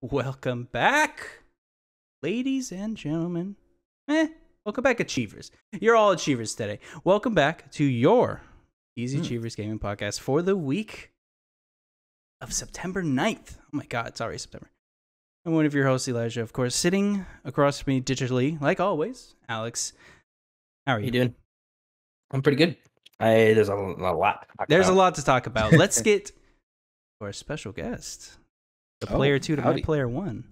Welcome back, ladies and gentlemen. Eh, welcome back, achievers. You're all achievers today. Welcome back to your Easy Hmm. Achievers Gaming Podcast for the week of September 9th. Oh my God, it's already September. I'm one of your hosts, Elijah, of course, sitting across from me digitally, like always, Alex. How are you? you doing? I'm pretty good. I there's a, a lot. to talk There's a about. lot to talk about. Let's get to our special guest, the Oh, player two to my player one.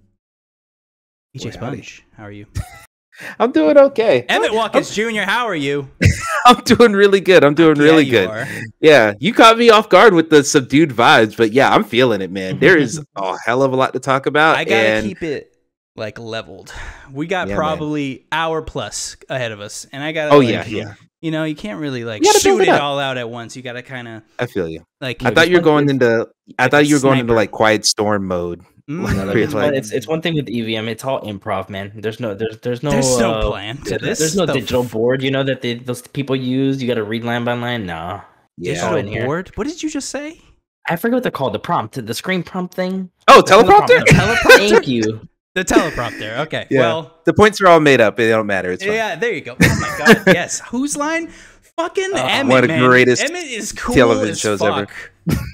EJ Boy, howdy. Sponge, how are you? I'm doing okay. Emmett Watkins Jr., how are you? I'm doing really good. I'm doing Yeah, really good. are. Yeah, you caught me off guard with the subdued vibes, but yeah, I'm feeling it, man. There is a hell of a lot to talk about. I gotta and keep it like leveled. We got Yeah, man. probably hour plus ahead of us, and I gotta. oh like, yeah, yeah. You know, you can't really like You gotta build shoot it it all out at once. You gotta kind of I feel you. like. I thought you were going into. I like thought you were going into like quiet storm mode. Mm, like, No, like, it's, like- one, it's it's one thing with EVM. It's all improv, man. There's no there's there's no There's no uh, plan to this. There's no The digital f- board, you know that they, those people use. You got to read line by line. No, Yeah. all in digital here. board. What did you just say? I forget what they're called. The prompt, the screen prompt thing. Oh, The teleprompter. Teleprompter? Thank you. The teleprompter. Okay. Yeah. Well, The points are all made up. They don't matter. It's fine. yeah. There you go. Oh my god. yes. Whose line? Fucking Uh, Emmett. one of the greatest Emmett is cool television as shows ever.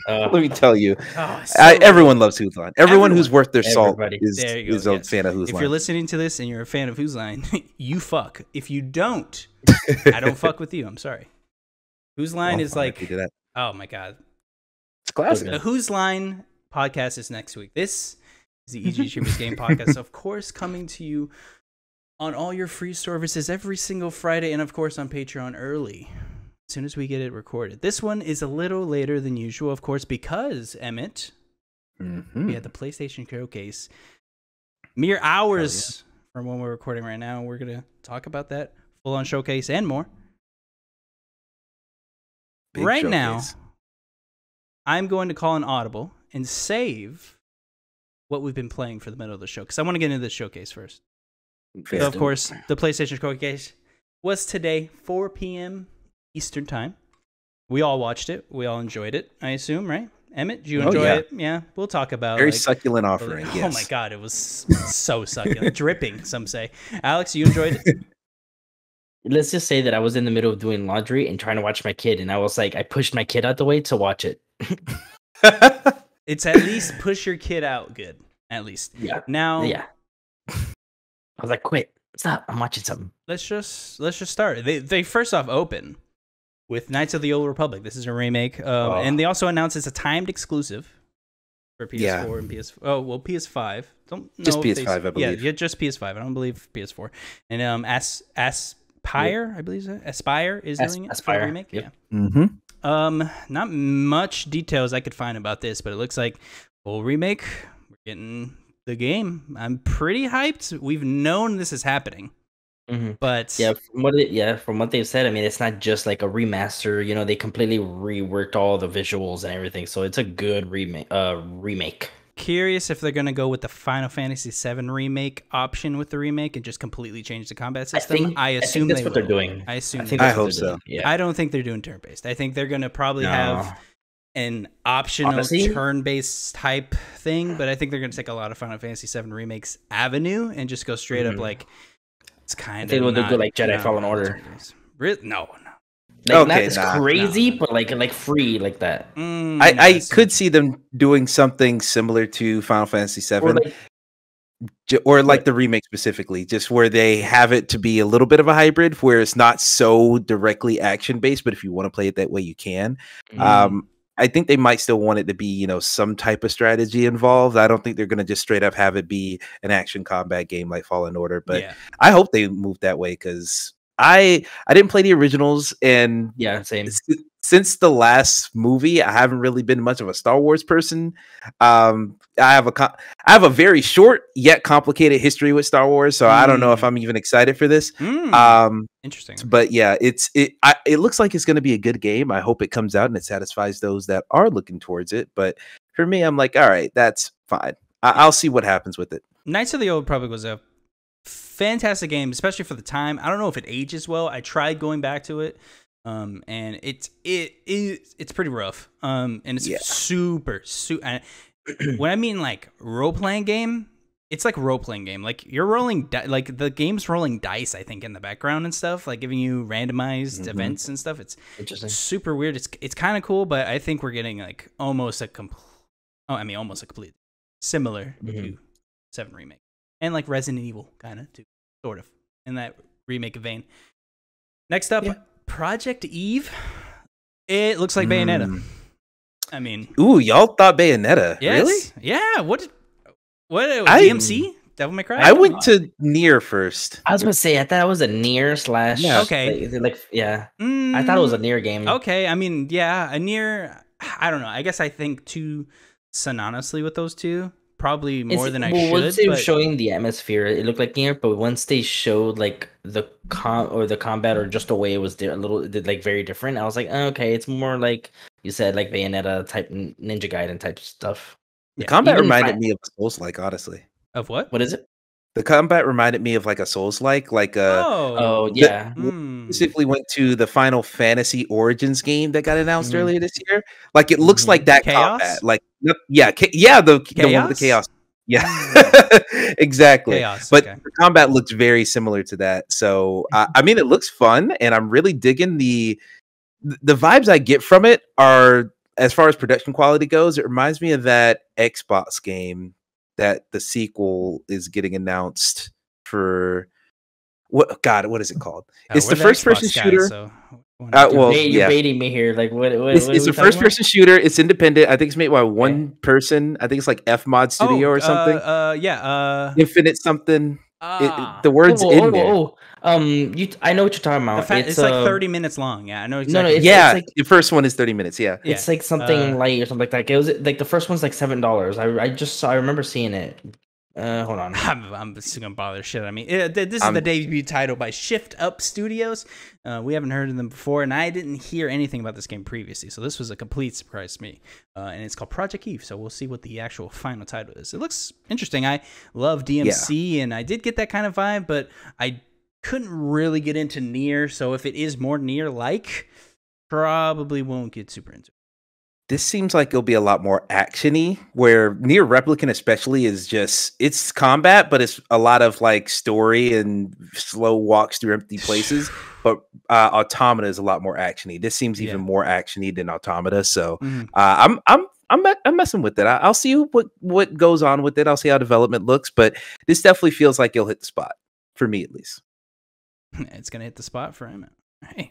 Uh, Let me tell you, Oh, I, everyone loves Who's Line. Everyone, who's worth their salt Everybody. is, There is a yes. fan of Who's Line. if you're listening to this and you're a fan of Who's Line, you fuck. If you don't, I don't fuck with you. I'm sorry. Who's Line Well, is like, if you do that. oh my god. It's classic. Okay. The Who's Line podcast is next week. This is the Easy Achievers Game podcast, of course, coming to you on all your free services every single Friday, and of course on Patreon early. As soon as we get it recorded. This one is a little later than usual, of course, because Emmett, Mhm. we had the PlayStation Showcase mere hours from when we're recording right now. We're gonna talk about that full on showcase and more. Big right now. I'm going to call an audible and save what we've been playing for the middle of the show because I want to get into the showcase first. So, of course, the PlayStation Showcase was today, 4 p.m. Eastern Time. We all watched it. We all enjoyed it, I assume, right? Emmett, did you Oh, enjoy yeah. it? Yeah, we'll talk about very like, succulent Oh offering. Oh yes. my god, it was so succulent, dripping. Some say. Alex, you enjoyed it? let's just say that I was in the middle of doing laundry and trying to watch my kid, and I was like, I pushed my kid out the way to watch it. It's at least push your kid out good. At least Yeah, now. yeah. I was like, quit, stop, I'm watching something. Let's just let's just start. They they first off open with Knights of the Old Republic. This is a remake, um, Oh. and they also announced it's a timed exclusive for PS4 Yeah. and PS. Oh well, PS5. Don't Just know if they- PS5, I believe. yeah, just PS5. I don't believe PS4. And um, As Aspyr, I believe so. Aspyr is As- doing it Aspyr, remake. yep. Yeah. hmm Um, not much details I could find about this, but it looks like full remake. We're getting the game. I'm pretty hyped. We've known this is happening, hmm but Yeah, from what it, yeah, from what they've said, I mean, it's not just like a remaster. You know, they completely reworked all the visuals and everything, so it's a good remake. Uh, remake. Curious if they're gonna go with the Final Fantasy VII remake option with the remake and just completely change the combat system. I think I, assume that's they what they're doing. I assume. I they think. I hope so. Yeah. I don't think they're doing turn based. I think they're gonna probably No. have an optional Honestly? turn based type thing, but I think they're gonna take a lot of Final Fantasy VII remakes avenue and just go straight up Mhm. like it's kind of they'll do like Jedi Fallen Order. Re- no, no. Like not Okay, as nah, crazy, nah. but like like free like that. Mm, I, I could see them doing something similar to Final Fantasy VII, Or like, or like the remake specifically, just where they have it to be a little bit of a hybrid, where it's not so directly action based, but if you want to play it that way, you can. mm, Um, I think they might still want it to be, you know, some type of strategy involved. I don't think they're going to just straight up have it be an action combat game like Fallen Order, but yeah. I hope they move that way because I I didn't play the originals and yeah, same. since the last movie, I haven't really been much of a Star Wars person. Um, I have a co- I have a very short yet complicated history with Star Wars, so I don't know if Mm. I'm even excited for this. Mm, Um, interesting. but yeah, it's it. I, it looks like it's going to be a good game. I hope it comes out and it satisfies those that are looking towards it. But for me, I'm like, all right, that's fine. I, I'll see what happens with it. Knights of the Old Republic was a fantastic game, especially for the time. I don't know if it ages well. I tried going back to it Um, and it's it is it's pretty rough. Um, and it's Yeah. super super. when I mean like role playing game, it's like role playing game. Like you're rolling, like the game's rolling dice. I think in the background and stuff, like giving you randomized Mhm. events and stuff. It's super weird. It's it's kind of cool, but I think we're getting like almost a complete. Oh, I mean, almost a complete similar to Mhm. Seven remake and like Resident Evil, kind of too, sort of in that remake vein. Next up, Yeah. Project Eve. It looks like Bayonetta. Mm. I mean, Ooh, y'all thought Bayonetta? yes, Really? yeah. What? Did, what? uh, I- DMC? Devil May Cry? I went to Nier first. I was gonna say I thought it was a Nier slash. Yeah. Okay. Like, like yeah, I thought it was a Nier game. Mm, Okay, I mean, yeah, a Nier. I don't know. I guess I think too synonymously with those two, probably more It's- than I well, should. Once they were but- showing the atmosphere, it looked like Nier. But once they showed like the com or the combat or just the way it was di- a little like very different, I was like, oh, okay, it's more like you said, like Bayonetta type, N- Ninja Gaiden type stuff. The Yeah, combat even reminded fi- me of Souls like, honestly. of what? What is it? The combat reminded me of like a Souls like, like a oh, Oh yeah, hmm. specifically went to the Final Fantasy Origins game that got announced Mhm. earlier this year. Like it looks Mhm. like that Mm-hmm. Chaos? combat. Like yeah, cha- yeah, the the one with the Chaos? chaos. Yeah, exactly. chaos. But okay. the combat looks very similar to that. So uh, I mean, it looks fun, and I'm really digging the the vibes I get from it. Are as far as production quality goes, it reminds me of that Xbox game that the sequel is getting announced for. What God? What is it called? Uh, it's we're the first-person Xbox guys, shooter. so Uh, well, You're bait- you're yeah. baiting me here. Like what? what It's, what it's are a first about? person shooter. It's independent. I think it's made by one person. I think it's like F Mod Studio Oh, or something. Uh, uh, yeah. Uh, Infinite something. It- it- ah, the words oh, in oh, there. oh, Um, you. I know what you're talking about. fa- it's, it's, like uh, 30 minutes long. Yeah, I know Exactly. no, exactly. it's- yeah, like- the first one is thirty minutes. Yeah. Yeah. It's like something Uh, light or something like that. It was like the first one's like seven dollars. I I just saw, I remember seeing it. Uh, hold on. I'm, I'm just gonna bother shit. I mean, it, this is I'm- the debut title by Shift Up Studios. Uh, we haven't heard of them before, and I didn't hear anything about this game previously, so this was a complete surprise to me. Uh, and it's called Project Eve, so we'll see what the actual final title is. It looks interesting. I love DMC, and I did get that kind of vibe, but I couldn't really get into Nier. So if it is more Nier like, probably won't get super into. it. This seems like it'll be a lot more actiony. Where Nier Replicant, especially, is just it's combat, but it's a lot of like story and slow walks through empty places. But uh, Automata is a lot more actiony. This seems even Yeah. more actiony than Automata. So Mhm. uh, I'm I'm I'm I'm messing with it. I, I'll see what what goes on with it. I'll see how development looks, but this definitely feels like it'll hit the spot for me at least. It's gonna hit the spot for him. Right.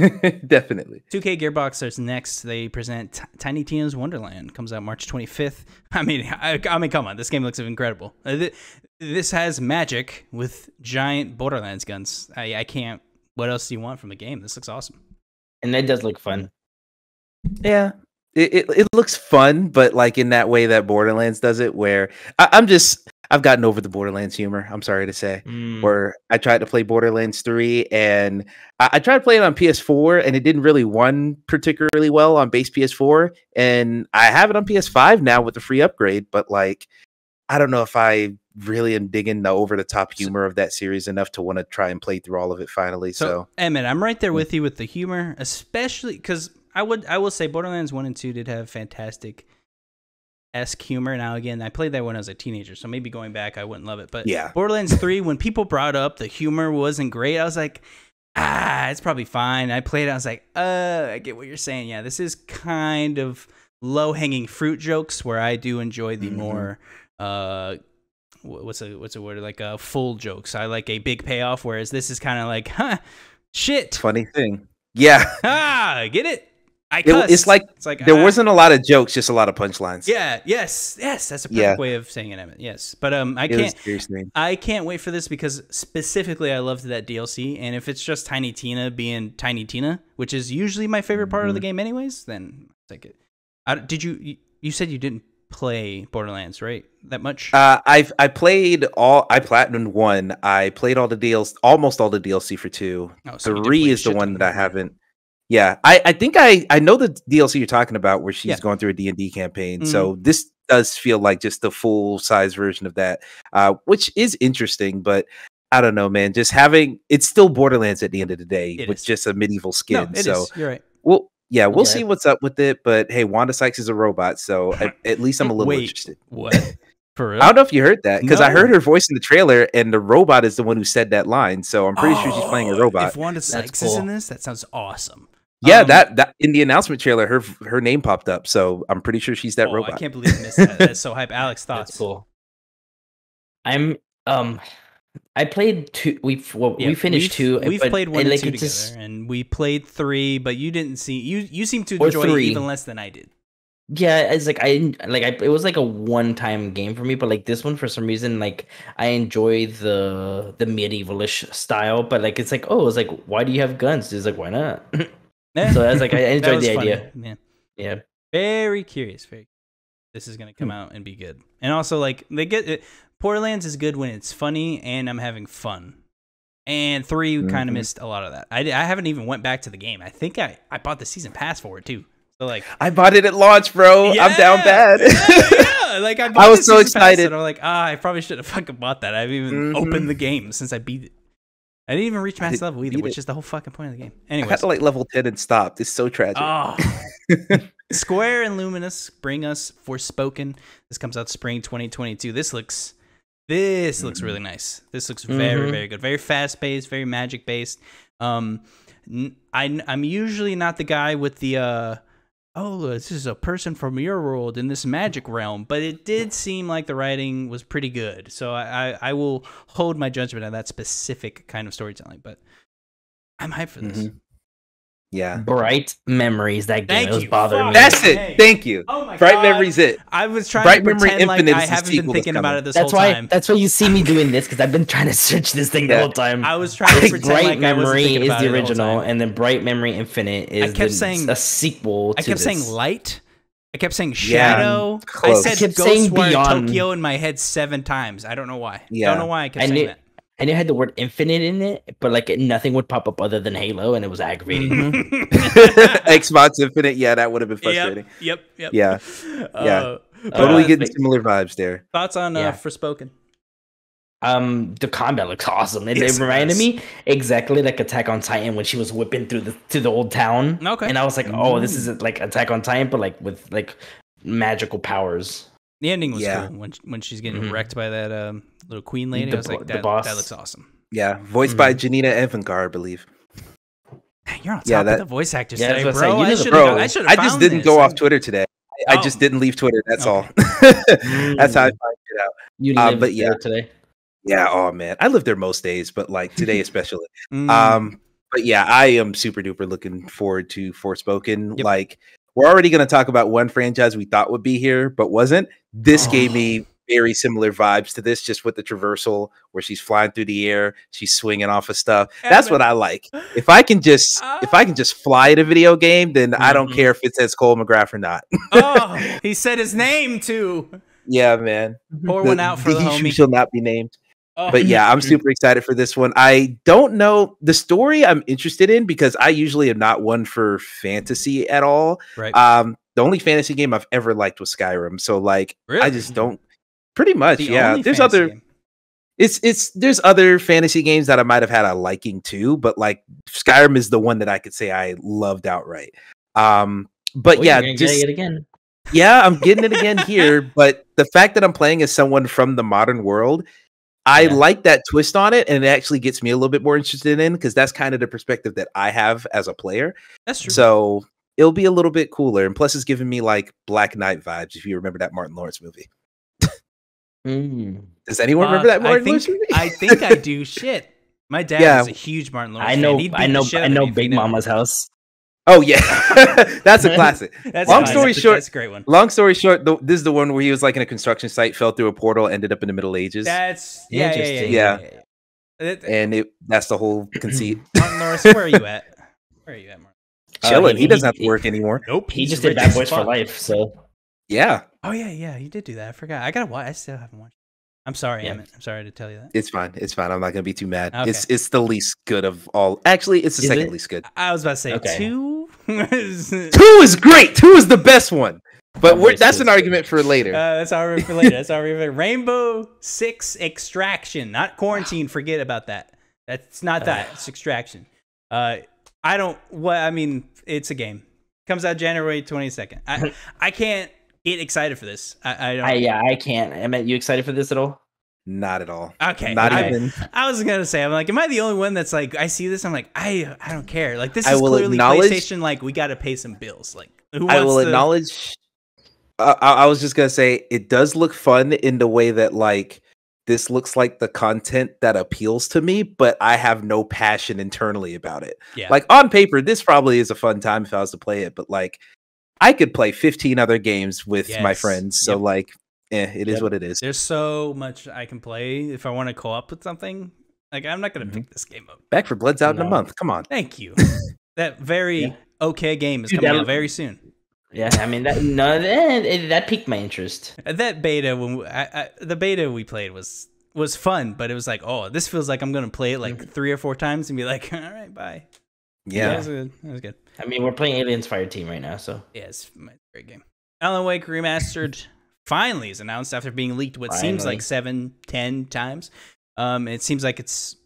Okay. definitely. 2K Gearbox is next. They present T- Tiny Tina's Wonderland. Comes out March 25th. I mean, I, I mean, come on, this game looks incredible. Uh, thi- this has magic with giant Borderlands guns. I, I can't. What else do you want from a game? This looks awesome. And that does look fun. Yeah. It, it, it looks fun, but like in that way that Borderlands does it, where I, I'm just I've gotten over the Borderlands humor. I'm sorry to say. Mm. Where I tried to play Borderlands 3 and I, I tried to play it on PS4 and it didn't really run particularly well on base PS4. And I have it on PS5 now with the free upgrade, but like I don't know if I really am digging the over the top humor of that series enough to want to try and play through all of it finally. So, So, Emmett, I'm right there with you with the humor, especially because I would I will say Borderlands one and two did have fantastic esque humor. Now again, I played that when I was a teenager, so maybe going back I wouldn't love it. But Yeah. Borderlands three, when people brought up the humor wasn't great, I was like, ah, it's probably fine. I played it, I was like, uh, I get what you're saying. Yeah, this is kind of low hanging fruit jokes where I do enjoy the Mhm. more uh what's a what's a word like uh full jokes. I like a big payoff, whereas this is kind of like, huh, shit. funny thing. Yeah. Ah, get it? I It- it's like it's like There ah. wasn't a lot of jokes, just a lot of punchlines. Yeah, yes, yes. That's a perfect Yeah. way of saying it, Emmett. Yes, but um, I can't. I can't wait for this because specifically I loved that DLC, and if it's just Tiny Tina being Tiny Tina, which is usually my favorite part of the Mhm. game, anyways, then I'll take it. I, did you, you? You said you didn't play Borderlands, right? That much? Uh, I've I played all. I platinumed one. I played all the deals, almost all the DLC for two. Oh, so Three is the one that I haven't. Yeah, I I think I I know the DLC you're talking about where she's Yeah. Mm-hmm. going through a D and D campaign. So this does feel like just the full size version of that, uh, which is interesting. But I don't know, man. Just having it's still Borderlands at the end of the day It with is. just a medieval No, skin. is. so You're right. we'll yeah, we'll Yeah. see what's up with it. But hey, Wanda Sykes is a robot, so at, at least I'm a little Wait. interested. What? For real? I don't know if you heard that because I heard her voice in the trailer, and the robot is the one who said that line. So I'm pretty sure she's playing a Oh, robot. If Wanda Sykes is in this, that sounds awesome. Yeah, Um, that that in the announcement trailer, her her name popped up. So I'm pretty sure she's that oh, robot. I can't believe I missed that. That's so hype. Alex, thoughts? That's cool. I'm um, I played two. We well, Yeah, we finished we've, two. We've but, played one and, and like, two together, just- and we played three. But you didn't see you. You seem to Or enjoy it even less than I did. Yeah, it's like I like I it was like a one time game for me, but like this one for some reason like I enjoy the the medievalish style, but like it's like oh it's like why do you have guns? It's like why not? So that's like I enjoyed the funny. idea. Man. Yeah, Very curious. Very. This is gonna come out and be good. And also, like they get it. Borderlands is good when it's funny and I'm having fun. And 3 kind Mhm. of missed a lot of that. I, I haven't even went back to the game. I think I, I bought the season pass for it too. So like I bought it at launch, bro. I'm down bad. yeah, yeah. Like I, bought was so excited. And I'm like, ah, I probably should have fucking bought that. I haven't even Mhm. opened the game since I beat it. I didn't even reach I max level either, which it. is the whole fucking point of the game. I Anyways, got to like level 10 and stopped. It's so tragic. Oh. Square and Luminous bring us Forspoken. This comes out spring 2022. This looks this looks really nice. This looks very Mhm. very good. Very fast paced, very magic based. Um I I'm usually not the guy with the uh oh this is a person from your world in this magic realm, but it did seem like the writing was pretty good. So I I, I will hold my judgment on that specific kind of storytelling, but I'm hyped for this. Mhm. Yeah. bright memories. That game Thank it was you. bothering Fuck. me. That's it. Thank you. Oh my Bright god. Memories it. I was trying Bright to Memory pretend like Infinite I is the haven't been sequel that's thinking about coming. it this That's whole why. time. That's why you see me doing this because I've been trying to search this thing the Yeah. whole time. I was trying to Like, pretend Bright like I wasn't Memory thinking is about the it the whole original, time. and then Bright Memory Infinite is kept the, saying- a sequel. To I kept saying this. light. I kept saying Yeah, shadow. I close. said I kept saying Ghostwire beyond. Tokyo in my head seven times. I don't know why. Yeah. Don't know why I kept I saying knew- that. And it had the word infinite in it, but like nothing would pop up other than Halo, and it was aggravating. Mhm. Xbox Infinite. Yeah, that would have been frustrating. Yep. Yep. Yep. Yeah. Yeah. Uh, Totally Uh, getting similar vibes there. thoughts on uh, Yeah. Forspoken? Um, the combat looks awesome. It, Yes, it it reminded does. me exactly like Attack on Titan when she was whipping through the to the old town. Okay. and I was like, oh, this is like Attack on Titan, but like with like magical powers. The ending was Yeah. cool when when she's getting Mhm. wrecked by that um, little queen lady. The I was bo- like, the that, boss. that looks awesome. Yeah, voiced by Janina Gavankar, I believe. Man, you're on top Yeah, of the voice actors Yeah, I today, about to say, bro. you I should Bro, have. I I just didn't go off Twitter today. I Oh. just didn't leave Twitter. That's Okay. all. That's how I find it out. You Uh, lived but yeah. there today. Yeah. Oh man, I live there most days, but like today especially. Mm. Um, but yeah, I am super duper looking forward to Forspoken. Yep. Like, we're already going to talk about one franchise we thought would be here, but wasn't. This gave Oh. me very similar vibes to this, just with the traversal where she's flying through the air, she's swinging off of stuff. That's what I like. If I can just, if I can just fly at a video game, then I don't Mhm. care if it says Cole McGrath or not. oh, he said his name too. yeah, man. Pour one out for the, he homie. shall not be named. Oh, but yeah, I'm super excited for this one. I don't know the story I'm interested in because I usually am not one for fantasy at all. right. Um, the only fantasy game I've ever liked was Skyrim. So like, I just don't. Pretty much, The yeah. There's other. game. It's it's there's other fantasy games that I might have had a liking to, but like Skyrim is the one that I could say I loved outright. Um, but Oh, yeah, just it again. yeah, I'm getting it again here, but the fact that I'm playing as someone from the modern world, I Yeah. like that twist on it, and it actually gets me a little bit more interested in because that's kind of the perspective that I have as a player. That's true. So it'll be a little bit cooler, and plus, it's giving me like Black Knight vibes. If you remember that Martin Lawrence movie, Mm. does anyone remember that Martin I think, Lawrence movie? I think I do. Shit. My dad Yeah. is a huge Martin Lawrence I know, He'd I know, shit I out of know. me if he Big didn't. Mama's house. oh yeah, that's a classic. That's Long fine. story That's- short- that's a great one. Long story short, the, this is the one where he was like in a construction site, fell through a portal, ended up in the Middle Ages, That's yeah, yeah, yeah, Interesting. yeah. Yeah. yeah, yeah. That- and it that's the whole conceit. Martin Lawrence, where are you at? Where are you at, Martin? Uh, Chilling, he- he, doesn't he- have to work anymore. Nope. He just did Bad Boys for Life, so Yeah, Oh yeah, yeah, he did do that. I forgot. I gotta watch. I still haven't watched. I'm sorry, Yeah. Emmett. I'm sorry to tell you that. It's fine. It's fine. I'm not gonna be too mad. Okay. It's it's the least good of all. Actually, it's the Is second it? least good. I was about to say Okay. two. Two is great. Two is the best one. But we're, that's an argument for later. Uh, that's our for later. That's our for Rainbow Six Extraction, not quarantine. Forget about that. That's not that. It's Extraction. Uh, I don't. What I mean, it's a game. Comes out January twenty second. I I can't get excited for this. I, I don't. I, yeah, I can't. Am I, you excited for this at all? Not at all. okay. Not I, even. I was gonna say, I'm like, am I the only one that's like, I see this, I'm like, I I don't care. Like this is clearly PlayStation. Like we got to pay some bills. Like who I will to- acknowledge. Uh, I, I was just gonna say it does look fun in the way that like this looks like the content that appeals to me, but I have no passion internally about it. Yeah. Like on paper, this probably is a fun time if I was to play it, but like I could play 15 other games with my friends. So Yep. like, eh, it is Yep. what it is. There's so much I can play if I want to co-op with something. Like I'm not gonna Mhm. pick this game up. Back 4 Blood's out in a month. Come on. Thank you. that very Yeah. okay game is Dude, coming out very soon. Yeah, I mean that. No, that, it- that piqued my interest. That beta when we, I, I, the beta we played was was fun, but it was like, oh, this feels like I'm gonna play it like three or four times and be like, all right, bye. that Yeah. was good. That was good. I mean, we're playing Aliens Fire Team right now, so Yeah, it's a great game. Alan Wake remastered finally is announced after being leaked what seems like seven, ten times. Um, it seems like it's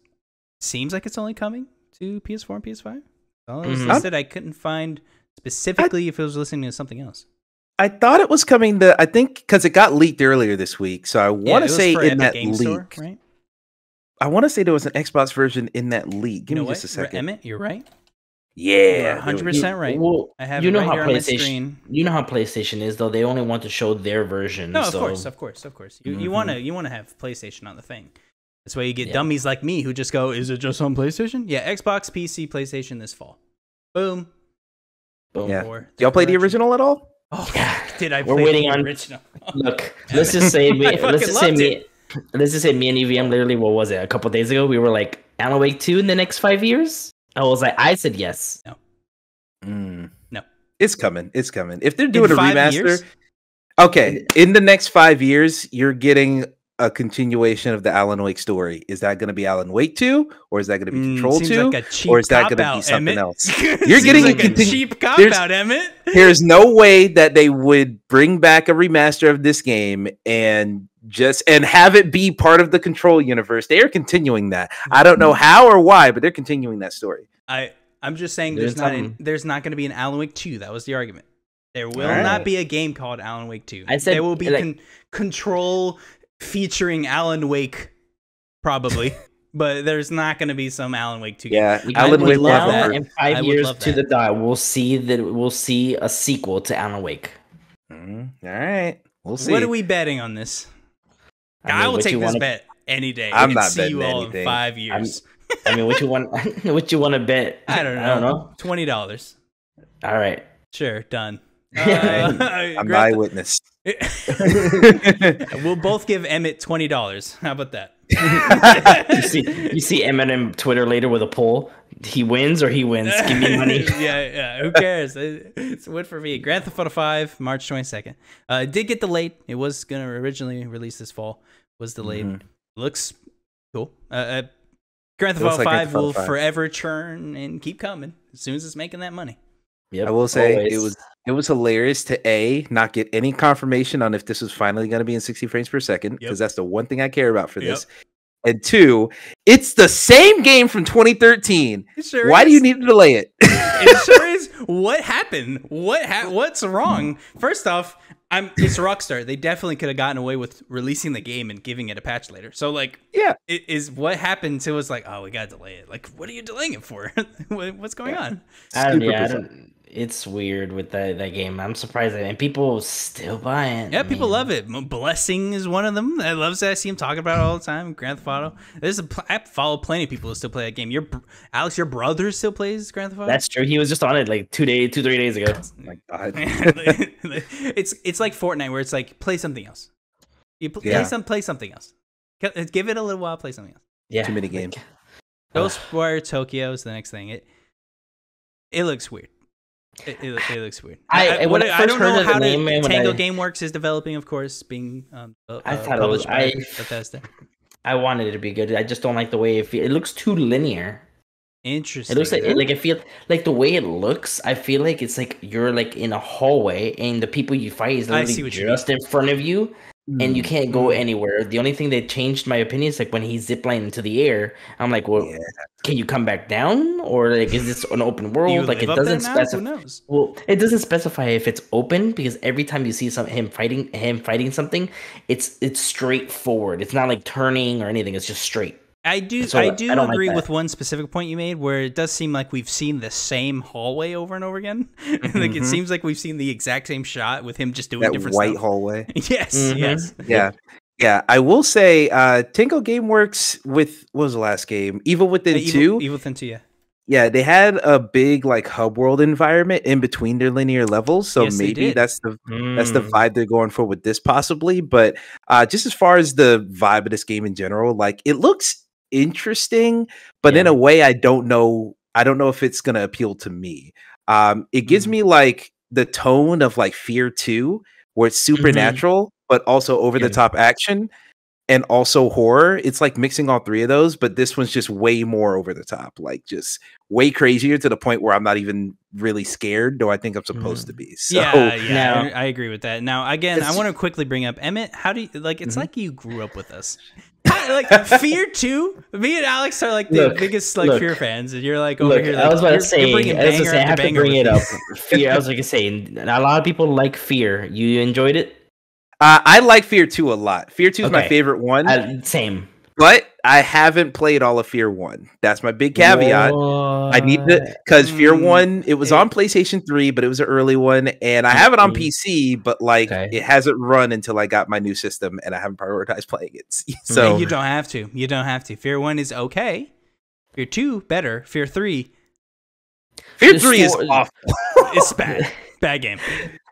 seems like it's only coming to PS4 and PS5. All it was Mhm. listed. I couldn't find specifically if it was listening to something else. I thought it was coming to, I think, because it got leaked earlier this week. So I want to was say in Epic that Game leak. Store, right? I want to say there was an Xbox version in that leak. Give you know me what? just a second. Emmett, you're right. Yeah. hundred there we- percent right. Well, I have you it know right how here on my PlayStation. screen. You know how PlayStation is, though. They only want to show their version. No, of so- course, of course, of course. You you Mhm. want to you want to have PlayStation on the thing. That's why you get Yeah. dummies like me who just go, "Is it just on PlayStation?" Yeah, Xbox, PC, PlayStation this fall. Boom. Boom. Yeah. Do y'all play the original at all? Oh, Yeah. did I? We're play waiting the on- original. Look, let's just say me. I let's fucking just say loved me. it. Let's just say me and EVM literally. What was it? A couple days ago, we were like, Alan Wake two in the next five years. I was like, I said yes. No. Mm. No. It's coming. It's coming. If they're doing In a remaster, years? okay, in the next five years, you're getting a continuation of the Alan Wake story. Is that going to be Alan Wake 2 or is that going to be Mm, Control 2? like or is that gonna be something Emmett. else? You're getting a like a cheap cop there's- out, Emmett. There's no way that they would bring back a remaster of this game and just and have it be part of the Control universe. They are continuing that. I don't know how or why, but they're continuing that story. I I'm just saying There's there's not an, there's not going to be an Alan Wake 2. That was the argument. There will Alright. not be a game called Alan Wake 2. I said, there will be like- con- Control featuring Alan Wake probably, but there's not going to be some Alan Wake 2. Yeah, You Alan guys Wake would love that. In five I years to that. the die, we'll see that we'll see a sequel to Alan Wake. Mm, all right, we'll see. What are we betting on this? I, mean, will take this wanna- bet any day. I'm and not see you betting all anything. in 5 years. I mean, what you want? what you want to bet? I don't know. I don't know. $20. All right. Sure, done. Yeah. Uh, I'm the Grand- eyewitness. we'll both give Emmett twenty dollars. How about that? You see, you see Eminem Twitter later with a poll. He wins or he wins. Give me money. yeah, yeah. Who cares? It's a win for me. Grand Theft Auto Five, March twenty second. Uh, it did get delayed. It was gonna originally release this fall. Was delayed. Mhm. Looks cool. Uh, uh, Grand Theft Auto like Five will 5. forever churn and keep coming as soon as it's making that money. Yep, I will say it was it was hilarious to a not get any confirmation on if this was finally going to be in 60 frames per second because Yep. that's the one thing I care about for Yep. this. And two, it's the same game from 2013. Sure Why do you need to delay it? it sure is. What happened? What ha- What's wrong? First off, I'm it's Rockstar. They definitely could have gotten away with releasing the game and giving it a patch later. So like, Yeah. it is what happened to was Like, oh, we gotta delay it. Like, what are you delaying it for? What- What's going Yeah. on? I don't, yeah, I don't, it's weird with that, that game. I'm surprised that and people still buy it. Yeah, people love it. Blessing is one of them. I loves it. I see him talking about it all the time. Grand Theft Auto. There's a pl- follow plenty of people who still play that game. Your Alex, your brother still plays Grand Theft Auto. That's true. He was just on it like two days, two three days ago. My god. it's it's like Fortnite where it's like play something else. You pl- Yeah. play some play something else. Uh, give it a little while. Play something else. Yeah, Too many like, games. Ghostwire Tokyo is the next thing. It it looks weird. It, it, it looks weird. I- when I I first don't heard know of the how name, to, Tango I- GameWorks is developing, of course, being um, uh, I thought it was- published by I- Bethesda. I wanted it to be good. I just don't like the way it, fe- it looks too linear. Interesting. It looks like like I feel like the way it looks. I feel like it's like you're like in a hallway, and the people you fight is I literally just in front of you, and you can't go Mm. anywhere. The only thing that changed my opinion is like when he ziplined into the air. I'm like, well, Yeah. can you come back down, or like is this an open world? like it live up there doesn't specify. Well, it doesn't specify if it's open because every time you see some him fighting him fighting something, it's it's straightforward. It's not like turning or anything. It's just straight. I do. So, I I do don't like agree with one specific point you made, where it does seem like we've seen the same hallway over and over again. like it Mhm. seems like we've seen the exact same shot with him just doing that different white stuff. hallway. yes, Mhm. yes. Yeah. Yeah, I will say uh Tango Gameworks with what was the last game? Evil Within Uh, 2. Evil, Evil Within 2, yeah. Yeah, they had a big like hub world environment in between their linear levels, so Yes, maybe that's the that's the Mm. vibe they're going for with this possibly, but uh just as far as the vibe of this game in general, like it looks interesting, but in a way I don't know I don't know if it's going to appeal to me. Um it gives Mhm. me like the tone of like Fear 2 where it's supernatural but also over the top action and also horror. It's like mixing all three of those, but this one's just way more over the top, like just way crazier to the point where I'm not even really scared, though I think I'm supposed to be. So yeah, yeah, now- I, I agree with that. Now, again, I want to quickly bring up Emmett. How do you like? It's Mhm. like you grew up with us. How- like Fear Two. Me and Alex are like the Look, biggest like look. Fear fans, and you're like over Look, here. I was about to say, bringing I was gonna say, I have to bring it up. Fear. I was gonna say, a lot of people like Fear. You enjoyed it? uh, I like Fear 2 a lot. Fear 2 is my favorite one, Uh, same. But I haven't played all of Fear 1. That's my big caveat. I need to because Fear Mm, One it was on PlayStation Three, but it was an early one, and I have it on Mhm. PC, but like Okay. it hasn't run until I got my new system, and I haven't prioritized playing it. So And you don't have to. You don't have to. Fear One is okay. Fear Two better. Fear Three Fear The Three is story- awful. is bad. bad game.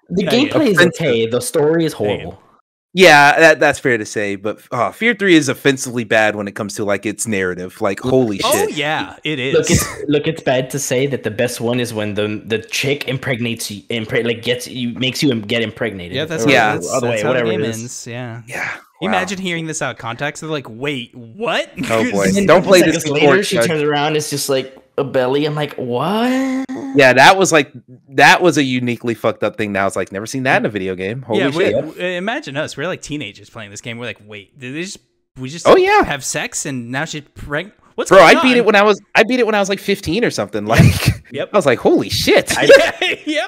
The Yeah, gameplay is okay. The story is Yeah. horrible. Yeah, that, that's fair to say, but uh, Fear Three is offensively bad when it comes to like its narrative. Like, holy Oh shit! yeah, it is. Look, it's look. It's bad to say that the best one is when the the chick impregnates you, impre- like gets you, makes you get impregnated. yeah, that's or Yeah. That's, other that's way, the whatever it is. ends. Yeah. Yeah. Wow. Imagine hearing this out of context. They're like, "Wait, what?" Oh, boy. Don't play seconds this in later. court, She Chuck. turns around. It's just like a belly. I'm like, what? Yeah, that was like that was a uniquely fucked up thing. Now it's like never seen that in a video game. Holy yeah, shit! we, w- imagine us. We're like teenagers playing this game. We're like, "Wait, did they just we just Oh, yeah. have sex and now she's pregnant? What's Bro, going I beat it when I was I beat it when I was like 15 or something. Like, Yep. I was like, holy shit! I- yeah,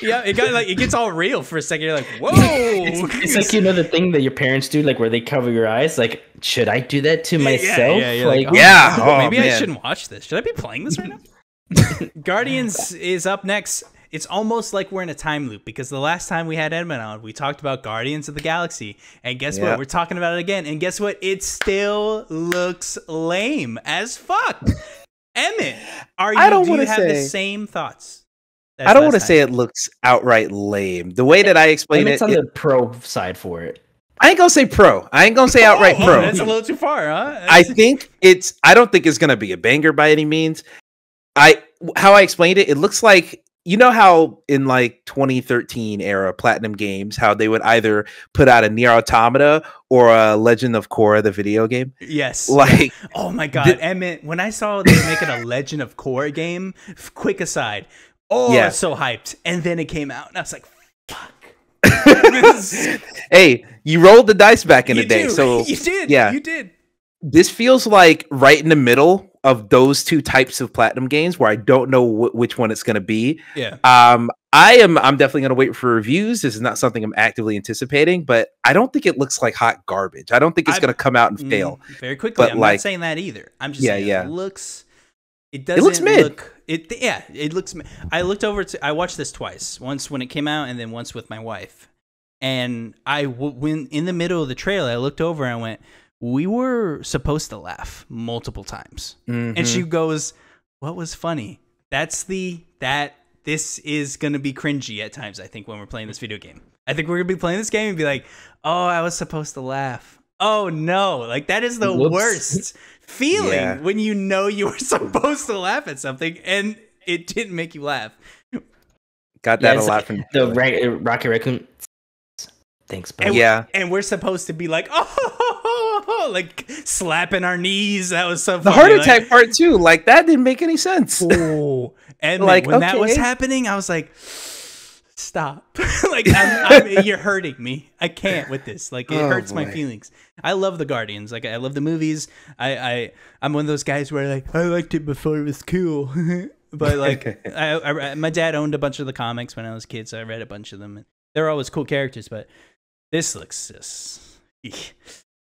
yeah. It got like it gets all real for a second. You're like, "Whoa!" It's, it's like you know the thing that your parents do, like where they cover your eyes. Like, should I do that to myself? Yeah, you're like, like, oh, Yeah, oh, maybe I shouldn't watch this. Should I be playing this right now? Guardians is up next. It's almost like we're in a time loop because the last time we had Emmett on, we talked about Guardians of the Galaxy, and guess Yeah. what? We're talking about it again, and guess what? It still looks lame as fuck. Emmett, are you? I don't do you wanna have the same thoughts? I don't want to say it looks outright lame. The way that I explain and it, it's on it- the pro side for it. I ain't gonna say pro. I ain't gonna say oh, outright Oh, pro. That's a little too far, huh? I think it's. I don't think it's gonna be a banger by any means. I how I explained it. It looks like you know how in like 2013 era Platinum Games, how they would either put out a Nier Automata or a Legend of Korra, the video game. yes. Like, Oh my god, The- Emmett! When I saw they were making a Legend of Korra game, quick aside, oh, Yeah. I was so hyped, and then it came out, and I was like, "Fuck!" hey, you rolled the dice back in you the day, so you did, yeah. you did. this feels like right in the middle of those two types of platinum games where I don't know wh- which one it's going to be. Yeah, Um, I am I'm definitely going to wait for reviews. This is not something I'm actively anticipating, but I don't think it looks like hot garbage. I don't think it's going to come out and fail. Mm, very quickly. But, I'm like- not saying that either. I'm just Yeah, saying yeah. it looks. It doesn't looks mid. look. It yeah. It looks. I looked over to. I watched this twice. Once when it came out, and then once with my wife. And I w- when in the middle of the trailer, I looked over and I went, "We were supposed to laugh multiple times." and Mhm. she goes, "What was funny? That's the that this is gonna be cringy at times. I think when we're playing this video game, I think we're gonna be playing this game and be like, oh, I was supposed to laugh. Oh no, like that is the Whoops. worst feeling Yeah. when you know you were supposed to laugh at something and it didn't make you laugh. got Yeah, that a lot like from The Ra- Rocket Raccoon. Thanks, bro. And- yeah. And we're supposed to be like, oh, all like slapping our knees. That was so funny. The funny. heart like- attack part too, like that didn't make any sense. Oh, and Like, like when that was happening, I was like, "Stop! like I'm, I'm, you're hurting me. I can't with this. Like it Oh, hurts my feelings. I love the Guardians. Like I love the movies. I, I I'm one of those guys where like I liked it before it was cool. but like I, I, my dad owned a bunch of the comics when I was a kid, so I read a bunch of them. They're always cool characters, but this looks just.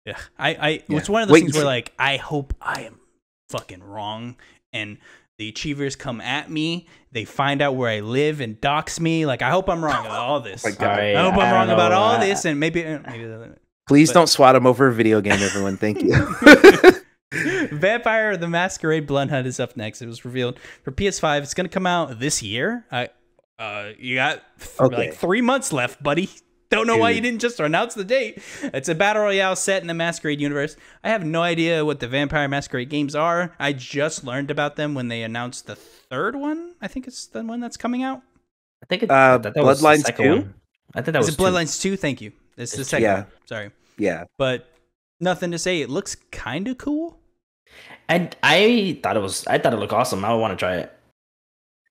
Yeah, I, I Yeah. it's one of those Wait things where like I hope I am fucking wrong and the achievers come at me they find out where i live and dox me. Like i hope i'm wrong about all this. My I, i hope i'm I wrong about all I- this and maybe, uh, maybe Please But- don't swat him over a video game, everyone. Thank you. vampire the masquerade blood hunt is up next. It was revealed for ps5 it's gonna come out this year. I uh you got th- Okay. like three months left buddy don't know why you didn't just announce the date. It's a battle royale set in the Masquerade universe. I have no idea what the Vampire Masquerade games are. I just learned about them when they announced the third one. I think it's the one that's coming out. I think it's Uh, I thought that was the Bloodlines second 2? one. I think that Is was it two. Bloodlines 2? Thank you. It's the second Yeah. one. Sorry. yeah. But nothing to say. It looks kind of cool. And I thought it was. I thought it looked awesome. I want to try it.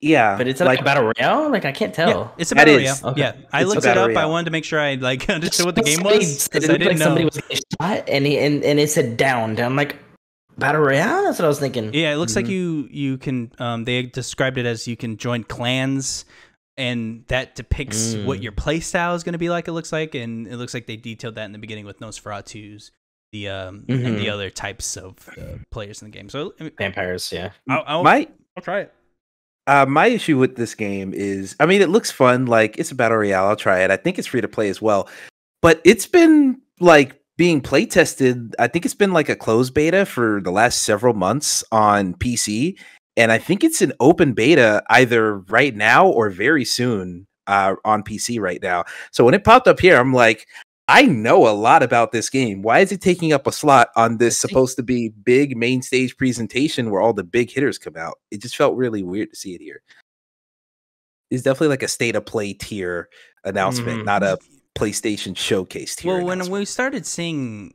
Yeah. But it's like, like a battle royale. Like I can't tell. Yeah, it's a battle royale. Okay. Yeah, I It's looked it battle up. I wanted to make sure I like understood what the game Somebody was said 'cause It I looked didn't like know. somebody was getting shot, and he, and and it said down. I'm like, battle royale. That's what I was thinking. Yeah, it looks like Mhm. you you can. Um, they described it as you can join clans, and that depicts what Mm. your play style is going to be like. It looks like, and it looks like they detailed that in the beginning with Nosferatu's, the um, and the Mhm. other types of uh, players in the game. So I mean, Vampires. Yeah. I'll, I'll, my I'll try it. Uh, my issue with this game is, I mean, it looks fun. Like it's a battle royale. I'll try it. I think it's free to play as well, but it's been like being play tested. I think it's been like a closed beta for the last several months on PC, and I think it's an open beta either right now or very soon uh, on PC right now. So when it popped up here, I'm like. I know a lot about this game. Why is it taking up a slot on this supposed to be big main stage presentation where all the big hitters come out? It just felt really weird to see it here. It's definitely like a state of play tier announcement, Mhm. not a PlayStation showcase tier. Well, when we started seeing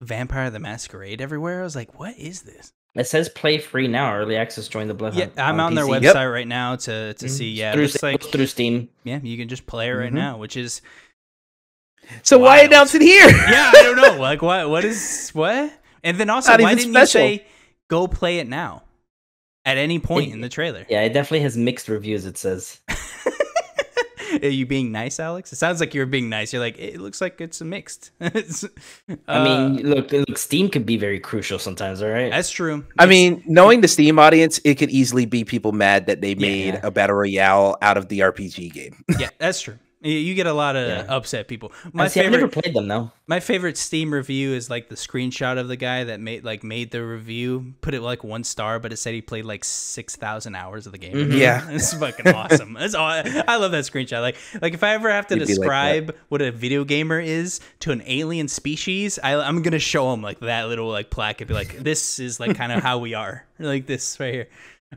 Vampire the Masquerade everywhere, I was like, "What is this?" It says play free now. Early access. Join the blood. Yeah, Hunt I'm on, their website Yep. right now to to Mhm. see. Yeah, it through, like through Steam. yeah, you can just play it right Mhm. now, which is so why announce it here? yeah, I don't know. Like what what is what? And then also Not why didn't special. you say go play it now? At any point It- in the trailer. Yeah, it definitely has mixed reviews. It says. Are you being nice, Alex? It sounds like you're being nice. You're like, it looks like it's a mixed. It's- I mean, uh, look, look, Steam could be very crucial sometimes. All right. that's true. I It's- mean, knowing the Steam audience, it could easily be people mad that they Yeah. made a battle royale out of the RPG game. yeah, that's true. You- You get a lot of Yeah. upset people. My My see, I've favorite, never played them though. my favorite Steam review is like the screenshot of the guy that made like made the review, put it like one star, but it said he played like six thousand hours of the game. Mhm. Yeah. it's fucking awesome. That's all. I, I love that screenshot. Like, like if I ever have to You'd be like describe what a video gamer is to an alien species, I, I'm gonna show him like that little like plaque and be like, "This is like kind of how we are, like this right here."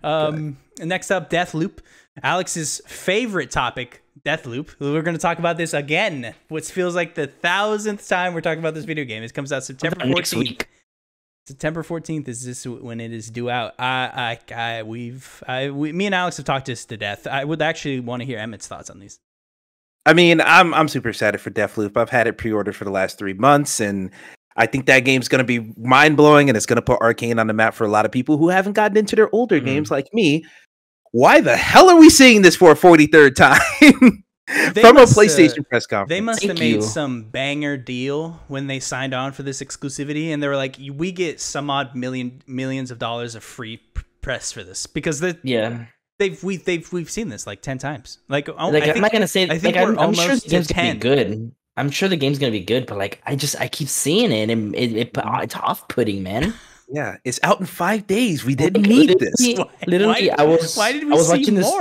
Um, next up, Deathloop, Alex's favorite topic. Deathloop. We're going to talk about this again, which feels like the thousandth time we're talking about this video game. It comes out September Next 14th. week. September 14th is this when it is due out. I, I, I we've, I, we, me and Alex have talked this to death. I would actually want to hear Emmett's thoughts on these. I mean, I'm I'm super excited for Deathloop. I've had it pre-ordered for the last three months, and I think that game's going to be mind blowing, and it's going to put Arkane on the map for a lot of people who haven't gotten into their older Mhm. games like me. Why the hell are we seeing this for a 43rd time from must, a uh, PlayStation press conference? They must Thank have made you. some banger deal when they signed on for this exclusivity, and they were like, "We get some odd million millions of dollars of free p- press for this because they, Yeah. they've we they've we've seen this like ten times. Like, oh, like I I'm think, not gonna say. I think like, we're I'm, I'm sure almost the game's gonna 10. be good. I'm sure the game's gonna be good, but like I just I keep seeing it and it, it it's off putting, man. Yeah, it's out in five days. We didn't need this. Literally- why, Literally, why, I was why did we I was watching this.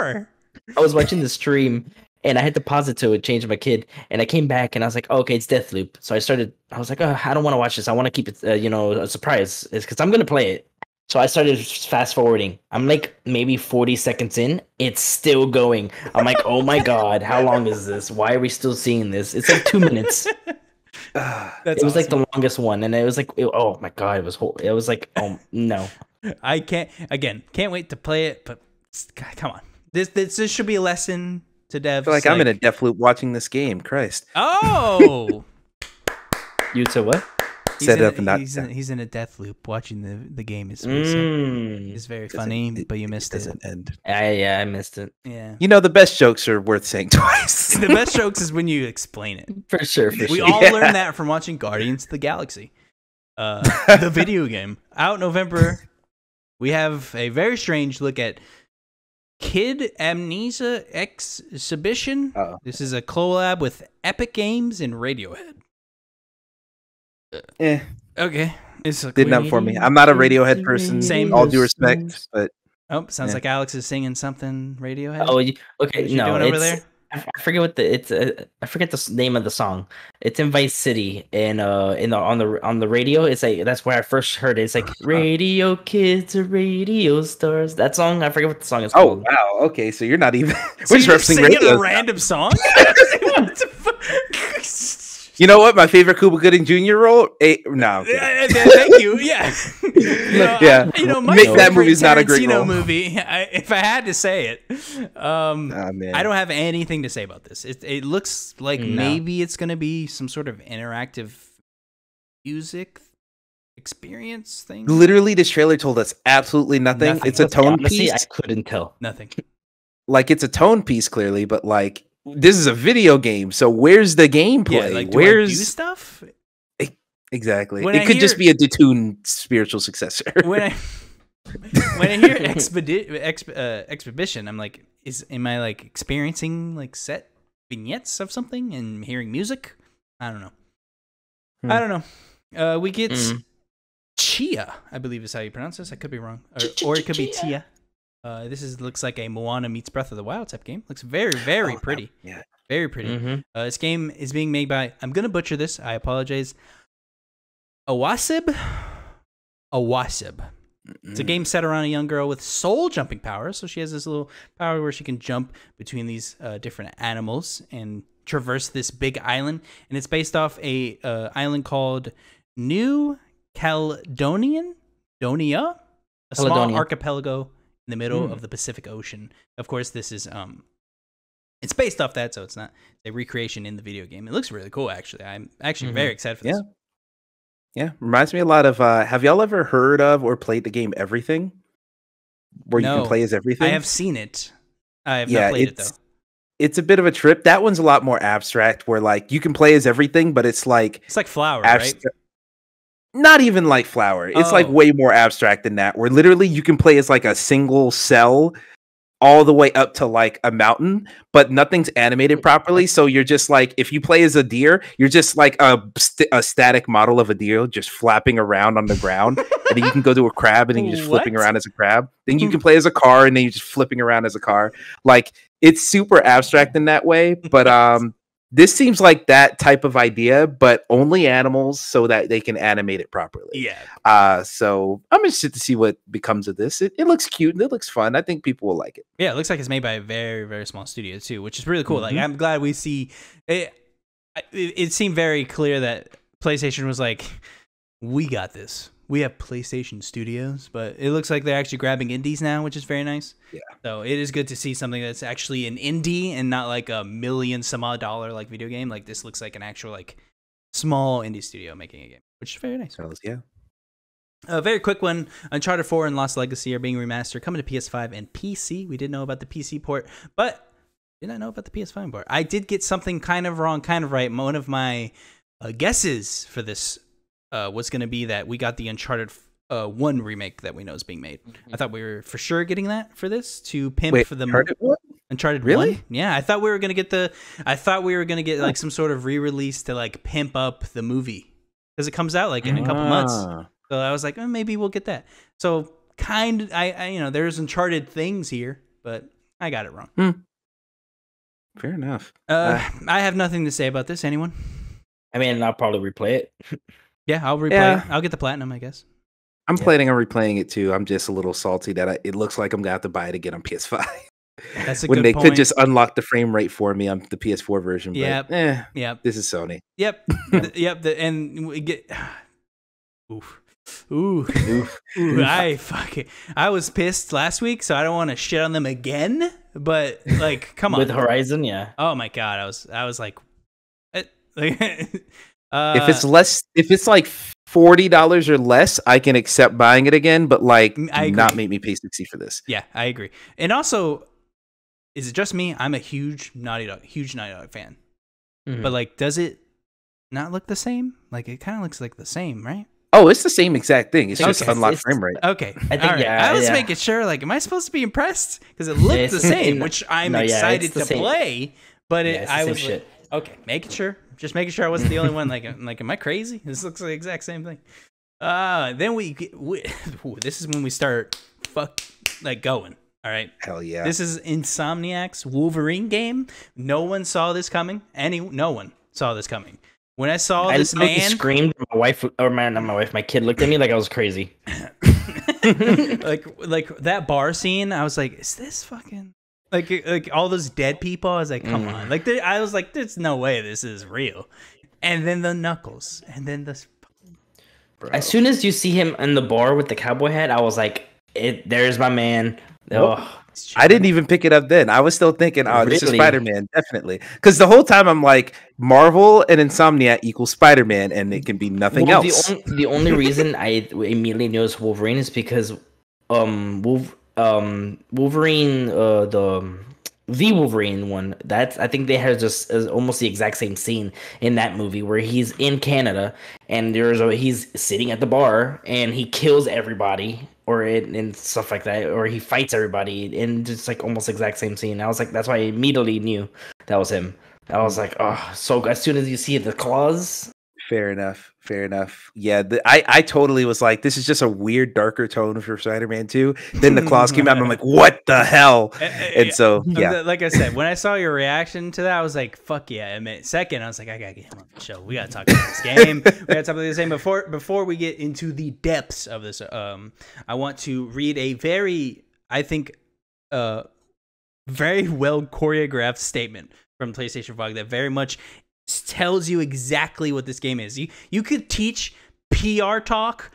I was watching the stream and I had to pause it to change my kid, and I came back and I was like, oh, okay, it's Death Loop. So I started. I was like, oh, I don't want to watch this. I want to keep it, uh, you know, a surprise. It's because I'm gonna play it. So I started fast forwarding. I'm like maybe 40 seconds in. It's still going. I'm like, oh my god, how long is this? Why are we still seeing this? It's like two minutes. That's it was like the longest one, and it was like, it- oh my god, it was whole. It was like, oh no. I can't again. Can't wait to play it. But s- c- come on, this this, this should be a lesson to devs. I feel like I'm in a death loop watching this game. Christ. Oh, You to what? He's Set in it up and not he's, in, he's in a death loop watching the the game. Is what. Mm. It's very funny, it- but you missed it. doesn't end. I, yeah, I missed it Yeah. You know, the best jokes are worth saying twice. the best jokes is when you explain it. for sure. For We sure. all Yeah. learned that from watching Guardians of the Galaxy, uh, the video game out November. We have a very strange look at Kid A Mnesia Exhibition. Uh-oh. This is a collab with Epic Games and Radiohead. Eh, Okay, it's a did not for me. I'm not a Radiohead person. Same. All due respect, but Oh, sounds Yeah. like Alex is singing something Radiohead. Oh, you- okay. What you no, doing over it's, there? I f- I forget what the it's. Uh, I forget the name of the song. It's in Vice City, and uh, in the on the on the radio, it's like that's where I first heard it. It's like radio kids are radio stars. That song, I forget what the song is oh wow, okay, so you're not even. So We're just you're just referencing singing radio. a random song. What the fuck? You know what? My favorite Cuba Gooding Jr. role? Eh, no, okay. Yeah, yeah, Thank you. Yeah. You know, Yeah. I- you know, my Make favorite that movie's not a great role. movie. I, if I had to say it, um, man. I don't have anything to say about this. It, it looks like No. maybe it's going to be some sort of interactive music experience thing. Literally, this trailer told us absolutely nothing. Nothing. It's a tone Honestly, I couldn't tell. Nothing. Like it's a tone piece, clearly, but like this is a video game. So where's the gameplay? Yeah, like do I do where's stuff exactly? When it I could just be a Detoon spiritual successor. when I when I hear expedi- exp- uh, exhibition, I'm like, is am I like experiencing like set vignettes of something and hearing music? I don't know. Hmm. I don't know. Uh, we get Mm. Tchia, I believe is how you pronounce this. I could be wrong, or, or it could be Tia. Uh, this is looks like a Moana meets Breath of the Wild type game. Looks very, very Oh, pretty. yeah. Very pretty. Mhm. Uh, this game is being made by. I'm gonna butcher this. I apologize. Awaceb. Awaceb. It's a game set around a young girl with soul jumping powers. So she has this little power where she can jump between these uh, different animals and traverse this big island. And it's based off a uh, island called New Caledonian, Donia, a small archipelago in the middle Hmm. of the Pacific Ocean. Of course, this is um, it's based off that, so it's not a recreation in the video game. It looks really cool, actually. I'm actually Mhm. very excited for this. Yeah. Yeah, reminds me a lot of. uh Have y'all ever heard of or played the game Everything? Where you can play as everything. I have seen it. I have Yeah, not played it it's- though. It's a bit of a trip. That one's a lot more abstract. Where like you can play as everything, but it's like It's like Flower, right? Not even like flower. It's like Oh. way more abstract than that. Where literally you can play as like a single cell all the way up to like a mountain, but nothing's animated properly. So you're just like, if you play as a deer, you're just like a, st- a static model of a deer just flapping around on the ground. and then you can go to a crab and then you're just flipping around as a crab. Then you can play as a car and then you're just flipping around as a car. Like it's super abstract in that way. But um this seems like that type of idea, but only animals so that they can animate it properly. Yeah. Uh, so I'm interested to see what becomes of this. It, it looks cute and it looks fun. I think people will like it. Yeah, it looks like it's made by a very, very small studio too, which is really cool. Like Mhm. I'm glad we see it, it it seemed very clear that PlayStation was like, we got this. We have PlayStation Studios, but it looks like they're actually grabbing indies now, which is very nice. Yeah. So it is good to see something that's actually an indie and not like a million some odd dollar like video game. Like this looks like an actual like small indie studio making a game, which is very nice. Yeah. A very quick one Uncharted 4 and Lost Legacy are being remastered, coming to PS5 and PC. We did know about the PC port, but did not know about the PS5 port. I did get something kind of wrong, kind of right. One of my uh, guesses for this uh, was going to be that we got the Uncharted uh, 1 remake that we know is being made. I thought we were for sure getting that for this to pimp Wait, for the heard it? What? Uncharted Really? 1? Yeah, I thought we were gonna get the. I thought we were gonna get like some sort of re-release to like pimp up the movie because it comes out like in a couple months. Ah. So I was like, oh, maybe we'll get that. So kind, I, I, you know, there's Uncharted things here, but I got it wrong. Fair enough. Uh, I have nothing to say about this. Anyone? I mean, I'll probably replay it. Yeah, I'll replay. Yeah. it. I'll get the platinum, I guess. I'm Yeah. planning on replaying it too. I'm just a little salty that I, it looks like I'm gonna have to buy it again on PS5. That's a when good they point. could just unlock the frame rate for me on the PS4 version. But, Yep. eh, Yep. this is Sony. Yep. Th- yep. The, and we get. Oof. Ooh. Ooh. I fucking. I was pissed last week, so I don't want to shit on them again. But like, come on. With Horizon, yeah. oh my god, I was. I was like. eh, like uh, if it's less, if it's like forty dollars or less, I can accept buying it again. But like, Mm, I do not make me pay sixty for this. Yeah, I agree. And also, is it just me? I'm a huge Naughty Dog, huge Naughty Dog fan. Mhm. But like, does it not look the same? Like, it kind of looks like the same, right? Oh, it's the same exact thing. It's just unlocked It's- frame rate. Okay. I think, All right. yeah, I was yeah. making sure, like, am I supposed to be impressed? Because it looked the same, which I'm no, yeah, excited the to same. play. But it, it's the I was like, okay, making sure, just making sure I wasn't the only one. Like, I'm like, am I crazy? This looks like the exact same thing. Uh, then we, get, we ooh, this is when we start fuck like going. All right. Hell yeah. This is Insomniac's Wolverine game. No one saw this coming. Any no one saw this coming. When I saw I this man, screamed. My wife, or my, not my wife, my kid looked at me like I was crazy. like like that bar scene, I was like, is this fucking like like all those dead people? I was like, come Mm. on. Like there- I was like, there's no way this is real. And then the knuckles, and then the bro. As soon as you see him in the bar with the cowboy hat, I was like, "It, there's my man." Oh, I didn't even pick it up then. I was still thinking, oh, this is Spider Man, definitely. Because the whole time I'm like, Marvel and Insomnia equals Spider Man, and it can be nothing Well, else. The only, the only reason I immediately noticed Wolverine is because um Wolf, um Wolverine uh the the Wolverine one that's I think they had just uh, almost the exact same scene in that movie where he's in Canada and there's a he's sitting at the bar and he kills everybody or it and stuff like that or he fights everybody and just like almost exact same scene. I was like that's why I immediately knew that was him. I was like, oh, so as soon as you see the claws, Fair enough. Fair enough. Yeah, the, I I totally was like, this is just a weird, darker tone for Spider Man Two. Then the claws came out, and I'm like, what the hell? And so, yeah, like I said, when I saw your reaction to that, I was like, "Fuck yeah!" I mean, second, I was like, "I gotta get him on the show. We gotta talk about this game. we gotta talk about this game." Before before we get into the depths of this, um, I want to read a very, I think, uh, very well choreographed statement from PlayStation Blog that very much tells you exactly what this game is. You you could teach PR talk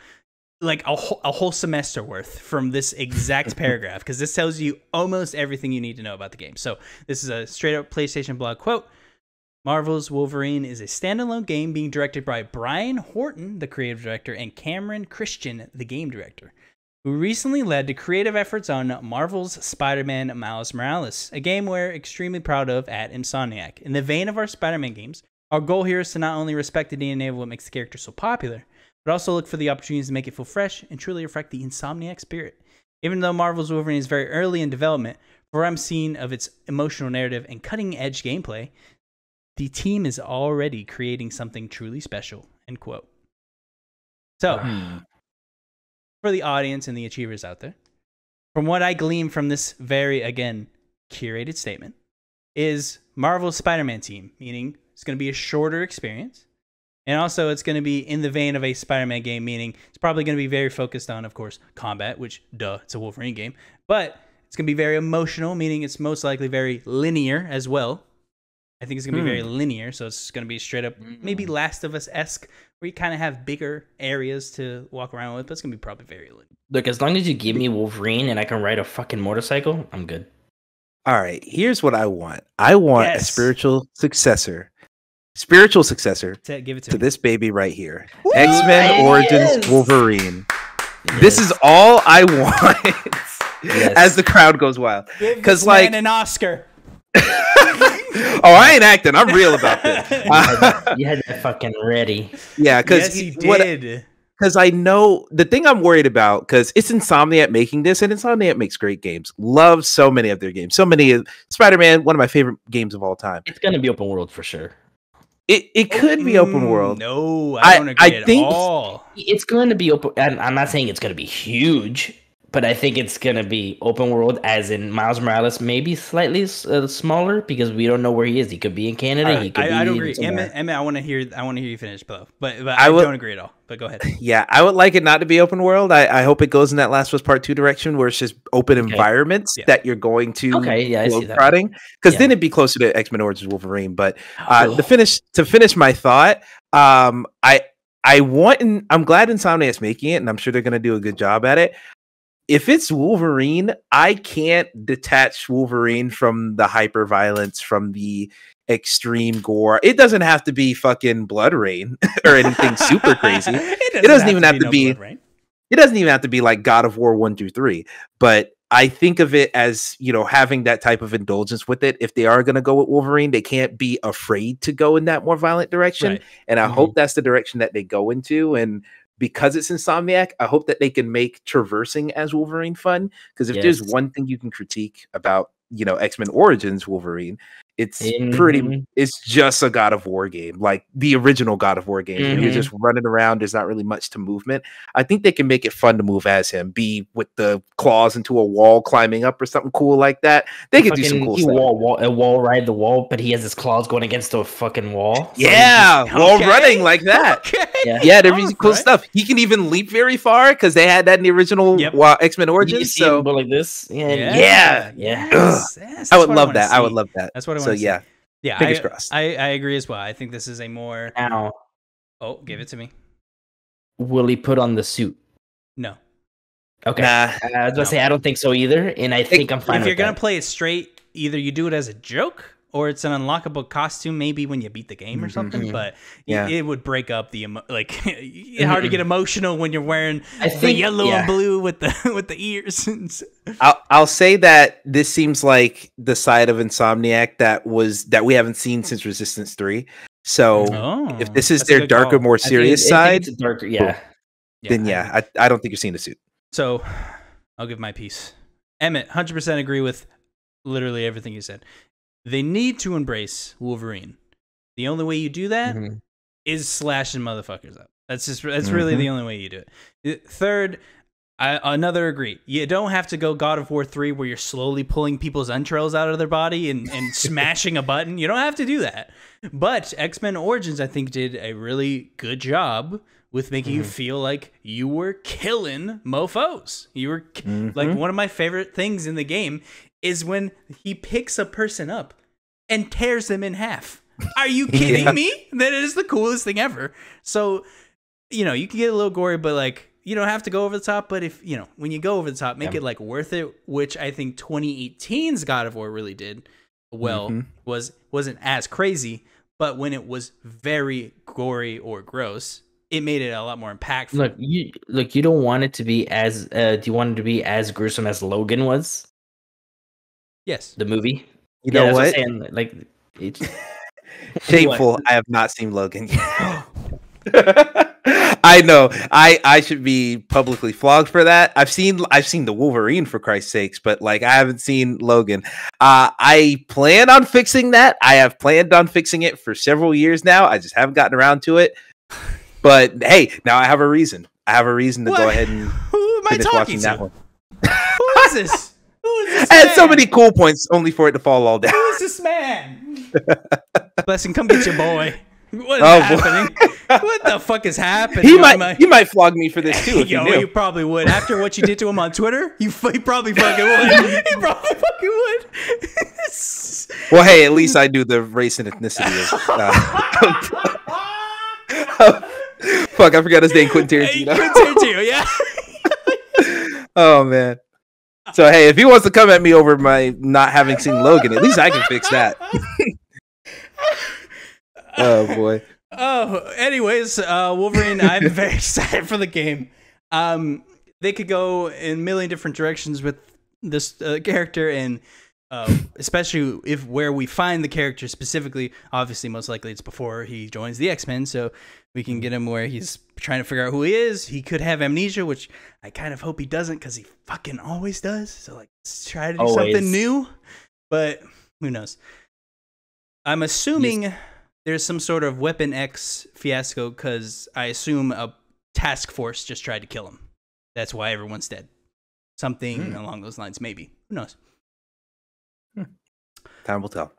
like a whole, a whole semester worth from this exact paragraph because this tells you almost everything you need to know about the game. So this is a straight up PlayStation blog quote. Marvel's Wolverine is a standalone game being directed by Brian Horton, the creative director, and Cameron Christian, the game director, who recently led the creative efforts on Marvel's Spider-Man Miles Morales, a game we're extremely proud of at Insomniac. In the vein of our Spider-Man games, our goal here is to not only respect the DNA of what makes the character so popular, but also look for the opportunities to make it feel fresh and truly reflect the Insomniac spirit. Even though Marvel's Wolverine is very early in development, for what I'm seeing of its emotional narrative and cutting edge gameplay, the team is already creating something truly special. End quote. So, Hmm. For the audience and the achievers out there, from what I glean from this very, again, curated statement, is Marvel's Spider Man team, meaning it's going to be a shorter experience. And also, it's going to be in the vein of a Spider Man game, meaning it's probably going to be very focused on, of course, combat, which, duh, it's a Wolverine game. But it's going to be very emotional, meaning it's most likely very linear as well. I think it's going to be very hmm. linear. So it's going to be straight up, maybe hmm. Last of Us esque, where you kind of have bigger areas to walk around with, but it's going to be probably very linear. Look, as long as you give me Wolverine and I can ride a fucking motorcycle, I'm good. All right, here's what I want. I want a spiritual successor, spiritual successor To- Give it to, to me. this baby right here. X Men Origins Yes. Wolverine. This is all I want. Yes. As the crowd goes wild. because this man like- an Oscar. oh, I ain't acting. I'm real about this. You had, that, you had that fucking ready. yeah, because yes, he what did. because I know the thing I'm worried about because it's Insomniac making this, and Insomniac makes great games. Love so many of their games. So many of Spider Man, one of my favorite games of all time. It's gonna be open world for sure. It it could be open Mm, world. No, I- I don't agree I at think- all. It's going to be open. and I'm not saying it's going to be huge, but I think it's gonna be open world, as in Miles Morales, maybe slightly uh, smaller because we don't know where he is. He could be in Canada. He could I, be I don't agree. somewhere. Emmett, Emmett, I want to hear. I want to hear you finish, but but, but I I, would- don't agree at all. But go ahead. Yeah, I would like it not to be open world. I, I hope it goes in that Last of Us Part Two direction, where it's just open Okay. environments Yeah. that you're going to Okay, yeah, I see that. Because Yeah. then it'd be closer to X Men Origins Wolverine. But uh, the finish to finish my thought, um, I I want and I'm glad Insomniac's making it, and I'm sure they're gonna do a good job at it. If it's Wolverine, I can't detach Wolverine from the hyper violence, from the extreme gore. It doesn't have to be fucking blood rain or anything super crazy. it doesn't even have to no be- it doesn't even have to be like God of War one through three, but I think of it as you know having that type of indulgence with it. If they are going to go with Wolverine, they can't be afraid to go in that more violent direction, Right. and I Mhm. hope that's the direction that they go into. And because it's Insomniac, I hope that they can make traversing as Wolverine fun. Because if there's one thing you can critique about you know X Men Origins Wolverine, it's pretty. Mhm. It's just a God of War game, like the original God of War game. where You're just running around. There's not really much to movement. I think they can make it fun to move as him. Be with the claws into a wall, climbing up, or something cool like that. They could do some cool he stuff. wall, wall, a wall ride the wall, but he has his claws going against a fucking wall. So Yeah, just- wall Okay. running like that. Okay. Yeah. Yeah, there'd be cool Alright. stuff. He can even leap very far because they had that in the original Yep. wa- X Men Origins. see him So go like this. Yeah, Yeah. Yeah. Yeah. Yes, yes, I would love wanna that. I would love that. That's what I So yeah, see. Yeah, fingers I, crossed. I I agree as well. I think this is a more. Now, Oh, give it to me. will he put on the suit? No. Okay. Nah, uh, I was gonna No. say I don't think so either, and I think I'm fine if you're gonna that. play it straight, either you do it as a joke or it's an unlockable costume, maybe when you beat the game or Mhm. something. Mhm. But Yeah. it would break up the emo- like. it's hard to Mhm. get emotional when you're wearing I the think yellow yeah. and blue with the with the ears. and s- I'll I'll say that this seems like the side of Insomniac that was that we haven't seen since Resistance Three. So oh, if this is their darker, call. more I think serious it's- I think side, it's darker. Yeah. then I yeah. I, I don't think you're seeing the suit. So, I'll give my piece. Emmett, hundred percent agree with literally everything you said. They need to embrace Wolverine. The only way you do that is Mhm. slashing motherfuckers up. That's just that's really the only way you do it. Third, I, another agree. You don't have to go God of War three where you're slowly pulling people's entrails out of their body and, and smashing a button. You don't have to do that. But X Men Origins, I think, did a really good job with making you feel like you were killing mofo's. You were ki- like one of my favorite things in the game is when he picks a person up and tears them in half. Are you kidding Yeah. me? That is the coolest thing ever. So, you know, you can get a little gory, but like you don't have to go over the top. But if you know, when you go over the top, make Yeah. it like worth it, which I think 2018's God of War really did well. Mhm. Was wasn't as crazy, but when it was very gory or gross, it made it a lot more impactful. Look, you look. You don't want it to be as. Uh, do you want it to be as gruesome as Logan was? yes, The movie. You Yeah, know that's what? I'm saying. Like, it's, Shameful. I have not seen Logan. I know. I I should be publicly flogged for that. I've seen I've seen the Wolverine for Christ's sakes, but like I haven't seen Logan. Uh I plan on fixing that. I have planned on fixing it for several years now. I just haven't gotten around to it. But hey, now I have a reason. I have a reason to go ahead and Who am I finish talking watching to? that one. Who is this? Who is this? I had so many cool points only for it to fall all down. Who is this man? Blessing, come get your boy. What is Oh, boy. happening? what the fuck is happening? He on might my- he might flog me for this too if Yo, he knew. you probably would. After what you did to him on Twitter, you f- he probably fucking would. he probably fucking would. Well, hey, at least I do the race and ethnicity. Of, uh, fuck, I forgot his name, Quentin Hey, Tarantino. Quentin Tarantino, yeah. oh man. So hey, if he wants to come at me over my not having seen Logan, at least I can fix that. Oh boy. Oh, anyways, uh, Wolverine. I'm very excited for the game. Um, they could go in a million different directions with this uh, character, and uh, especially if where we find the character specifically. Obviously, most likely it's before he joins the X Men, so we can get him where he's trying to figure out who he is. He could have amnesia, which I kind of hope he doesn't, because he fucking always does. So like, let's try to do Always. something new, but who knows? I'm assuming there's some sort of Weapon X fiasco because I assume a task force just tried to kill him. That's why everyone's dead. something Hmm. along those lines. Maybe who knows? Time will tell.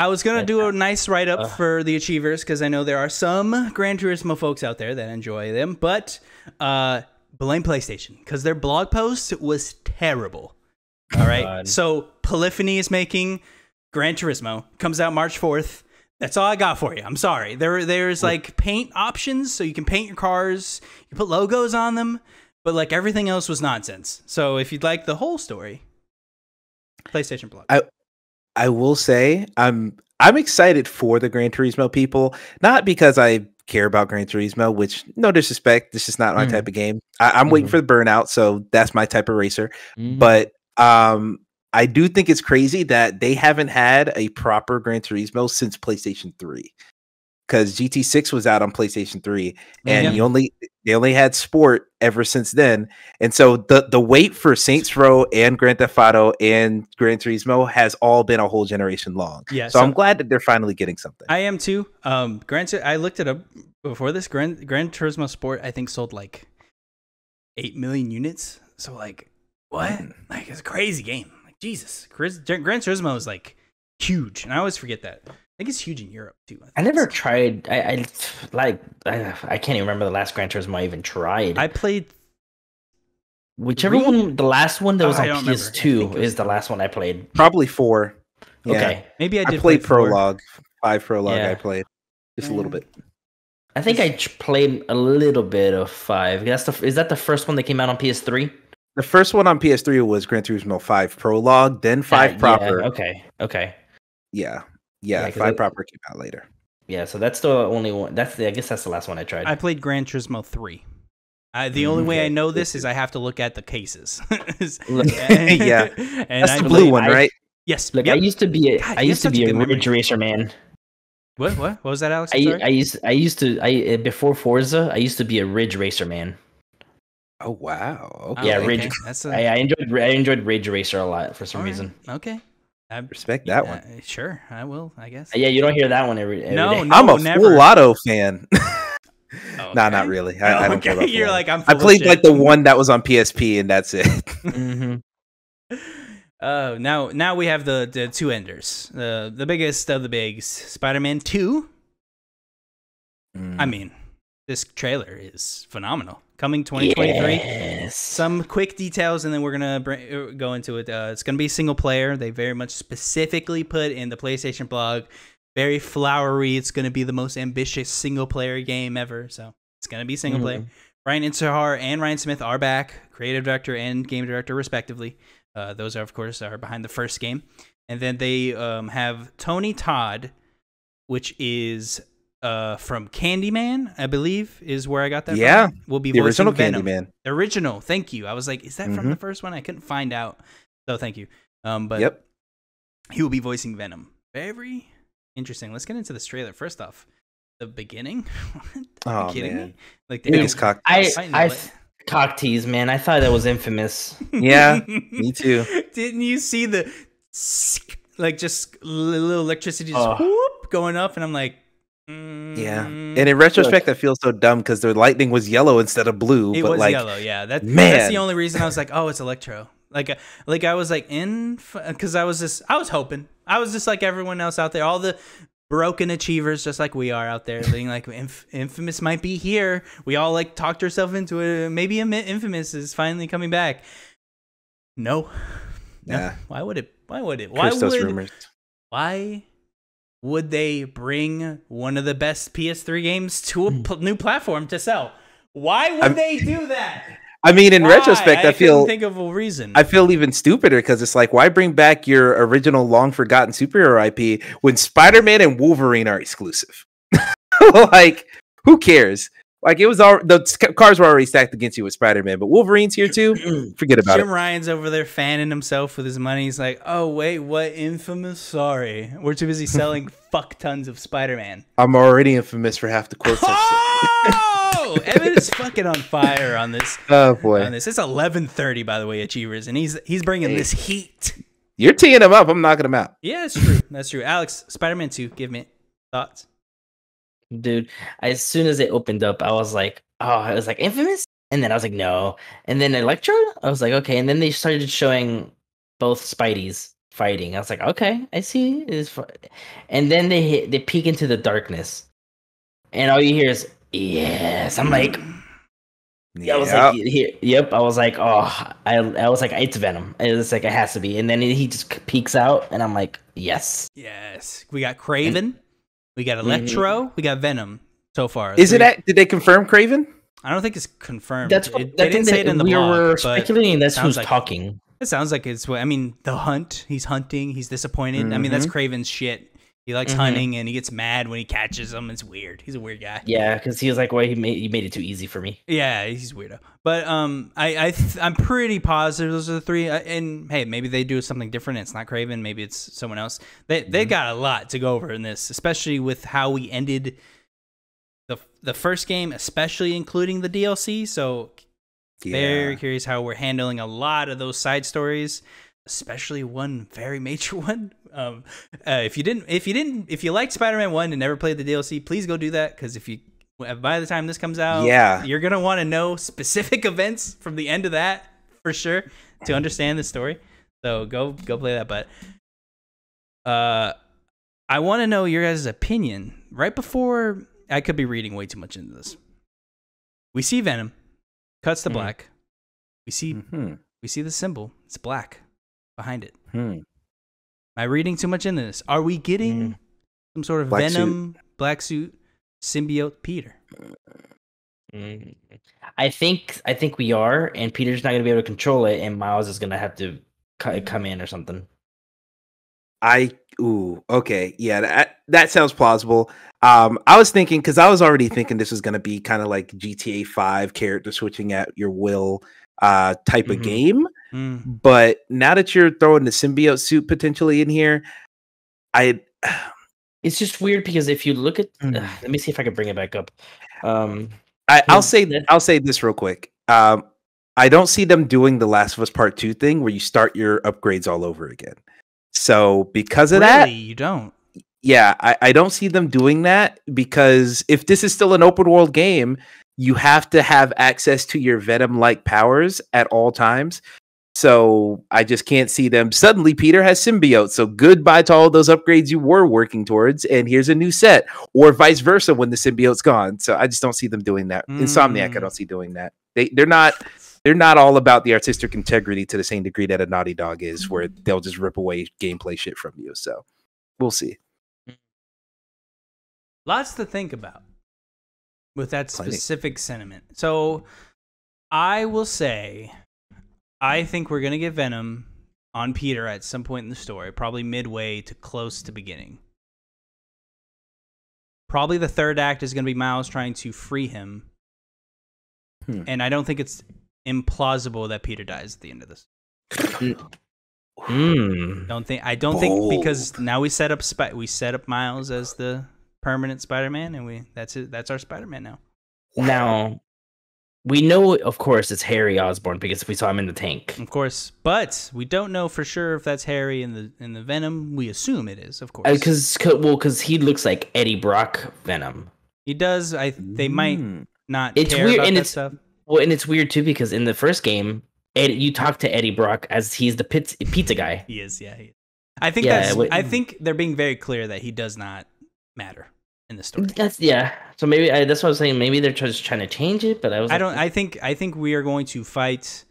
I was gonna do a nice write up uh, for the achievers because I know there are some Gran Turismo folks out there that enjoy them, but uh, blame PlayStation because their blog post was terrible. All right, God. so Polyphony is making Gran Turismo comes out March fourth. That's all I got for you. I'm sorry. There, there's like paint options, so you can paint your cars. You put logos on them, but like everything else was nonsense. So if you'd like the whole story, PlayStation blog. I- I will say I'm I'm excited for the Gran Turismo people, not because I care about Gran Turismo, which no disrespect, this is not my Mm. type of game. I, I'm waiting Mhm. for the burnout, so that's my type of racer. Mhm. But um I do think it's crazy that they haven't had a proper Gran Turismo since PlayStation 3. Because GT6 was out on PlayStation 3 and Yeah. you only they only had sport ever since then. And so the the wait for Saints Row and Grand Theft Auto and Gran Turismo has all been a whole generation long. yeah, So, I'm glad that they're finally getting something. I am too. Um, Gran, I looked it up before this. Gran, Gran Turismo Sport, I think, sold like eight million units. So like, what? Mm. Like, it's a crazy game. Like, Jesus, Gran Turismo is like huge, and I always forget that. I think it's huge in Europe too. I never tried. I, I like. I, I can't even remember the last Gran Turismo I even tried. I played. Whichever Three? one, the last one that Oh, was I on don't remember. I PS2 was- is the last one I played. Probably four. Yeah. Okay, Maybe I I, did played play four. prologue. Five prologue Yeah. I played. Just a little bit. I think I played a little bit of five. That's the. Is that the first one that came out on PS3? The first one on PS3 was Gran Turismo 5 Prologue, then 5 Uh, proper. Yeah, okay. Okay. Yeah. Yeah, Yeah, 'cause 5 it- proper came out later. Yeah. So that's the only one. That's the. I guess that's the last one I tried. I played Gran Turismo three. Uh, the only way I know this is I have to look at the cases. Look- Yeah. and That's I the blue played- one, I- right? Yes. Look, yep. I used to be. A, God, I used to be a a good memory. Ridge Racer man. What? What? What was that, Alex? I, I'm sorry? I used I used to I uh, before Forza I used to be a Ridge Racer man. Oh, wow. Oh, Okay. yeah, okay. Ridge- That's a, I, I enjoyed I enjoyed Ridge Racer a lot for some all right, reason. Okay. I, Respect that one. uh, sure, I will. I guess. Uh, Yeah, you don't hear that one every, every No, day. no. I'm a never. Full Auto fan. No, Nah, not really. I, I don't care Okay, about You're Full like I'm. I played like the one that was on PSP, and that's it. Mhm. Oh, now now we have the, the two enders. The the biggest of the bigs, Spider-Man Two. I mean, this trailer is phenomenal. Coming 2023. Yes. Some quick details, and then we're gonna br- uh, go into it. Uh, it's gonna be single player. They very much specifically put in the PlayStation blog, very flowery. It's gonna be the most ambitious single player game ever. So it's gonna be single player. Mhm. Ryan Intihar and Ryan Smith are back, creative director and game director respectively. Uh, those are of course are behind the first game, and then they um, have Tony Todd, which is uh, from Candyman, I believe, is where I got that. Yeah, from. will be the voicing original Venom. Candyman. Original. Thank you. I was like, is that from Mhm. the first one? I couldn't find out. So thank you. Um, but Yep. he will be voicing Venom. Very interesting. Let's get into this trailer. First off, the beginning. Are you Oh, kidding man. me? Like the Biggest cock. I fighting the I cock tease man. I thought that was infamous. Yeah, me too. Didn't you see the like just little electricity just Oh. whoop going up, and I'm like, Yeah. mm, And in retrospect, I feel so dumb because their lightning was yellow instead of blue. it but was like, yellow. Yeah, that, that's man. the only reason I was like, oh, it's electro. Like, uh, like I was like in because I was just I was hoping I was just like everyone else out there, all the broken achievers, just like we are out there, being like Inf- Infamous might be here. We all like talked ourselves into it. Maybe Infamous is finally coming back. No, no. Nah. Why would it? Why would it? Why curse those would rumors. why would they bring one of the best PS3 games to a hmm. pl- new platform to sell? Why would I'm- they do that? I mean, in Why? retrospect, I, couldn't feel think of a reason. I feel even stupider because it's like, why bring back your original long forgotten superhero IP when Spider Man and Wolverine are exclusive? like, who cares? Like, it was all the s- cars were already stacked against you with Spider Man, but Wolverine's here too. Forget about Jim it. Jim Ryan's over there fanning himself with his money. He's like, "Oh wait, what infamous? Sorry, we're too busy selling fuck tons of Spider-Man." I'm already infamous for half the quotes. I Oh, Evan is fucking on fire on this. oh boy, On this, it's 11:30 by the way, achievers, and he's he's bringing Hey. this heat. you're teeing him up. I'm knocking him out. Yeah, that's true. That's true. Alex, Spider-Man 2, give me thoughts. Dude, as soon as it opened up, I was like, oh, I was like, infamous? And then I was like, no. And then Electro, I was like, okay. And then they started showing both Spideys fighting. I was like, okay, I see. It's and then they hit, they peek into the darkness, and all you hear is yes. I'm like, Yeah, I was Yep. like, here, yep. I was like, oh, I, I was like, it's Venom. It was like, it has to be. And then he just peeks out, and I'm like, yes. Yes, we got Kraven, we got mm-hmm. Electro, we got Venom. So far, is it at, did they confirm Kraven? I don't think it's confirmed. That's what It- I they didn't say it in the we blog, were speculating. That's sounds who's like- talking. It sounds like it's. I mean, the hunt. He's hunting. He's disappointed. I mean, that's. Mm-hmm. Kraven's shit. He likes Mhm. hunting, and he gets mad when he catches them. It's weird. He's a weird guy. Yeah, because he was like, well, he made he made it too easy for me. Yeah, he's weirdo. But um, I I th- I'm pretty positive those are the three. Uh, And hey, maybe they do something different. It's not Kraven. Maybe it's someone else. They they Mm-hmm. got a lot to go over in this, especially with how we ended the the first game, especially including the DLC. So very curious how we're handling a lot of those side stories, especially one very major one. Um, uh, if you didn't, if you didn't, if you liked Spider-Man One and never played the DLC, please go do that because if you by the time this comes out, Yeah. you're gonna want to know specific events from the end of that for sure to understand the story. So go go play that. But uh, I want to know your guys' opinion right before I could be reading way too much into this. We see Venom cuts to Mhm. black. We see Mhm. we see the symbol. It's black behind it. Hmm. Am I reading too much into this? Are we getting some sort of Black suit. Venom black suit symbiote Peter? Mm. I think I think we are, and Peter's not gonna be able to control it, and Miles is gonna have to co- come in or something. I ooh okay yeah that that sounds plausible. Um, I was thinking because I was already thinking this was gonna be kind of like GTA Five character switching at your will uh type of Mhm. game. Mm. But now that you're throwing the symbiote suit potentially in here, I It's just weird because if you look at, Mm. ugh, let me see if I can bring it back up. Um, I, I'll say that- I'll say this real quick. Um, I don't see them doing the Last of Us Part Two thing where you start your upgrades all over again. So because of Really, that, you don't. yeah, I, I don't see them doing that because if this is still an open world game, you have to have access to your Venom like powers at all times. So I just can't see them. Suddenly, Peter has symbiote. So goodbye to all those upgrades you were working towards, and here's a new set, or vice versa when the symbiote's gone. So I just don't see them doing that. Insomniac, I Mm. don't see doing that. They they're not they're not all about the artistic integrity to the same degree that a Naughty Dog is, where they'll just rip away gameplay shit from you. So we'll see. Lots to think about with that Plenty. specific sentiment. So I will say, I think we're gonna get Venom on Peter at some point in the story, probably midway to close to beginning. Probably the third act is gonna be Miles trying to free him, Hmm. and I don't think it's implausible that Peter dies at the end of this. mm, Don't think I don't think because now we set up Spi- we set up Miles as the permanent Spider-Man, and we that's it. That's our Spider-Man now. now we know, of course, it's Harry Osborn because we saw him in the tank. Of course, but we don't know for sure if that's Harry in the in the Venom. We assume it is, of course. Because well, because he looks like Eddie Brock Venom. he does. I they might Mm. not It's care weird, about and that it's- stuff. Well, and it's weird too because in the first game, Ed, you talk to Eddie Brock as he's the pizza, pizza guy. He is, yeah. He is. I think Yeah, that's. wait- I think they're being very clear that he does not matter in the story. That's yeah. So maybe I, that's what I was saying. Maybe they're just trying to change it, but I was. I like, don't. I think. I think we are going to fight.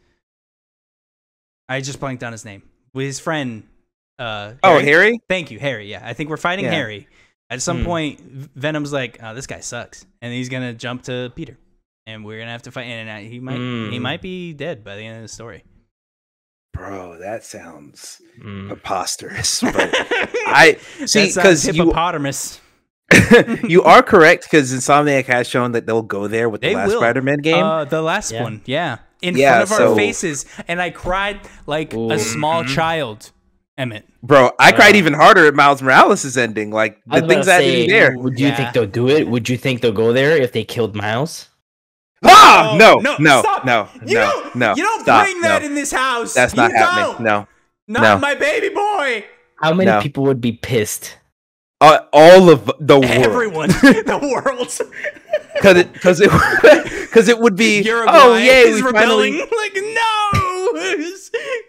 I just blanked on his name with his friend. Uh, Oh, Harry? Thank you, Harry. Yeah, I think we're fighting Yeah. Harry. At some Hmm. point, Venom's like, "Oh, this guy sucks," and he's gonna jump to Peter, and we're gonna have to fight. And I- he might, he Hmm. might be dead by the end of the story. Bro, that sounds Mm. preposterous. But I see because you hippopotamus. you are correct because Insomniac has shown that they'll go there with They the last will. Spider-Man game. Uh, the last Yeah. one, yeah, in Yeah, front of so- our faces, and I cried like Ooh. a small Mhm. child. Emmett, Bro, I cried uh, even harder at Miles Morales' ending. Like I the was things that to I say, did there. Would you Yeah. think they'll do it? Would you think they'll go there if they killed Miles? Ah, Oh, no, no, no, stop. no, you no, don't, no. you don't stop, bring that no. in this house. That's You not happening. don't. No, not no. my baby boy. How many No. people would be pissed? Uh, all of the world. Everyone, the world. because it because it because it would be Uruguay oh yeah, is we rebelling. finally Like no.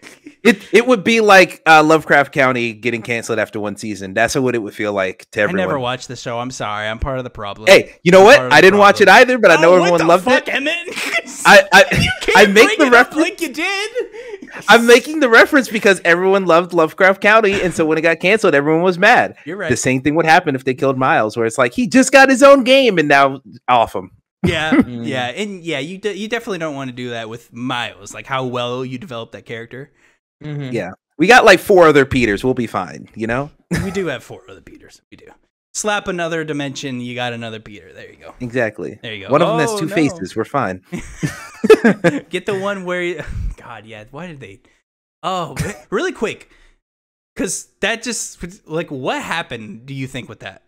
it it would be like uh, Lovecraft Country getting canceled after one season. That's what it would feel like to everyone. I never watched the show. I'm sorry. I'm part of the problem. Hey, you know I'm what? I didn't watch it either, but I know Oh, what everyone the loved fuck, it. Emmett? I I, I make the reference. like you did. I'm making the reference because everyone loved Lovecraft Country, and so when it got canceled, everyone was mad. You're right. The same thing would happen if they killed Miles, where it's like he just got his own game and now off him. Yeah, yeah, and yeah, you de- you definitely don't want to do that with Miles. Like how well you develop that character. Mhm. Yeah. We got like four other Peters. We'll be fine, you know? We do have four other Peters. We do. Slap another dimension, you got another Peter. There you go. Exactly. There you go. One of them has two no. faces. We're fine. Get the one where, you, God, yeah. Why did they? Oh, really quick, because that just like what happened? Do you think with that,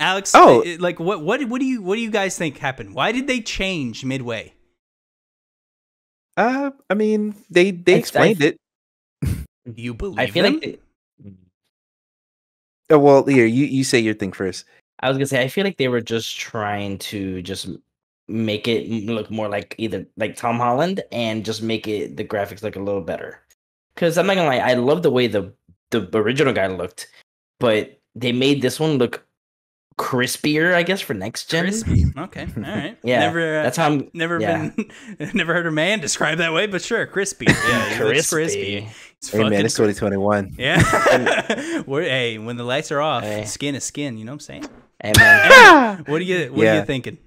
Alex? Oh. uh, like what what what do you what do you guys think happened? Why did they change midway? Uh, I mean, they they I- explained I- it. Do you believe I feel them? like they, Oh, well, here you you say your thing first. I was gonna say I feel like they were just trying to just make it look more like either like Tom Holland and just make it the graphics look a little better. Because I'm not gonna lie, I love the way the the original guy looked, but they made this one look crispier, I guess, for next gen. Crispy. Okay. All right. Yeah, Never. Uh, That's how I'm. never yeah. been. never heard a man described that way, but sure, crispy. Yeah, he looks crispy. crispy. It's Hey man, it's 2021. Yeah. We're, hey, when the lights are off, Hey. skin is skin. You know what I'm saying? Hey man, What are you? What are you thinking?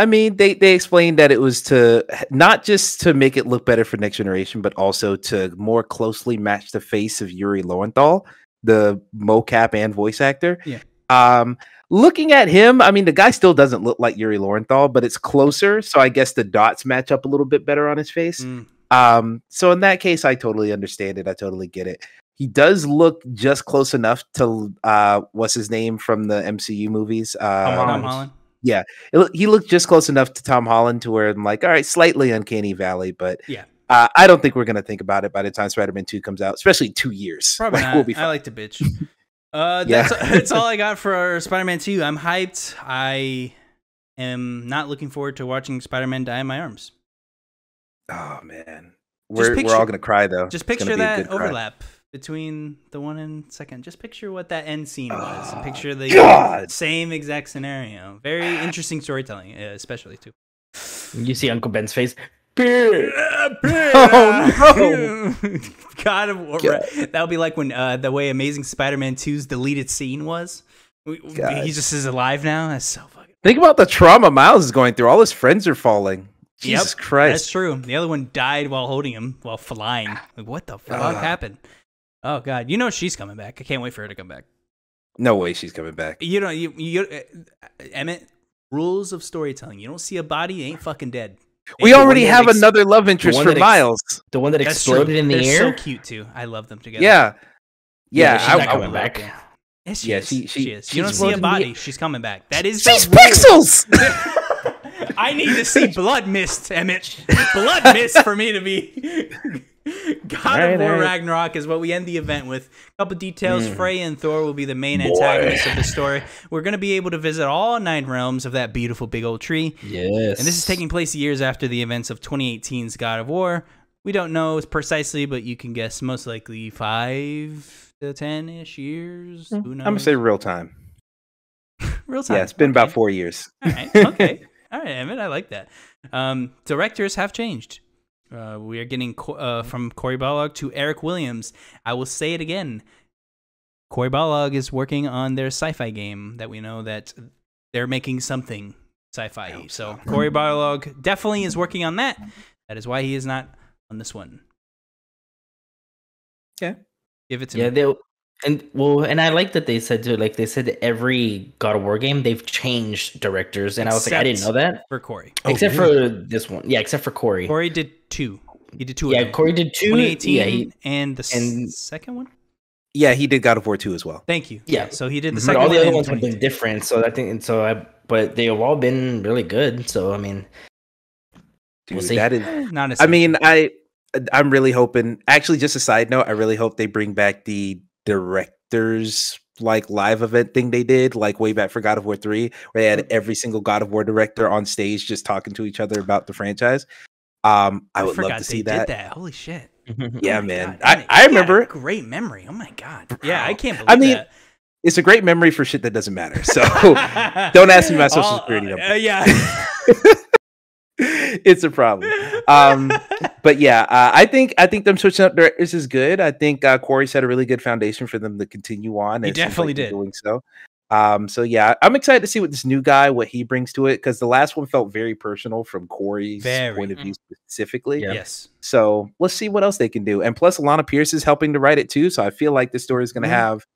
I mean, they they explained that it was to not just to make it look better for next generation, but also to more closely match the face of Yuri Lowenthal, the mocap and voice actor. Yeah. Um, looking at him, I mean, the guy still doesn't look like Yuri Lowenthal, but it's closer, so I guess the dots match up a little bit better on his face. Mm, Um, so in that case, I totally understand it. I totally get it. He does look just close enough to uh, what's his name from the MCU movies? Uh, Tom Holland. Holland. it he looked just close enough to Tom Holland to where I'm like, all right, slightly uncanny valley, but Yeah. uh, I don't think we're gonna think about it by the time Spider-Man Two comes out, especially two years. Probably Like, not. we'll be I like to bitch. Uh, Yeah. that's, that's all I got for Spider-Man 2. I'm hyped. I am not looking forward to watching Spider-Man die in my arms. oh man, we're picture- we're all gonna cry though. Just picture that good cry. overlap between the one and second. Just picture what that end scene was. and picture the God. same exact scenario. Very interesting storytelling, uh, especially too. you see Uncle Ben's face. Oh, no! God of War. That would be like when uh, the way Amazing Spider-Man 2's deleted scene was. God. He just is alive now. That's so fucking. Think about the trauma Miles is going through. All his friends are falling. Yep, Jesus Christ. That's true. The other one died while holding him while flying. Like, what the fuck Ugh. happened? Oh God! You know she's coming back. I can't wait for her to come back. No way she's coming back. You know, you, you uh, Emmett. Rules of storytelling. You don't see a body, ain't fucking dead. We the already have ex- another love interest for ex- Miles. The one that That's true. exploded in the They're air. so cute too. I love them together. Yeah. Yeah, Yeah. she's I- not I- coming back. Yes, she Yeah, is. she- She, she- is. You don't see a floating in the- body. She's coming back. That is the She's pixels. I need to see blood mist, Emmett. Blood mist for me to be. God Alright, of War alright. Ragnarok is what we end the event with. A couple details. Mm. Freya and Thor will be the main antagonists of the story. We're going to be able to visit all nine realms of that beautiful big old tree. Yes. And this is taking place years after the events of 2018's God of War. We don't know precisely, but you can guess most likely five to ten ish years. Who knows? I'm gonna say real time. real time. Yeah, it's been about four years. All right. Okay. All right, Emmett. I like that. Um, directors have changed. Uh, we are getting Co- uh, from Cory Barlog to Eric Williams. I will say it again. Cory Barlog is working on their sci-fi game that we know that they're making something sci-fi. So Cory Barlog definitely is working on that. That is why he is not on this one. Yeah. Give it to yeah, me. they and well, and I like that they said too. Like they said, every God of War game they've changed directors, and I was like, I didn't know that. for Cory. Oh, except for this one, yeah, except for Cory. Cory did two. He did two. yeah, them. Cory did two. 2018 Yeah, he, and the and- second one. Yeah, he did God of War 2 as well. Thank you. Yeah. So he did the Mhm. but second all one. the other ones have been different. So I think, and so I, but they have all been really good. So I mean, Dude, We'll see. that is Eh, Not as I mean, I I'm really hoping actually just a side note, I really hope they bring back the director's like live event thing they did like way back for God of War 3 where they had every single God of War director on stage just talking to each other about the franchise. Um I would love to see they that. Did that. Holy shit! Yeah, Oh man. God, I, I remember great memory. Oh my god. Yeah, I can't believe I mean, that. it's a great memory for shit that doesn't matter. So don't ask me my social All- security number. uh, yeah. it's a problem. Um, but yeah, uh, I think I think them switching up directors is good. I think uh, Cory set a really good foundation for them to continue on. He and it seems like definitely they're did. doing so. Um, so yeah, I'm excited to see what this new guy what he brings to it because the last one felt very personal from Cory's Very. point of view specifically. Yeah. Yes. So let's see what else they can do. And plus, Alanah Pearce is helping to write it too. So I feel like the story is going to Mhm. have.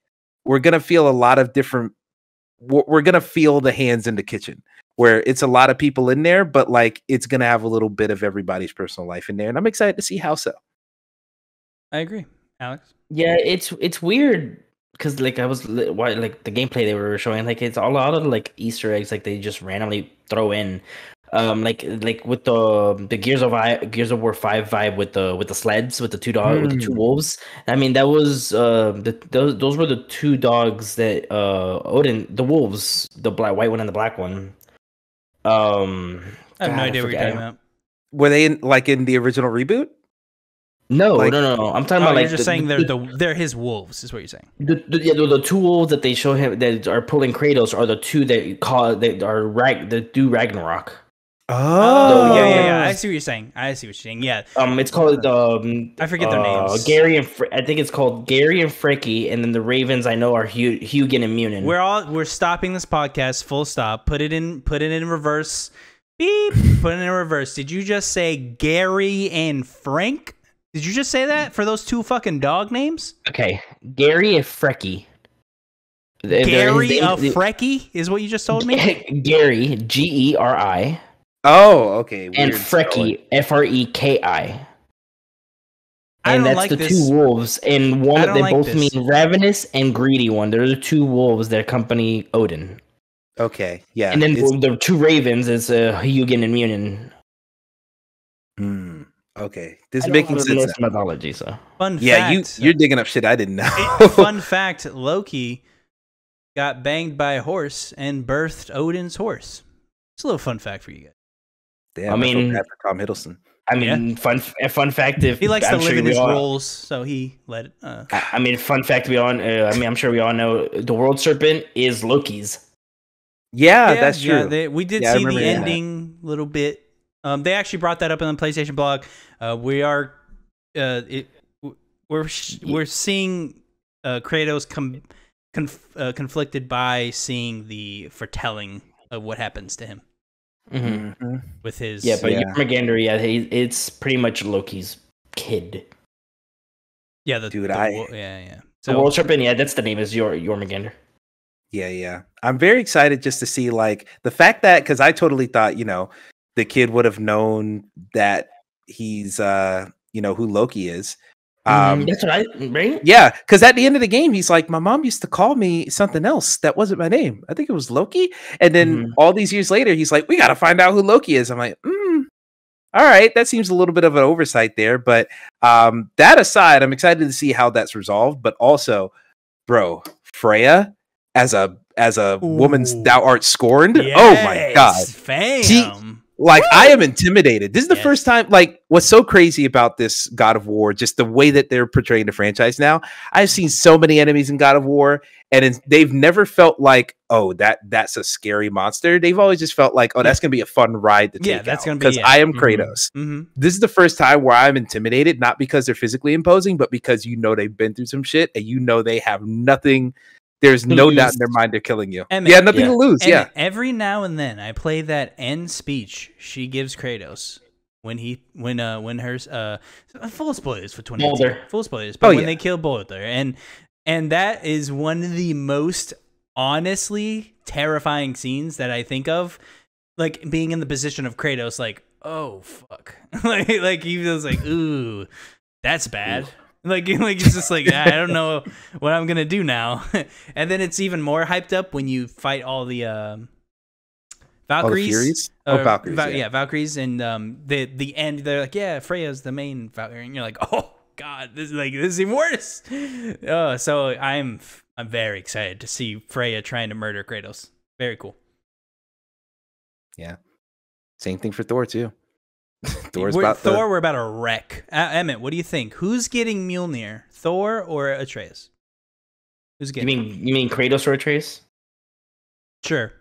We're going to feel a lot of different. We're, we're going to feel the hands in the kitchen where it's a lot of people in there, but like it's going to have a little bit of everybody's personal life in there. And I'm excited to see how so. I agree. Alex. Yeah, it's it's weird because like I was li- why like the gameplay they were showing like it's a lot of like Easter eggs like they just randomly throw in, um like like with the the Gears of I Gears of War Five vibe with the with the sleds with the two dog with the two Hmm. wolves. I mean that was uh the those those were the two dogs that uh Odin the wolves the black white one and the black one. Um, I have no God, idea what you're talking about. Were they in like in the original reboot? No, Like- no, no, no. I'm talking Oh, about you're just the- saying they're the they're his wolves, is what you're saying. The, the, yeah, the, the two wolves that they show him that are pulling Kratos are the two that call that are rag that do Ragnarok. Oh, yeah, yeah, yeah. Oh. I see what you're saying. I see what you're saying. Yeah. Um, it's called um, I forget their uh, names. Gary and Fr- I think it's called Gary and Fricky, and then the Ravens I know are Hugh, Hugin and Munin. We're all we're stopping this podcast. Full stop. Put it in. Put it in reverse. Beep. put it in reverse. Did you just say Gary and Frank? Did you just say that for those two fucking dog names? okay, Gary and Freki. They're- they're- his Gary name- of Freki is what you just told me. Gary G E R I Oh, okay. and weird spelling. Freki F R E K I. I and that's like the this. two wolves, and one I of don't they like both this. mean ravenous and greedy one. They're the two wolves that accompany Odin, Okay, yeah. and then it's- the two ravens is uh, Hugin and Munin. Hmm, okay, this I is know making the sense. Norse now. mythology, so Fun Yeah, fact. you you're digging up shit I didn't know. it- fun fact: Loki got banged by a horse and birthed Odin's horse. It's a little fun fact for you guys. Damn, I I mean- bad for Tom Hiddleston. I mean, fun a fun fact. If He likes I'm to live sure in his all- roles, so he let it. Uh, I I mean, fun fact. We all. Uh, I mean, I'm sure we all know the world serpent is Loki's. Yeah, that's true. Yeah, they, we did Yeah, see the remember that. ending little bit. Um, they actually brought that up in the PlayStation blog. Uh, we are, uh, it, we're we're seeing uh, Kratos com- conf- uh, conflicted by seeing the foretelling of what happens to him Mhm. Mhm. with his. Yeah, but Yeah. Jormungandr, yeah, he, it's pretty much Loki's kid. yeah, the, Dude, the I- wo- yeah, yeah. The world serpent, yeah, that's the name is Yor Jormungandr. Yeah, yeah. I'm very excited just to see like the fact that because I totally thought you know the kid would have known that he's uh you know who Loki is. Um, Mm, that's what I right. Yeah, because at the end of the game, he's like, My mom used to call me something else that wasn't my name. I think it was Loki. And then Mhm. all these years later, he's like, We got to find out who Loki is. I'm like, mm, All right, that seems a little bit of an oversight there. But um, that aside, I'm excited to see how that's resolved. But also, bro, Freya as a as a woman's thou art scorned. Oh my god Yes, fam. See, like I am intimidated. This is the Yes. first time. Like, what's so crazy about this God of War? Just the way that they're portraying the franchise now. I've seen so many enemies in God of War, and they've never felt like, oh, that that's a scary monster. They've always just felt like, oh, that's gonna be a fun ride to take. Yeah, that's gonna be- because yeah. I am Mhm. Kratos. hmm This is the first time where I'm intimidated, not because they're physically imposing, but because you know they've been through some shit, and you know they have nothing. There's To no doubt in their mind they're killing you. And- yeah, nothing yeah. to lose. And yeah, every now and then, I play that end speech she gives Kratos when he when uh when her uh full spoilers for twenty Baldur. full spoilers, but Oh, when yeah. they kill Baldur and and that is one of the most honestly terrifying scenes that I think of, like being in the position of Kratos, like oh fuck, like like he feels like ooh that's bad. Like, like it's just like I don't know what I'm gonna do now, and then it's even more hyped up when you fight all the um, all the Valkyries. Oh, Valkyries. Val- yeah. yeah. Valkyries, and um, the the end. They're like, yeah, Freya's the main Valkyrie, and you're like, oh god, this is like this is even worse. Uh, so I'm I'm very excited to see Freya trying to murder Kratos. Very cool. Yeah. Same thing for Thor too. Thor's we're, about Thor, the- we're about a wreck. Uh, Emmett, what do you think? Who's getting Mjolnir? Thor or Atreus? Who's getting? You mean you mean Kratos or Atreus? sure.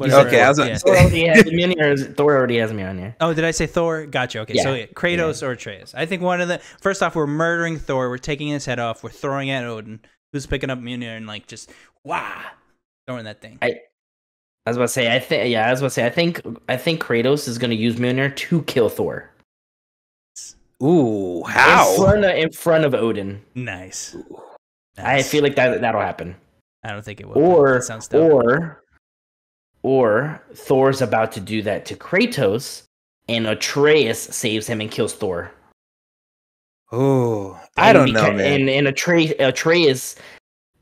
Okay, I was about yeah. to Thor say- already has me or is- Thor already has Mjolnir. Oh, did I say Thor? Gotcha. Okay, so Yeah. yeah, Kratos or Atreus. I think one of the first off, we're murdering Thor. We're taking his head off. We're throwing at Odin, who's picking up Mjolnir and like just wah, throwing that thing. I- I was about to say I think yeah, I was about to say I think I think Kratos is gonna use Mjolnir to kill Thor. Ooh, In how? front of, in front of Odin. nice. I feel like that that'll happen. I don't think it will. Or that sounds dope. or or Thor's about to do that to Kratos and Atreus saves him and kills Thor. Ooh, I don't know, man. And and Atre- Atreus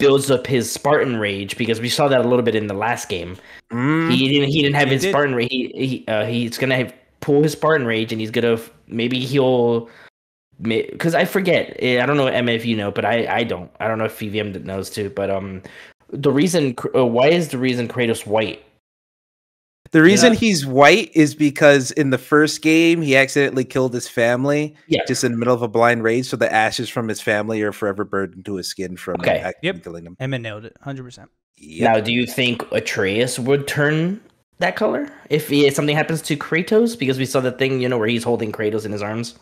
builds up his Spartan rage because we saw that a little bit in the last game. Mm, He didn't he didn't have He his did. Spartan rage. He, he uh, he's gonna have, pull his Spartan rage and he's gonna maybe he'll because I forget. eh, I don't know Emma if you know, but I I don't. I don't know if VVM knows too. But um, the reason uh, why is the reason Kratos white? The reason Yeah. he's white is because in the first game he accidentally killed his family Yeah. just in the middle of a blind rage, so the ashes from his family are forever burned into his skin from Okay. accidentally Yep. killing him. Emmett nailed it, hundred percent. Yep. Now, do you think Atreus would turn that color if he, if something happens to Kratos? Because we saw the thing, you know, where he's holding Kratos in his arms.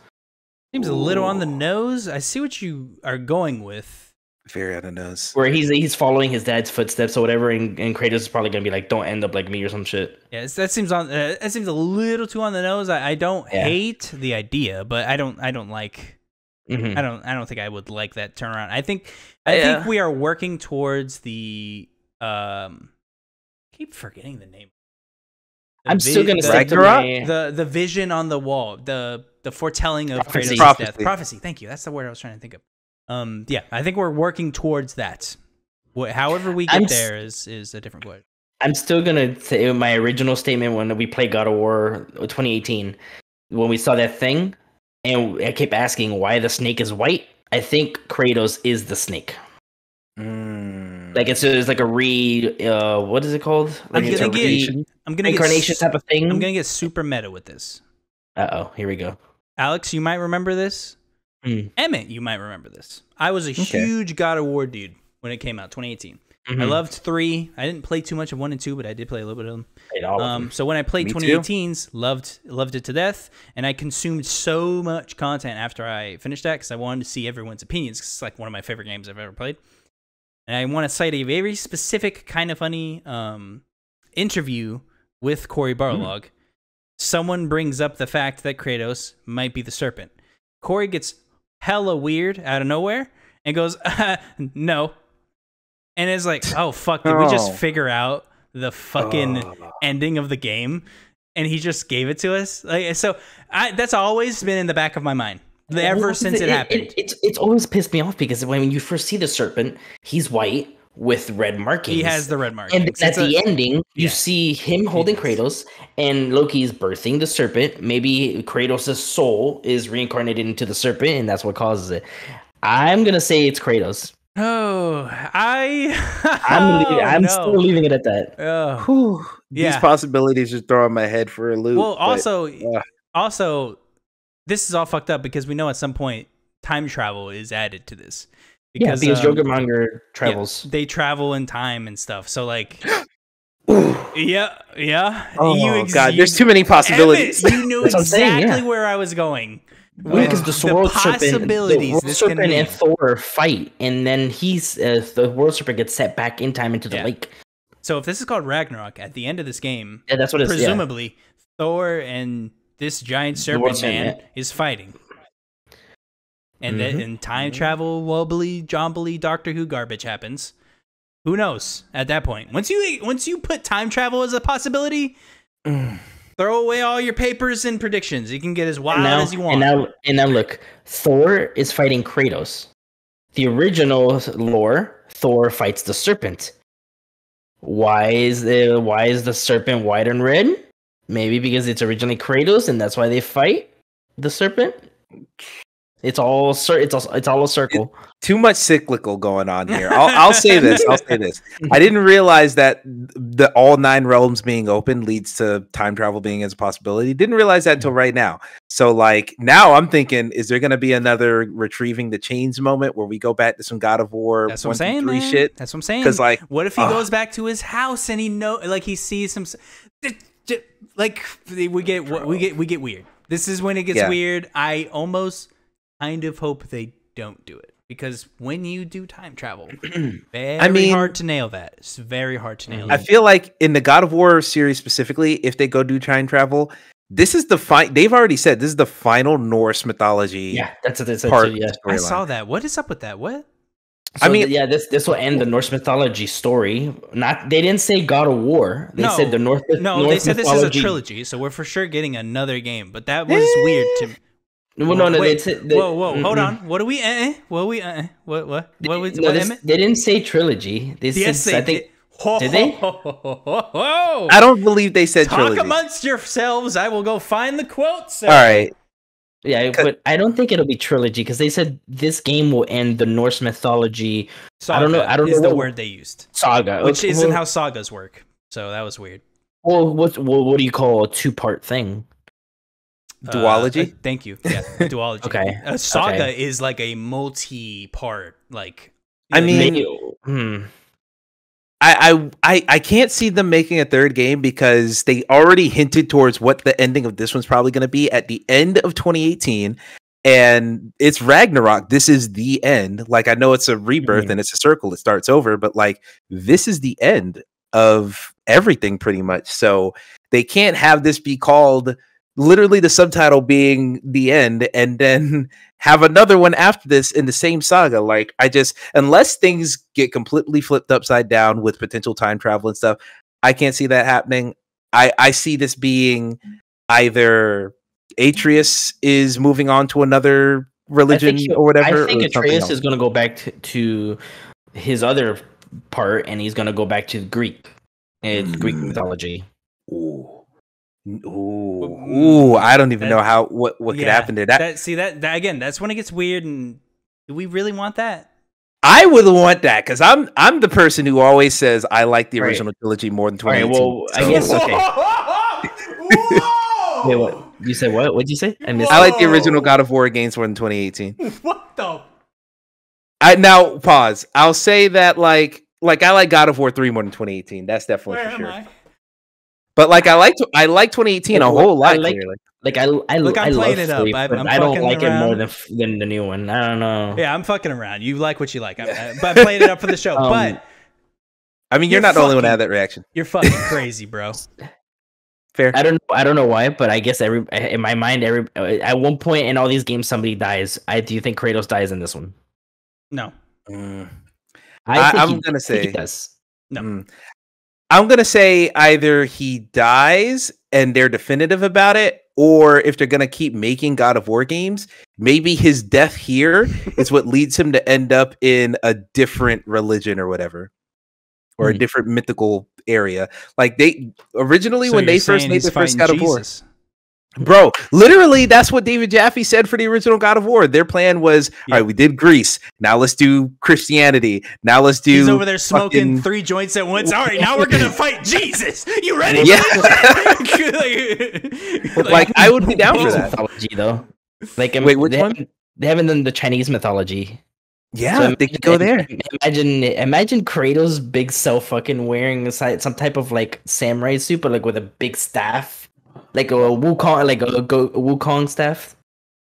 Seems a little on the nose. I see what you are going with. Very on the nose. Where he's he's following his dad's footsteps or whatever, and, and Kratos is probably gonna be like, "Don't end up like me" or some shit. Yeah, that seems on. Uh, that seems a little too on the nose. I, I don't Yeah. hate the idea, but I don't. I don't like. Mhm. I don't. I don't think I would like that turnaround. I think. I Yeah. think we are working towards the. Um, keep forgetting the name. The I'm still gonna the, stick to my. the the vision on the wall. The the foretelling of Prophecy. Kratos' Prophecy. death. Prophecy. Thank you. That's the word I was trying to think of. Um. Yeah. I think we're working towards that. However we get I'm there is is a different question. I'm still gonna say my original statement when we played God of War 2018, when we saw that thing, and I kept asking why the snake is white. I think Kratos is the snake. Mm. Like it's, it's like a re. Uh, what is it called? Like I'm gonna get- I'm gonna get reincarnation type of thing. I'm gonna get super meta with this. Uh oh, here we go. Alex, you might remember this. Hmm. Emmett, you might remember this. I was a Okay. huge God of War dude when it came out, 2018. I Mhm. loved three. I didn't play too much of one and two, but I did play a little bit of them. Of Um, them. so when I played Me too. 2018's, loved loved it to death, and I consumed so much content after I finished that because I wanted to see everyone's opinions. 'cause it's like one of my favorite games I've ever played, and I want to cite a very specific, kind of funny um, interview with Cory Hmm. Barlog. Someone brings up the fact that Kratos might be the serpent. Cory gets hella weird out of nowhere and goes, "No," and it's like, "Oh fuck! Did we just Oh. figure out the fucking?" Oh. ending of the game and he just gave it to us like so I, that's always been in the back of my mind ever Well, since it, happened It, it's it's always pissed me off because when you first see the serpent, he's white with red markings. he has the red mark And then at the ending, you see him holding does. Kratos, and Loki's birthing the serpent. Maybe Kratos' soul is reincarnated into the serpent, and that's what causes it. I'm gonna say it's Kratos. oh i I'm oh, leaving, I'm no. still leaving it at that. Oh. Whew. These Yeah. possibilities are throwing my head for a loop. well but- also uh. also this is all fucked up because we know at some point time travel is added to this yeah, because um, Jormungandr travels. they travel in time and stuff so like Ooh. yeah yeah Oh you ex- god, there's too many possibilities. Emmett, you knew That's saying, exactly yeah. where I was going. Because the, the world serpent, the possibilities world serpent and Thor fight, and then he's uh, the world serpent gets set back in time into the Yeah. lake. So if this is called Ragnarok, at the end of this game, Yeah, that's what yeah. presumably Thor and this giant serpent man is fighting. And then Mhm. and time travel wobbly jombly Doctor Who garbage happens. Who knows at that point? Once you once you put time travel as a possibility, Mm. throw away all your papers and predictions. You can get as wild now, as you want. And now, and now look, Thor is fighting Kratos. The original lore, Thor fights the serpent. Why is the why is the serpent white and red? Maybe because it's originally Kratos, and that's why they fight the serpent. It's all cir- it's all, it's all a circle. Too much cyclical going on here. I'll, I'll say this. I'll say this. I didn't realize that the all nine realms being open leads to time travel being as a possibility. Didn't realize that until right now. So like now I'm thinking, is there going to be another retrieving the chains moment where we go back to some God of War That's what I'm saying, three man. shit? That's what I'm saying. Because like what if he ugh. goes back to his house and he know, like he sees some, s- j- j- like we get we get we get weird. This is when it gets Yeah. weird. I almost kind of hope they don't do it because when you do time travel, very mean- hard to nail that. It's very hard to nail. I that. feel like in the God of War series specifically, if they go do time travel, this is the fi- They've already said this is the final Norse mythology. Yeah, that's what they said. Part- too, yeah. I saw that. What is up with that? What? So I mean- yeah, this this will end the Norse mythology story. Not they didn't say God of War. They no, said the North. No, Norse they said this is a trilogy, so we're for sure getting another game. But that eh. was weird to. Well, no, no, Wait, they said, they, whoa, whoa, hold mm-mm. on. What do we? Uh, what we? Uh, what? What? What? was No, what this- they didn't say trilogy. They Yes, said they I think did. Ho, Did they? ho. I don't believe they said Talk trilogy. amongst yourselves. I will go find the quote. Sir. All right. yeah, but I don't think it'll be trilogy because they said this game will end the Norse mythology Saga I don't know- I don't is know the what- word they used, saga, which Okay, isn't how sagas work. So that was weird. Well, what well, what do you call a two part thing? Duology? Uh, thank you. Yeah, duology. Okay, A saga okay. is like a multi-part. Like. I mean- Maybe- hmm. I, I I I can't see them making a third game because they already hinted towards what the ending of this one's probably going to be at the end of 2018 and it's Ragnarok this is the end like I know it's a rebirth Mhm. and it's a circle it starts over but like this is the end of everything pretty much so they can't have this be called literally the subtitle being the end and then have another one after this in the same saga. Like I just unless things get completely flipped upside down with potential time travel and stuff, I can't see that happening. I I see this being either Atreus is moving on to another religion he- or whatever. I think or Atreus else. is going to go back to, to his other part, and he's going to go back to Greek, it's Greek Mm. mythology. Ooh. Ooh, ooh, I don't even That- know how what what could happen to That, that see that, that again. That's when it gets weird. And do we really want that? I would want that because I'm I'm the person who always says I like the Right. original trilogy more than All right, 2018. well, I guess okay. Wait, what? You said what? What'd you say? I missed. I like the original God of War games more than 2018. what the? I now pause. I'll say that like like I like God of War 3 more than 2018. That's definitely Where for am sure. I? But like I like I like 2018 a Well, whole I lot. like- clearly. Like I, I, Look, I'm I love playing it up. Sleep, I'm- but I'm I don't fucking like it more than than the new one. I don't know. Yeah, I'm fucking around. You like what you like. I'm, uh, but I'm playing it up for the show. Um, but I mean, you're, You're not the only one to have that reaction. you're fucking crazy, bro. Fair. I don't know. I don't know why, but I guess every in my mind, every at one point in all these games, somebody dies. I do you think Kratos dies in this one? No, Mm. I I, I'm he- gonna I he say- does. No. Mm. I'm gonna say either he dies and they're definitive about it, or if they're gonna keep making God of War games, maybe his death here is what leads him to end up in a different religion or whatever, or a Hmm. different mythical area. Like they originally So when they first made the first God of War, Jesus. Bro, literally that's what David Jaffe said for the original God of War. Their plan was, Yeah. all right, we did Greece, now let's do Christianity, now let's do He's over there smoking fucking- three joints at once. All right, now we're gonna fight Jesus. You ready? Yeah. like, like I would be down for that. mythology though. Like I Wait, mean, which they one? Haven't, they haven't done the Chinese mythology. Yeah, So they could go there. Imagine, imagine Kratos' big self fucking wearing some type of like samurai suit, but like with a big staff, like a Wukong, like a, go, a Wukong staff.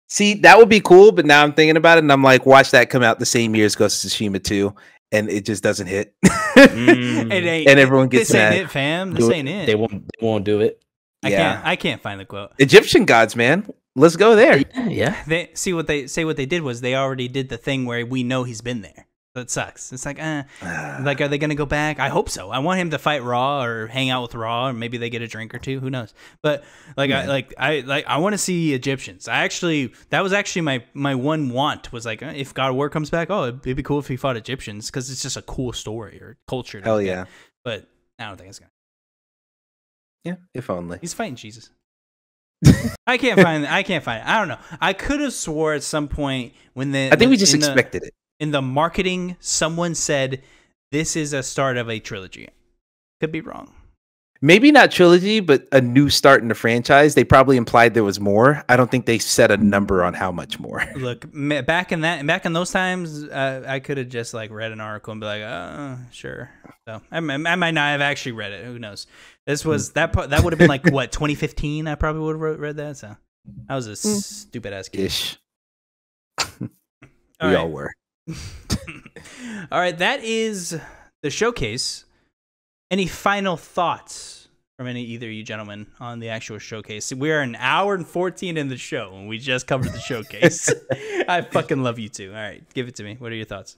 See, that would be cool, but now I'm thinking about it and I'm like, watch that come out the same year as Ghost of Tsushima 2, and it just doesn't hit. Mm. it ain't, And everyone gets this ain't mad. it, fam. This ain't it. They won't. They won't do it. I Yeah. can't. I can't find the quote. Egyptian gods, man. Let's go there. Yeah, yeah. They see what they say. What they did was they already did the thing where we know he's been there. It sucks. It's like, uh, like, are they gonna go back? I hope so. I want him to fight Ra or hang out with Ra, or maybe they get a drink or two. Who knows? But like, I like, I like, I want to see Egyptians. I actually, that was actually my my one want was like, uh, if God of War comes back, oh, it'd be cool if he fought Egyptians because it's just a cool story or culture. Hell at. yeah. But I don't think it's gonna. Yeah, if only. He's fighting Jesus. I can't find. I can't find. It. I don't know. I could have swore at some point when the. I think we just in the- expected it. In the marketing, someone said this is a start of a trilogy. Could be wrong. Maybe not trilogy, but a new start in the franchise. They probably implied there was more. I don't think they set a number on how much more. Look, back in that, back in those times, uh, I could have just like read an article and be like, uh, sure. So I, I might not have actually read it. Who knows? This was that. part that would have been like what 2015. I probably would have read that. So I was a stupid ass kid. Ish. All we right. all were. All right, that is the showcase. Any final thoughts from any either of you gentlemen on the actual showcase? We are an hour and fourteen in the show, and we just covered the showcase. I fucking love you two. All right, give it to me. What are your thoughts?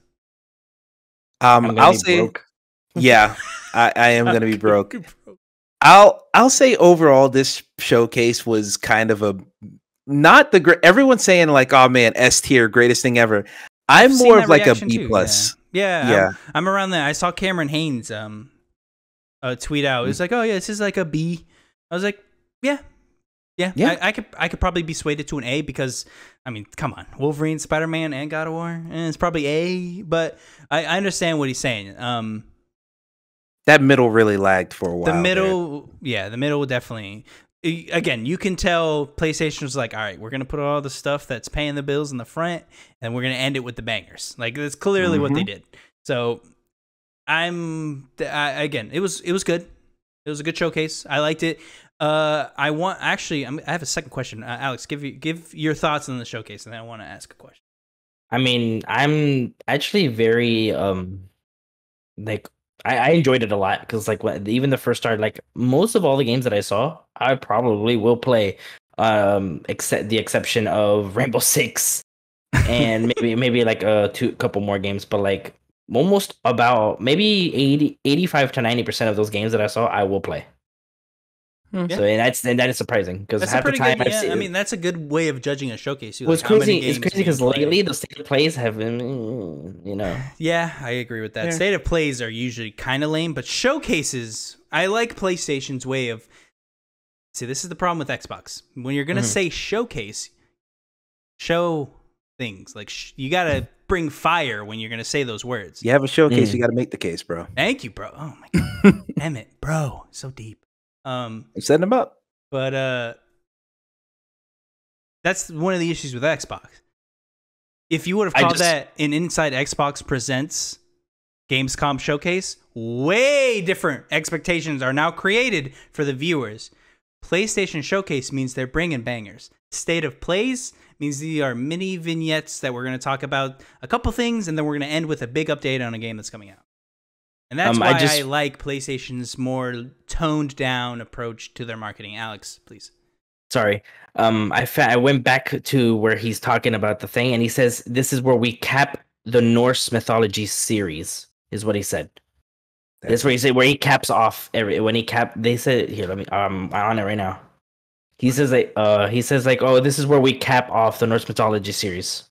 Um, I'll say, broke. yeah, I, I am gonna be broke. I'll I'll say overall, this showcase was kind of a not the great. Everyone's saying like, "Oh man, S tier, greatest thing ever." I'm I've more of like a B too, plus. Yeah, yeah. Yeah. I'm, I'm around there. I saw Cameron Haynes um uh, tweet out. It was like, "Oh yeah, this is like a B." I was like, "Yeah, yeah, Yeah. I, I could I could probably be swayed to an A because I mean, come on, Wolverine, Spider Man, and God of War, and it's probably A. But I, I understand what he's saying. Um, That middle really lagged for a while. the there. middle, yeah, the middle definitely. Again, you can tell PlayStation was like, all right, we're gonna put all the stuff that's paying the bills in the front, and we're gonna end it with the bangers. Like that's clearly what they Mm-hmm. did. So, I'm I, again, it was it was good. It was a good showcase. I liked it. Uh, I want actually, I'm, I have a second question. Uh, Alex, give you give your thoughts on the showcase, and then I want to ask a question. I mean, I'm actually very um like I, I enjoyed it a lot because like when, even the first start, like most of all the games that I saw, I probably will play, um, except the exception of Rainbow Six, and maybe maybe like a two couple more games, but like almost about maybe 80 85 to 90 percent of those games that I saw, I will play. Hmm. So and that's and that is surprising because half the time good. I've Yeah, seen, I mean, that's a good way of judging a showcase. too, well, it's like how many crazy. It's crazy because lately the state of plays have been, you know. Yeah, I agree with that. Yeah. State of plays are usually kind of lame, but showcases, I like PlayStation's way of. See, this is the problem with Xbox. When you're gonna Mhm. say showcase, show things like sh- you gotta bring fire when you're gonna say those words. You have a showcase, Mm. you got to make the case, bro. Thank you, bro. Oh my god, damn it, bro, so deep. Um, I'm setting them up. but uh that's one of the issues with Xbox. If you would have called just- that an Inside Xbox Presents Gamescom showcase, way different expectations are now created for the viewers. PlayStation Showcase means they're bringing bangers. State of Plays means these are mini vignettes that we're going to talk about a couple things, and then we're going to end with a big update on a game that's coming out. And that's Um, why I, just- like PlayStation's more toned down approach to their marketing. Alex, please. sorry um i fa- i went back to where he's talking about the thing and he says this is where we cap the norse mythology series is what he said that's where he said where he caps off every when he cap they said here let me um i'm on it right now he says like uh he says like oh this is where we cap off the norse mythology series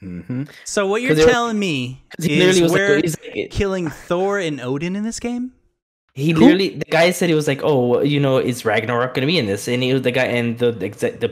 hmm So what you're telling me is literally we're like, he's like killing Thor and Odin in this game? he Who? literally the guy said he was like oh you know is ragnarok gonna be in this and he was the guy and the the exec- the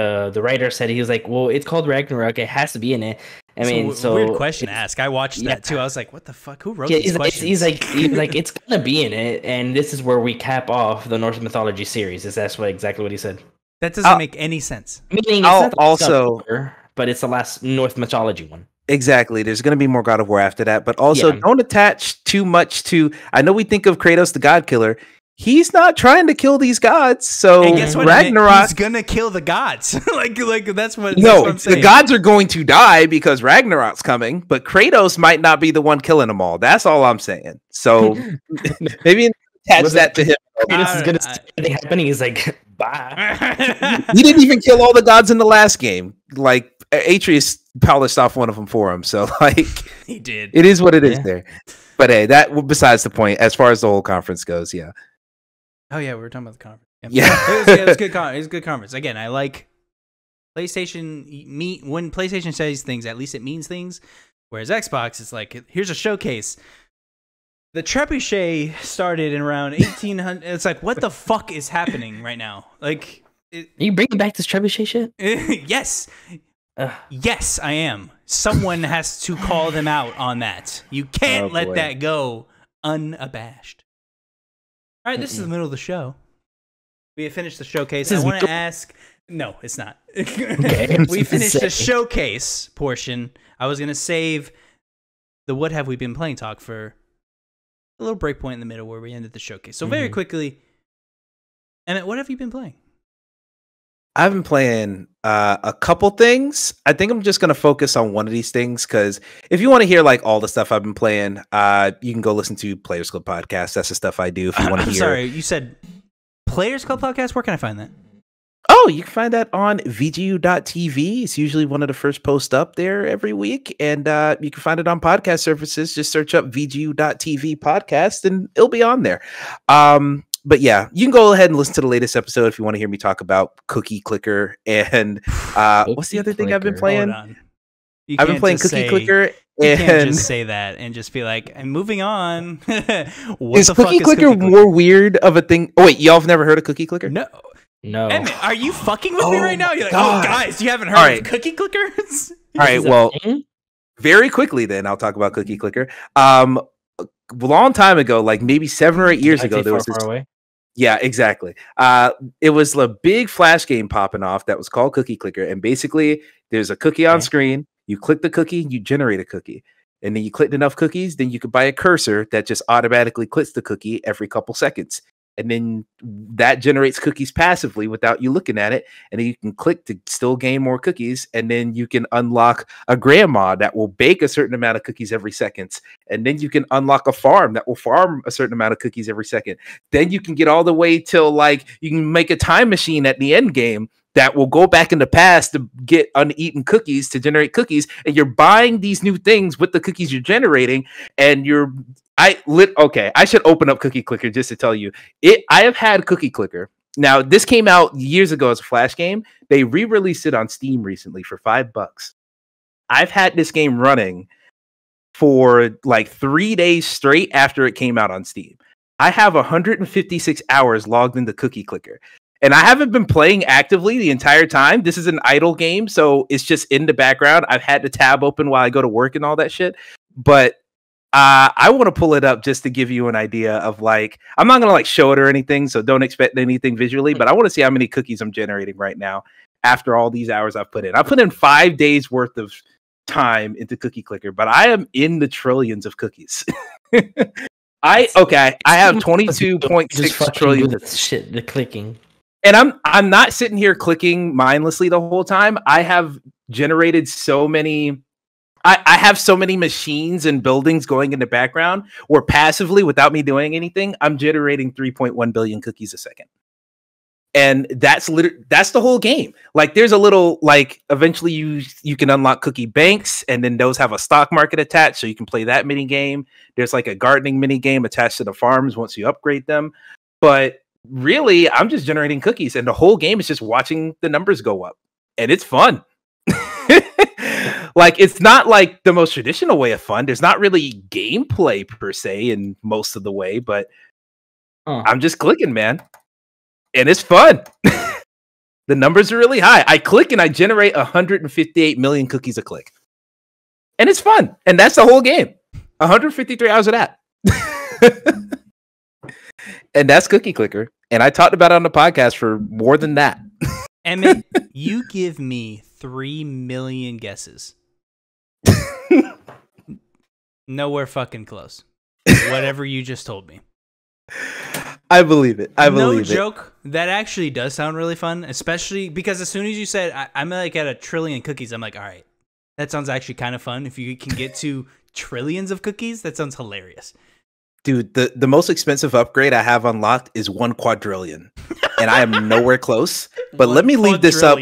uh the writer said he was like well it's called ragnarok it has to be in it i It's a mean w- so weird question to ask. I watched yeah. that too. I was like, what the fuck? Who wrote Yeah, these he's, questions? he's like, he's like, it's gonna be in it, and this is where we cap off the Norse mythology series. Is that's what exactly what he said? that doesn't I'll- make any sense. Meaning, it's I'll not also- Thor, but it's the last North mythology one. Exactly. There's going to be more God of War after that, but also Yeah. don't attach too much to. I know we think of Kratos the God Killer. He's not trying to kill these gods. So and guess what? Ragnarok. He's gonna kill the gods. like, like that's what. that's no, what I'm the gods are going to die because Ragnarok's coming, but Kratos might not be the one killing them all. That's all I'm saying. So maybe attach Was that it- to him. Kratos is gonna I- see everything happening. He's like, bye. He didn't even kill all the gods in the last game. Like Atreus polished off one of them for him. So like he did. it is what it is Yeah. there. But hey, that besides the point. As far as the whole conference goes, yeah, Oh yeah, we were talking about the conference. Yeah. it, was, it was good. Con- it was a good conference. Again, I like PlayStation. Me when PlayStation says things, at least it means things. Whereas Xbox, it's like here's a showcase. The trebuchet started in around 1800. It's like what the fuck is happening right now? Like it, Are you bringing back this trebuchet shit? yes, Ugh. yes, I am. Someone has to call them out on that. You can't Oh, let boy. that go unabashed. All right, this is the middle of the show. We have finished the showcase. This I want to ask. No, it's not. Okay, we finished the showcase portion. I was gonna save the what have we been playing talk for a little break point in the middle where we ended the showcase. So very Mhm. quickly, Emmett, what have you been playing? I've been playing uh, a couple things. I think I'm just gonna focus on one of these things because if you want to hear like all the stuff I've been playing, uh, you can go listen to Players Club podcast. That's the stuff I do. If you want to hear, sorry, you said Players Club podcast. Where can I find that? oh, you can find that on VGU.tv. It's usually one of the first posts up there every week, and uh, you can find it on podcast services. Just search up VGU.tv podcast, and it'll be on there. Um, but yeah, you can go ahead and listen to the latest episode if you want to hear me talk about Cookie Clicker and uh, what's the Cookie other thing I've been playing? Hold on. You I've been can't playing Cookie say- Clicker, You can't just say that and just be like, "I'm moving on." what is the fuck Cookie is Clicker Cookie more weird of a thing? Oh wait, y'all have never heard of Cookie Clicker? No, No. Emmett, are you fucking with me Oh right now? You're like, God. "Oh, guys, you haven't heard All of. Cookie Clickers?" All right, This is a well, thing? very quickly then I'll talk about Cookie Clicker. Um, a long time ago, like maybe seven or eight years I'd ago, say there far, was this far away. Yeah, exactly. Uh, it was a big flash game popping off that was called Cookie Clicker, and basically, there's a cookie on screen. You click the cookie, you generate a cookie, and then you click enough cookies, then you could buy a cursor that just automatically clicks the cookie every couple seconds, and then that generates cookies passively without you looking at it, and then you can click to still gain more cookies, and then you can unlock a grandma that will bake a certain amount of cookies every second, and then you can unlock a farm that will farm a certain amount of cookies every second. Then you can get all the way till like you can make a time machine at the end game that will go back in the past to get uneaten cookies to generate cookies and you're buying these new things with the cookies you're generating and you're i lit okay i should open up cookie clicker just to tell you it i have had cookie clicker. Now this came out years ago as a flash game. They re-released it on steam recently for five bucks. I've had this game running for like three days straight after it came out on steam. I have 156 hours logged into Cookie Clicker. And I haven't been playing actively the entire time. This is an idle game, so it's just in the background. I've had the tab open while I go to work and all that shit. But uh, I want to pull it up just to give you an idea of like, I'm not going to like show it or anything, so don't expect anything visually, but I want to see how many cookies I'm generating right now after all these hours I've put in. I put in five days worth of time into Cookie Clicker, but I am in the trillions of cookies. I okay. I have twenty two point Just six fucking trillion, do the shit, the clicking. And I'm I'm not sitting here clicking mindlessly the whole time. I have generated so many. I, I have so many machines and buildings going in the background where passively, without me doing anything, I'm generating 3.1 billion cookies a second. And that's literally that's the whole game. Like there's a little like eventually you you can unlock cookie banks and then those have a stock market attached so you can play that mini game. There's like a gardening mini game attached to the farms once you upgrade them. But really, I'm just generating cookies and the whole game is just watching the numbers go up. And it's fun. like it's not like the most traditional way of fun. There's not really gameplay per se in most of the way, but Huh. I'm just clicking, man. And it's fun. the numbers are really high. I click and I generate 158 million cookies a click. And it's fun. And that's the whole game. 153 hours of that. and that's Cookie Clicker. And I talked about it on the podcast for more than that. Emmett, you give me three million guesses. Nowhere fucking close. Whatever you just told me. I believe it. I no believe it. No joke. That actually does sound really fun, especially because as soon as you said I, I'm like at a trillion cookies, I'm like, all right, that sounds actually kind of fun. If you can get to trillions of cookies, that sounds hilarious. Dude, the, the most expensive upgrade I have unlocked is one quadrillion. and I am nowhere close. But let me leave this up.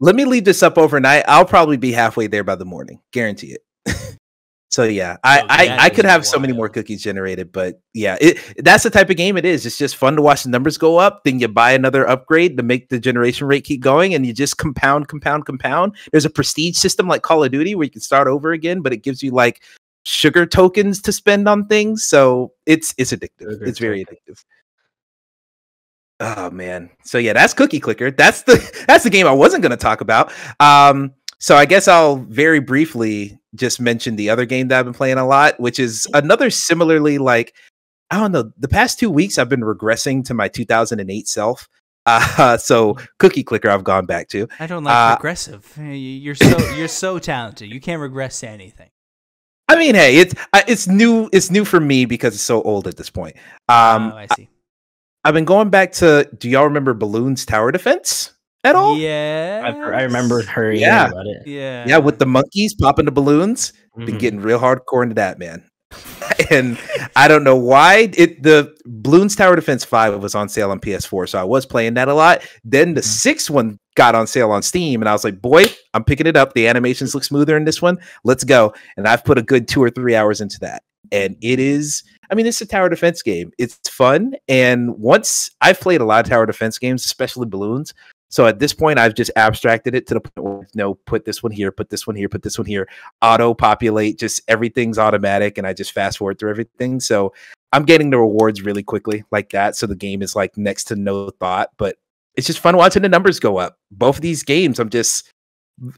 Let me leave this up overnight. I'll probably be halfway there by the morning. Guarantee it. so yeah, I, Oh, I, I could have so many more cookies generated, but yeah, it that's the type of game it is. It's just fun to watch the numbers go up. Then you buy another upgrade to make the generation rate keep going, and you just compound, compound, compound. There's a prestige system like Call of Duty where you can start over again, but it gives you like sugar tokens to spend on things. So it's it's addictive. Sugar it's very token. addictive. Oh man. So yeah, that's Cookie Clicker. That's the that's the game I wasn't going to talk about. Um so I guess I'll very briefly just mention the other game that I've been playing a lot, which is another similarly like I don't know, the past 2 weeks I've been regressing to my 2008 self. Uh, so Cookie Clicker I've gone back to. I don't like Uh, regressive. You're so you're so talented. You can't regress to anything. I mean, hey, it's it's new it's new for me because it's so old at this point. Um oh, I see. I've been going back to do y'all remember Bloons Tower Defense at all? Yeah. I, I remember her Yeah. about it. Yeah. Yeah, with the monkeys popping the balloons. Been Mhm. getting real hardcore into that, man. and I don't know why it the Bloons Tower Defense 5 was on sale on PS4, so I was playing that a lot. Then the Mhm. sixth one got on sale on Steam, and I was like, boy, I'm picking it up. The animations look smoother in this one. Let's go. And I've put a good two or three hours into that. And it is, I mean, it's a tower defense game. It's fun. And once I've played a lot of tower defense games, especially balloons. So at this point, I've just abstracted it to the point where no, put this one here, put this one here, put this one here, auto populate, just everything's automatic, and I just fast forward through everything. So I'm getting the rewards really quickly like that. So the game is like next to no thought, but it's just fun watching the numbers go up. Both of these games, I'm just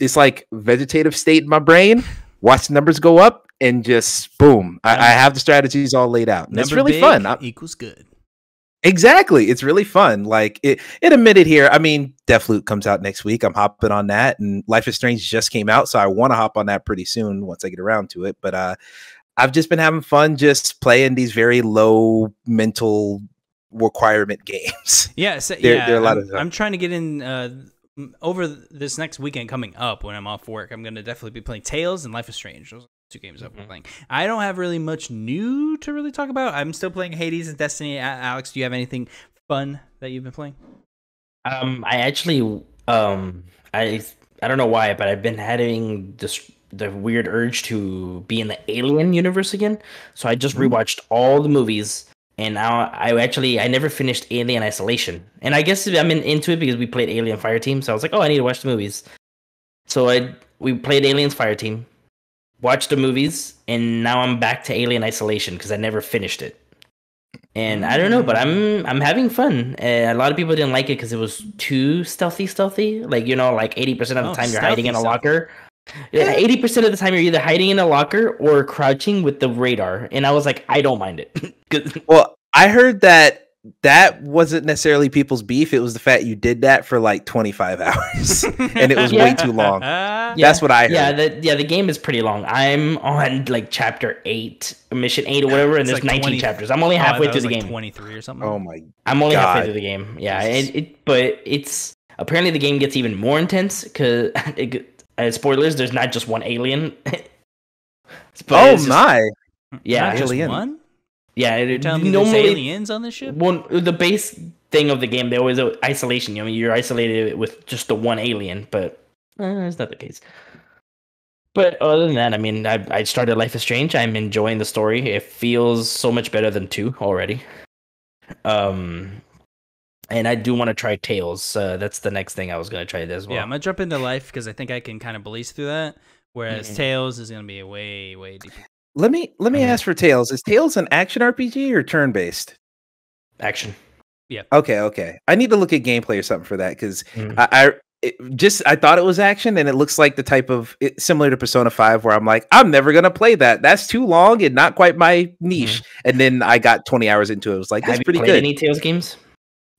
it's like vegetative state in my brain. Watch the numbers go up and just boom. I, I have the strategies all laid out. And it's really fun. I- equals good. Exactly. It's really fun. Like it, it admitted here. I mean, Deathloop comes out next week. I'm hopping on that, and Life is Strange just came out, so I want to hop on that pretty soon once I get around to it. But uh, I've just been having fun just playing these very low mental requirement games. Yeah, so, There- yeah. there are a lot I'm, of- I'm trying to get in uh, over this next weekend coming up when I'm off work. I'm gonna definitely be playing Tales and Life is Strange. Those two games I've been Mhm. playing. I don't have really much new to really talk about. I'm still playing Hades and Destiny. Alex, do you have anything fun that you've been playing? Um, I actually, um, I I don't know why, but I've been having this the weird urge to be in the Alien universe again. So I just Ooh. rewatched all the movies, and now I actually I never finished Alien Isolation, and I guess I'm in, into it because we played Alien Fire Team. So I was like, oh, I need to watch the movies. So I we played Aliens Fireteam, watched the movies, and now I'm back to Alien Isolation because I never finished it. And I don't know, but I'm I'm having fun. Uh, a lot of people didn't like it because it was too stealthy, stealthy. Like you know, like eighty percent of the Oh, time you're hiding in a stealthy, stealthy. locker. Yeah, eighty percent of the time you're either hiding in a locker or crouching with the radar. And I was like, I don't mind it. Well, I heard that that wasn't necessarily people's beef. It was the fact you did that for like 25 hours, and it was way too long. yeah. That's what I heard. yeah, the yeah the game is pretty long. I'm on like chapter eight, mission eight or whatever, and It's there's like 19 20 chapters. I'm only Oh, halfway thought through the like game. 23 or something. Oh my I'm only halfway through the game. Yeah, it, it but it's apparently the game gets even more intense because uh, spoilers. There's not just one alien. Oh just- my! Yeah, Not just Alien. one. Yeah. You're It, telling me there's normally, aliens on this ship? one the base thing of the game, they always isolation. You know, you're isolated with just the one alien, but uh, it's not the case. But other than that, I mean, I, I started Life is Strange. I'm enjoying the story. It feels so much better than two already. Um, and I do want to try Tales. Uh, that's the next thing I was gonna try as well. Yeah, I'm gonna jump into life because I think I can kind of blaze through that. Whereas Mhm. Tales is gonna be a way, way deeper. Let me let me Mhm. ask for Tales. Is Tales an action RPG or turn based? Action. Yeah. Okay, okay. I need to look at gameplay or something for that because Mhm. I, I it, just I thought it was action and it looks like the type of it, similar to Persona Five where I'm like I'm never gonna play that. That's too long and not quite my niche. And then I got 20 hours into it. It was like Have that's you pretty good. any Tales games?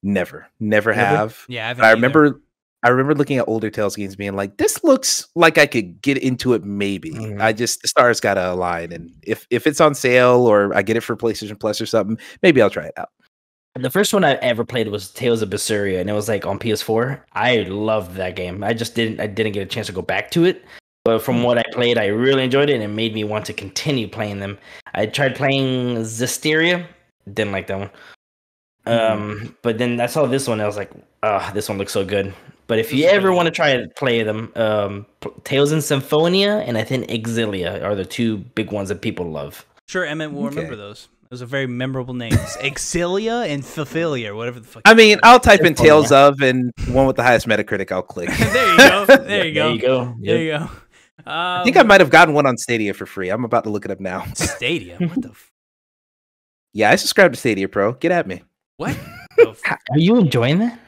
Never, never Never? have. Yeah, I, haven't But I either. I remember looking at older Tales games being like, this looks like I could get into it maybe. Mhm. I just the stars gotta align. And if if it's on sale or I get it for PlayStation Plus or something, maybe I'll try it out. The first one I ever played was Tales of Berseria, and it was like on PS4. I loved that game. I just didn't I didn't get a chance to go back to it. But from what I played, I really enjoyed it, and it made me want to continue playing them. I tried playing Zestiria, didn't like that one. Um, but then I saw this one, and I was like, ah, this one looks so good. But if you ever want to try to play them, um, Tales in Symphonia and I think Xillia are the two big ones that people love. Sure, Emmett will Okay. remember those. Those are very memorable names. Xillia and Phaphilia, whatever the fuck. I mean, I'll type in Tales of and one with the highest Metacritic, I'll click. there you go. There you go. There go. you go. There you go. Um, I think I might have gotten one on Stadia for free. I'm about to look it up now. Stadia. What the? F- Yeah, I subscribe to Stadia Pro. Get at me. what? Are you enjoying that?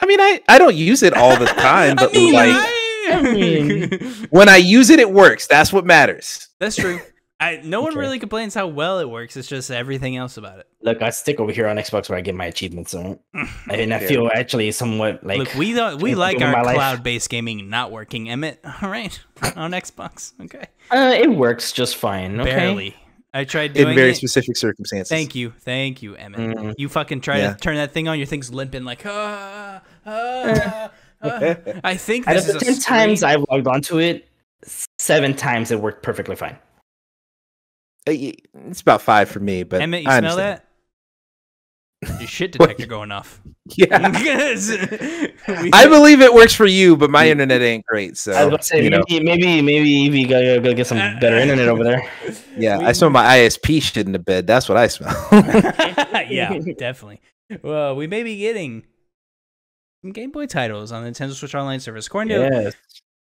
I mean, I I don't use it all the time, but I mean, like I- I mean- when I use it, it works. That's what matters. that's true. I no one Okay. really complains how well it works. It's just everything else about it. Look, I stick over here on Xbox where I get my achievements. So, and I feel actually somewhat like Look, we don't, we like our cloud-based gaming not working. Emmett, all right, on Xbox, okay, uh, it works just fine. Okay? barely. I tried doing In very it. specific circumstances. Thank you, thank you, Emmett. Mm. You fucking try Yeah. to turn that thing on. Your thing's limping like ah, ah. I think Out this of is the a ten times I've logged onto it, seven times it worked perfectly fine. Uh, It's about five for me, but Emmett, you I smell understand. that? Your shit detector going off. Yeah. We- I believe it works for you, but my internet ain't great. So I was about to say maybe maybe maybe Evie gotta go get some better internet over there. yeah, we- I smell my ISP shit in the bed. That's what I smell. yeah, definitely. Well, we may be getting some Game Boy titles on the Nintendo Switch Online service. According to Yes.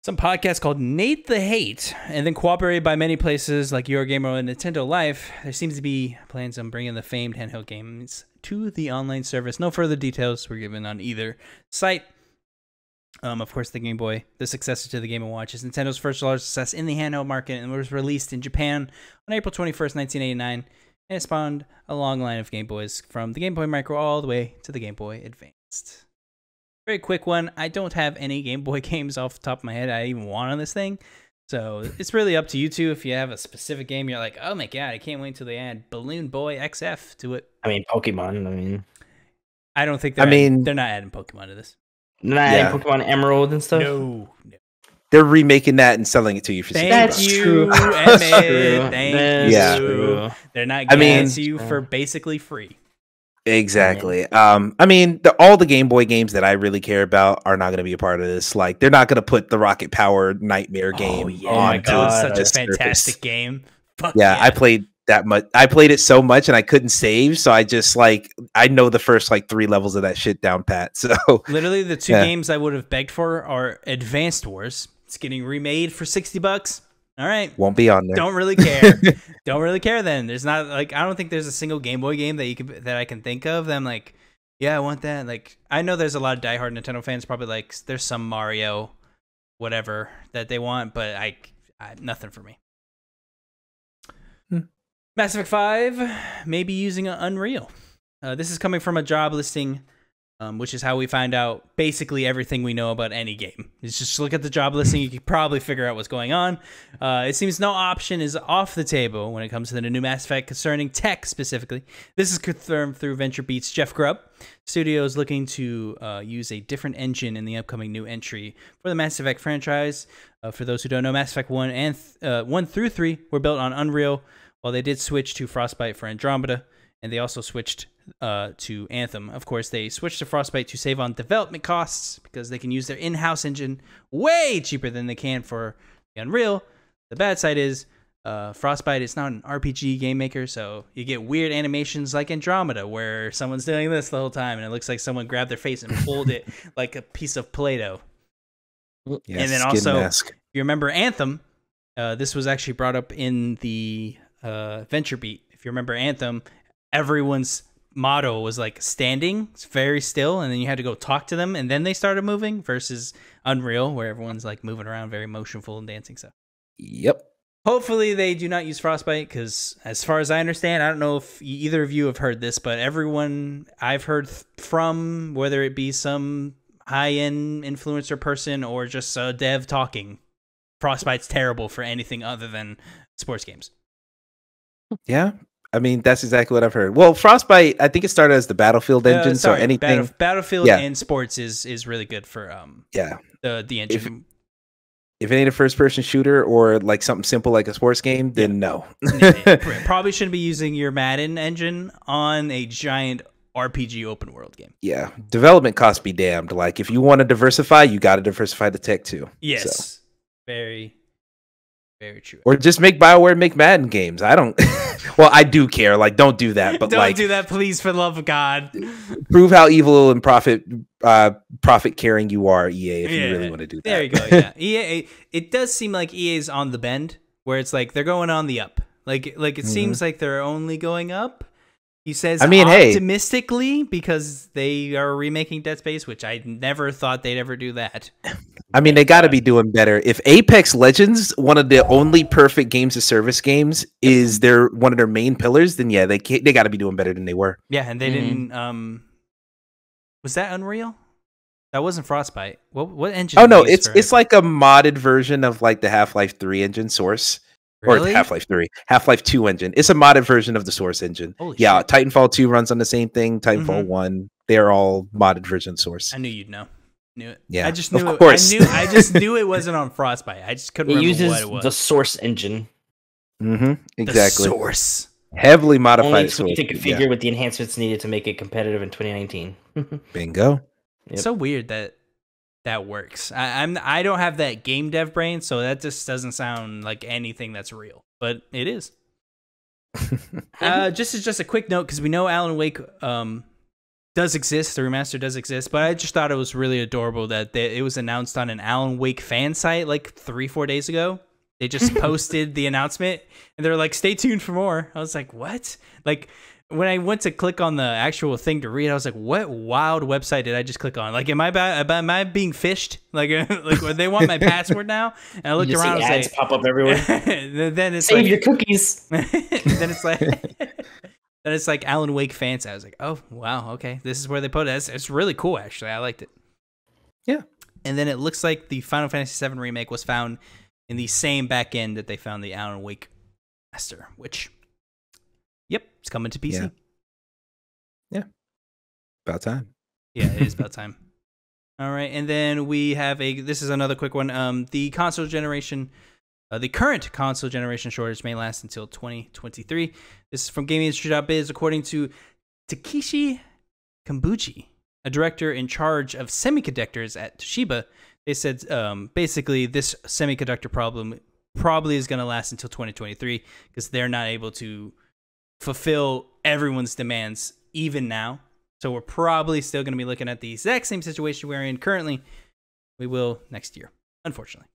some podcast called Nate the Hate, and then cooperated by many places like Eurogamer and Nintendo Life, there seems to be plans on bringing the famed handheld games to the online service. No further details were given on either site. Um, of course, the Game Boy, the successor to the Game & Watch, is Nintendo's first large success in the handheld market and was released in Japan on April 21st, 1989, and it spawned a long line of Game Boys from the Game Boy Micro all the way to the Game Boy Advanced. Very quick one. I don't have any Game Boy games off the top of my head I even want on this thing. So it's really up to you two. If you have a specific game, you're like, oh my god, I can't wait until they add Balloon Boy XF to it. I mean Pokemon. I mean, I don't think I they're adding- mean- they're not adding Pokemon to this. not Yeah. adding Pokemon Emerald and stuff. No. no. They're remaking that and selling it to you for Thank 60 That's you, true. That's true. Thank That's Yeah. true. They're not I giving mean- it to you for basically free. Exactly. Um, I mean, the, all the Game Boy games that I really care about are not going to be a part of this. Like, they're not going to put the Rocket Power Nightmare game. oh yeah, Oh my God, such a this surface. fantastic game. Fuck Yeah, I played that much. I played it so much, and I couldn't save, so I just like I know the first like three levels of that shit down pat. So Literally, the two Yeah. games I would have begged for are Advanced Wars. It's getting remade for sixty bucks. All right, won't be on there. don't really care. don't really care. Then there's not like I don't think there's a single Game Boy game that you could that I can think of. That I'm like, yeah, I want that. Like I know there's a lot of diehard Nintendo fans probably like there's some Mario, whatever that they want, but I, I nothing for me. Hmm. Mass Effect Five maybe using a Unreal. Uh, this is coming from a job listing um, which is how we find out basically everything we know about any game. Is just look at the job listing, you can probably figure out what's going on. Uh, it seems no option is off the table when it comes to the new Mass Effect concerning tech specifically. This is confirmed through VentureBeat's Jeff Grubb. Studio is looking to uh, use a different engine in the upcoming new entry for the Mass Effect franchise. Uh, for those who don't know, Mass Effect 1 and uh, 1 through 3 were built on Unreal, while they did switch to Frostbite for Andromeda, and they also switched uh, to Anthem. Of course, they switched to Frostbite to save on development costs because they can use their in-house engine way cheaper than they can for the Unreal. The bad side is uh, Frostbite is not an RPG game maker, so you get weird animations like Andromeda, where someone's doing this the whole time, and it looks like someone grabbed their face and pulled it like a piece of Play-Doh. Yeah, and then also- mask. If you remember Anthem, uh, this was actually brought up in the uh, VentureBeat. If you remember Anthem, everyone's motto was like standing, it's very still, and then you had to go talk to them, and then they started moving. Versus Unreal, where everyone's like moving around, very motionful and dancing stuff. Yep. Hopefully, they do not use Frostbite because, as far as I understand, I don't know if either of you have heard this, but everyone I've heard from, whether it be some high end influencer person or just a dev talking, Frostbite's terrible for anything other than sports games. Yeah. I mean, that's exactly what I've heard. Well, Frostbite, I think it started as the Battlefield Uh, engine, sorry, so anything. Battle- Battlefield Yeah. and sports is is really good for um yeah. the the engine. If if it ain't a first person shooter or like something simple like a sports game, then no. Probably shouldn't be using your Madden engine on a giant RPG open world game. yeah. Development costs be damned. Like, if you want to diversify, you got to diversify the tech too. Yes, So- very, very true. Or just make Bioware make Madden games. I don't. well, I do care. Like, don't do that. But Don't like, do that, please, for the love of God. prove how evil and profit uh profit caring you are, EA. If you really want to do that. There you go. Yeah, EA. It does seem like EA's on the bend, where it's like they're going on the up. Like, like it Mhm. seems like they're only going up. He says, I mean, hey. optimistically because they are remaking Dead Space, which I never thought they'd ever do that. I mean, they got to be doing better. If Apex Legends, one of the only perfect games of service games, is their one of their main pillars, then yeah, they ca- they got to be doing better than they were. Yeah, and they Mhm. didn't. Um, was that Unreal? That wasn't Frostbite. What what engine? Oh no, it's it's it? like a modded version of like the Half Life Three engine source, really? or Half Life Three, Half Life Two engine. It's a modded version of the source engine. Holy yeah, shit. Titanfall Two runs on the same thing. Titanfall Mhm. One, they are all modded version source. I knew you'd know. Knew it. Yeah, I just of knew. It, course. I knew. I just knew it wasn't on Frostbite. I just couldn't It remember uses what it was. the source engine. Mm-hmm. The Exactly. source. Heavily modified. Only tweaked to source, yeah. configure with the enhancements needed to make it competitive in 2019. Bingo. Yep. So weird that that works. I, I'm. I don't have that game dev brain, so that just doesn't sound like anything that's real. But it is. Uh, just as just a quick note, because we know Alan Wake um, does exist, the remaster does exist, but I just thought it was really adorable that they, it was announced on an Alan Wake fan site like three, four days ago. They just posted the announcement and they're like, "Stay tuned for more." I was like, "What?" Like when I went to click on the actual thing to read, I was like, "What wild website did I just click on? Like, am I ba- am I being fished? Like, like they want my password now?" And I looked you around. see ads pop up everywhere. then it's Save like, your cookies. then it's like then it's like Alan Wake fans. I was like, oh wow, okay, this is where they put it. It's, it's really cool, actually. I liked it. Yeah. And then it looks like the Final Fantasy VII remake was found in the same back end that they found the Alan Wake master, which, yep, it's coming to PC. Yeah. About time. Yeah, it is about time. All right, and then we have a. This is another quick one. Um, the console generation, uh, the current console generation shortage may last until 2023. This is from GamesIndustry.biz, according to Takeshi Kamebuchi, a director in charge of semiconductors at Toshiba. They said um, basically this semiconductor problem probably is going to last until 2023 because they're not able to fulfill everyone's demands even now. So we're probably still going to be looking at the exact same situation we're in currently. We will next year, unfortunately.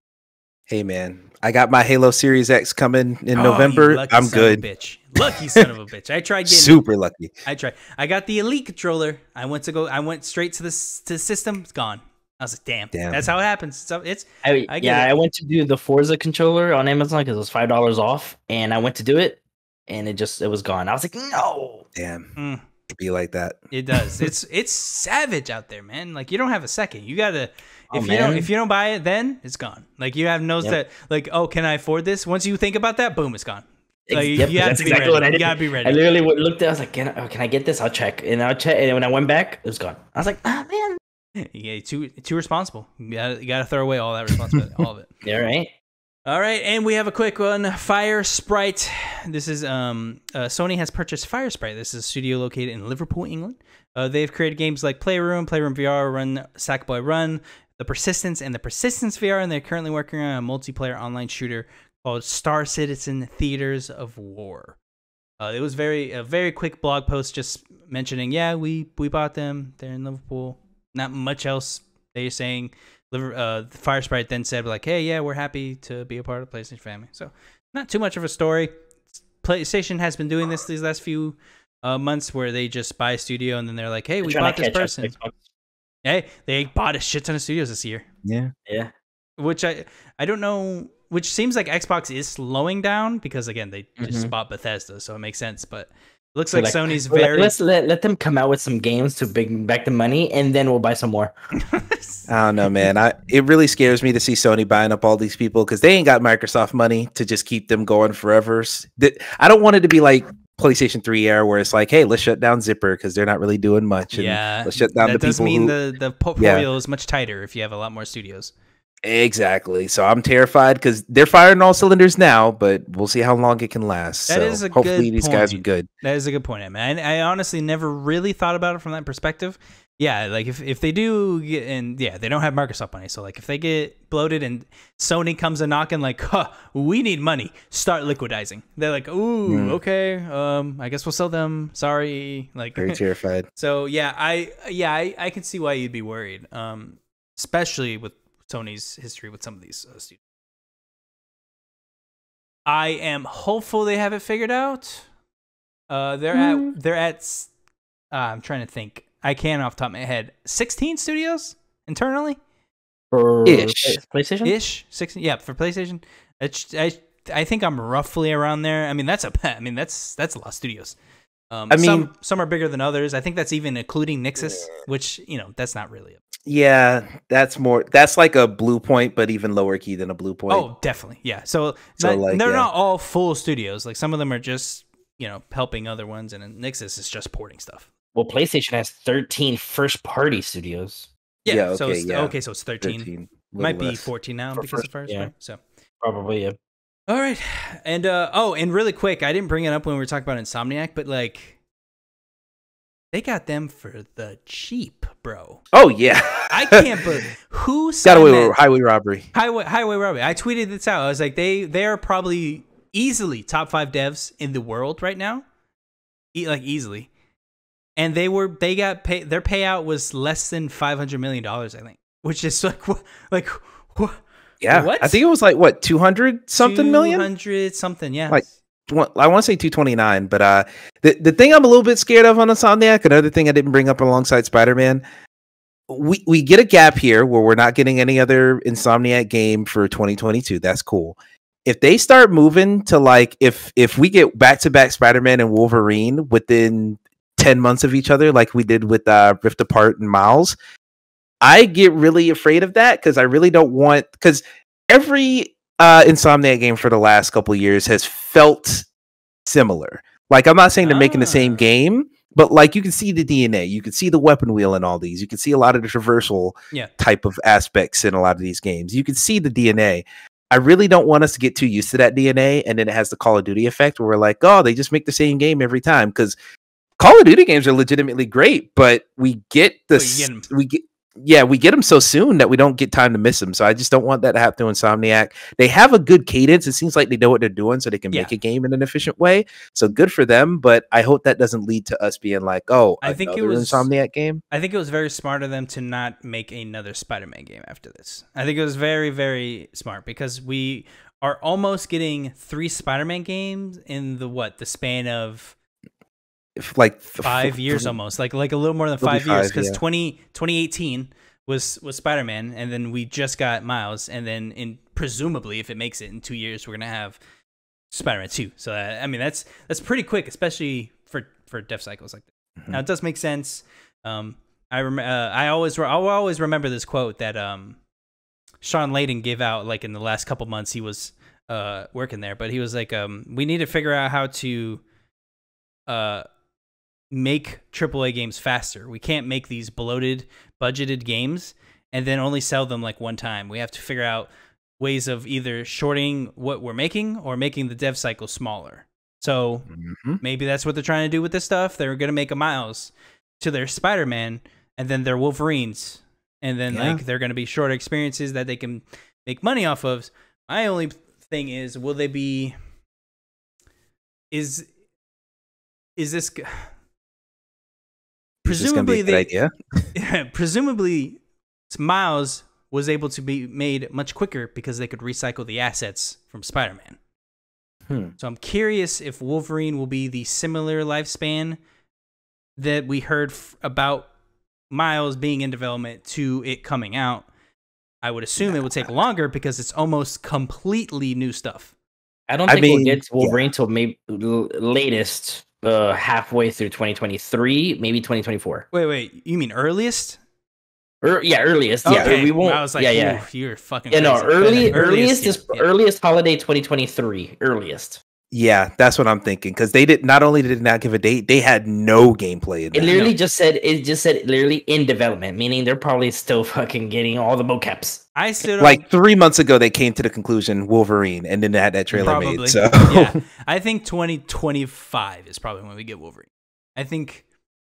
Hey man, I got my Halo Series X coming in Oh, you November. lucky I'm son of a good. bitch. Lucky son of a bitch. I tried getting. Super lucky. I tried. I got the Elite controller. I went to go. I went straight to the to the system. It's gone. I was like, damn. Damn. That's how it happens. So it's I, I yeah, it. I went to do the Forza controller on Amazon because it was five dollars off, and I went to do it, and it just it was gone. I was like, no. Damn. mm, It'd be like that. it does. it's it's savage out there, man. Like you don't have a second. You gotta. Oh, If you don't, if you don't buy it, then it's gone. Like you have no Yep. that. Like oh, can I afford this? Once you think about that, boom, it's gone. Like, yep, you have that's to be exactly ready. what I You gotta be ready. I literally looked at. it, I was like, can I, oh, can I get this? I'll check, and I'll check. And when I went back, it was gone. I was like, ah, man. Yeah, too too responsible. You gotta, you gotta throw away all that responsibility, all of it. Yeah, right. All right, and we have a quick one. Firesprite. This is um uh, Sony has purchased Firesprite. This is a studio located in Liverpool, England. Uh, they've created games like Playroom, Playroom VR, Run Sackboy Run, The Persistence, and The Persistence VR, and they're currently working on a multiplayer online shooter called Star Citizen Theaters of War. Uh, it was very a very quick blog post just mentioning, yeah, we we bought them. They're in Liverpool. Not much else. They're saying Liver- uh, Firesprite then said like, "Hey, yeah, we're happy to be a part of the PlayStation family." So, not too much of a story. PlayStation has been doing this these last few uh, months, where they just buy a studio and then they're like, "Hey, They're we bought this catch up to person." Xbox. Hey, they bought a shit ton of studios this year, Yeah. Yeah. which I I don't know. Which seems like Xbox is slowing down because again they just Mhm. bought Bethesda, so it makes sense. But it looks So, like, like, Sony's We're like, very. let's let, let them come out with some games to bring back the money, and then we'll buy some more. I don't know, man. I it really scares me to see Sony buying up all these people because they ain't got Microsoft money to just keep them going forever. I don't want it to be like PlayStation 3 era where it's like, hey, let's shut down Zipper because they're not really doing much. and yeah, let's shut down that the does people mean who- the the portfolio is much tighter if you have a lot more studios. Exactly. So I'm terrified because they're firing all cylinders now, but we'll see how long it can last. That so is a hopefully good these guys are good. That is a good point, man. I, I honestly never really thought about it from that perspective. Yeah, like if, if they do get and yeah, they don't have Microsoft money. So like if they get bloated and Sony comes a knocking like, huh, we need money, start liquidizing. They're like, ooh, Mm. okay, um, I guess we'll sell them. Sorry, like Very terrified. so yeah, I yeah I, I can see why you'd be worried, um, especially with Sony's history with some of these uh, studios. I am hopeful they have it figured out. Uh, they're Mm. at they're at. Uh, I'm trying to think. I can off the top of my head. 16 studios internally For Ish. PlayStation. ish. 16. Yeah, for PlayStation. It's, I I think I'm roughly around there. I mean, that's a I mean that's that's a lot of studios. Um, I mean- some are bigger than others. I think that's even including Nixxes, which you know that's not really. A, Yeah, that's more. That's like a Bluepoint, but even lower key than a Bluepoint. oh, definitely, yeah. So, So, not- like, they're yeah. not all full studios. Like some of them are just you know helping other ones, and Nixxes is just porting stuff. Well, PlayStation has 13 first party studios. Yeah. Yeah, so okay, it's, yeah. okay, so it's 13. 13, Might little be 14 now For because first- of first. yeah. right? So. Probably, yeah. All right, and uh, oh, and really quick, I didn't bring it up when we were talking about Insomniac, but like, they got them for the cheap, bro. Oh yeah, I can't believe who got away with highway robbery. highway highway robbery. I tweeted this out. I was like, they they are probably easily top five devs in the world right now, e- like easily, and they were they got pay their payout was less than five hundred million dollars, I think, which is like wh- like wh- Yeah, What? I think it was like what two hundred something million. hundred something, yeah, Like, I want to say 229, but uh, the the thing I'm a little bit scared of on Insomniac, another thing I didn't bring up alongside Spider Man, we we get a gap here where we're not getting any other Insomniac game for 2022. That's cool. If they start moving to like if if we get back to back Spider Man and Wolverine within 10 months of each other, like we did with uh, Rift Apart and Miles, I get really afraid of that because I really don't want because every uh Insomniac game for the last couple years has felt similar. Like I'm not saying they're making the same Ah. game, but like you can see the DNA, you can see the weapon wheel in all these. You can see a lot of the traversal Yeah. type of aspects in a lot of these games. You can see the DNA. I really don't want us to get too used to that DNA and then it has the Call of Duty effect where we're like, oh, they just make the same game every time because Call of Duty games are legitimately great, but we get the But you get 'em. s- we get yeah we get them so soon that we don't get time to miss them. So I just don't want that to happen to Insomniac. They have a good cadence. It seems like they know what they're doing, so they can make a game in an efficient way. So good for them. But I hope that doesn't lead to us being like, oh, I think it was- Insomniac game. I think it was very smart of them to not make another Spider-Man game after this. I think it was very, very smart because we are almost getting three Spider-Man games in the what the span of like five years almost, like like a little more than It'll be five years because yeah. 20, 2018 was was Spider-Man, and then we just got Miles, and then in presumably if it makes it in two years, we're gonna have Spider-Man two. So uh, I mean that's that's pretty quick, especially for for dev cycles like that. Now it does make sense. Um, I rem- uh, I always re- I'll always remember this quote that um, Shawn Layden gave out like in the last couple months he was uh working there, but he was like um we need to figure out how to uh make AAA games faster. We can't make these bloated budgeted games and then only sell them like one time. We have to figure out ways of either shorting what we're making or making the dev cycle smaller. So Mhm. maybe that's what they're trying to do with this stuff. They're gonna make a Miles to their Spider Man and then their Wolverines. And then Yeah. like they're gonna be shorter experiences that they can make money off of. My only thing is, will they be is is this presumably a good they idea? presumably Miles was able to be made much quicker because they could recycle the assets from Spider-Man. Hmm. So I'm curious if Wolverine will be the similar lifespan that we heard f- about Miles being in development to it coming out. I would assume it would take longer because it's almost completely new stuff. I don't I think we'll mean, get yeah. Wolverine till maybe latest uh, halfway through 2023, maybe 2024. Wait, wait, you mean earliest? Or yeah, earliest. Yeah, we won't. I was like, yeah, yeah. You're fucking. Yeah, no, crazy." early, earliest, yeah, is yeah. earliest holiday 2023. Earliest. Yeah, that's what I'm thinking. Because they did not only did not give a date, they had no gameplay in It that. literally just said it just said literally in development, meaning they're probably still fucking getting all the mocaps. I still don't, Like three months ago, they came to the conclusion Wolverine, and then they had that trailer Probably. made. So yeah, I think 2025 is probably when we get Wolverine. I think,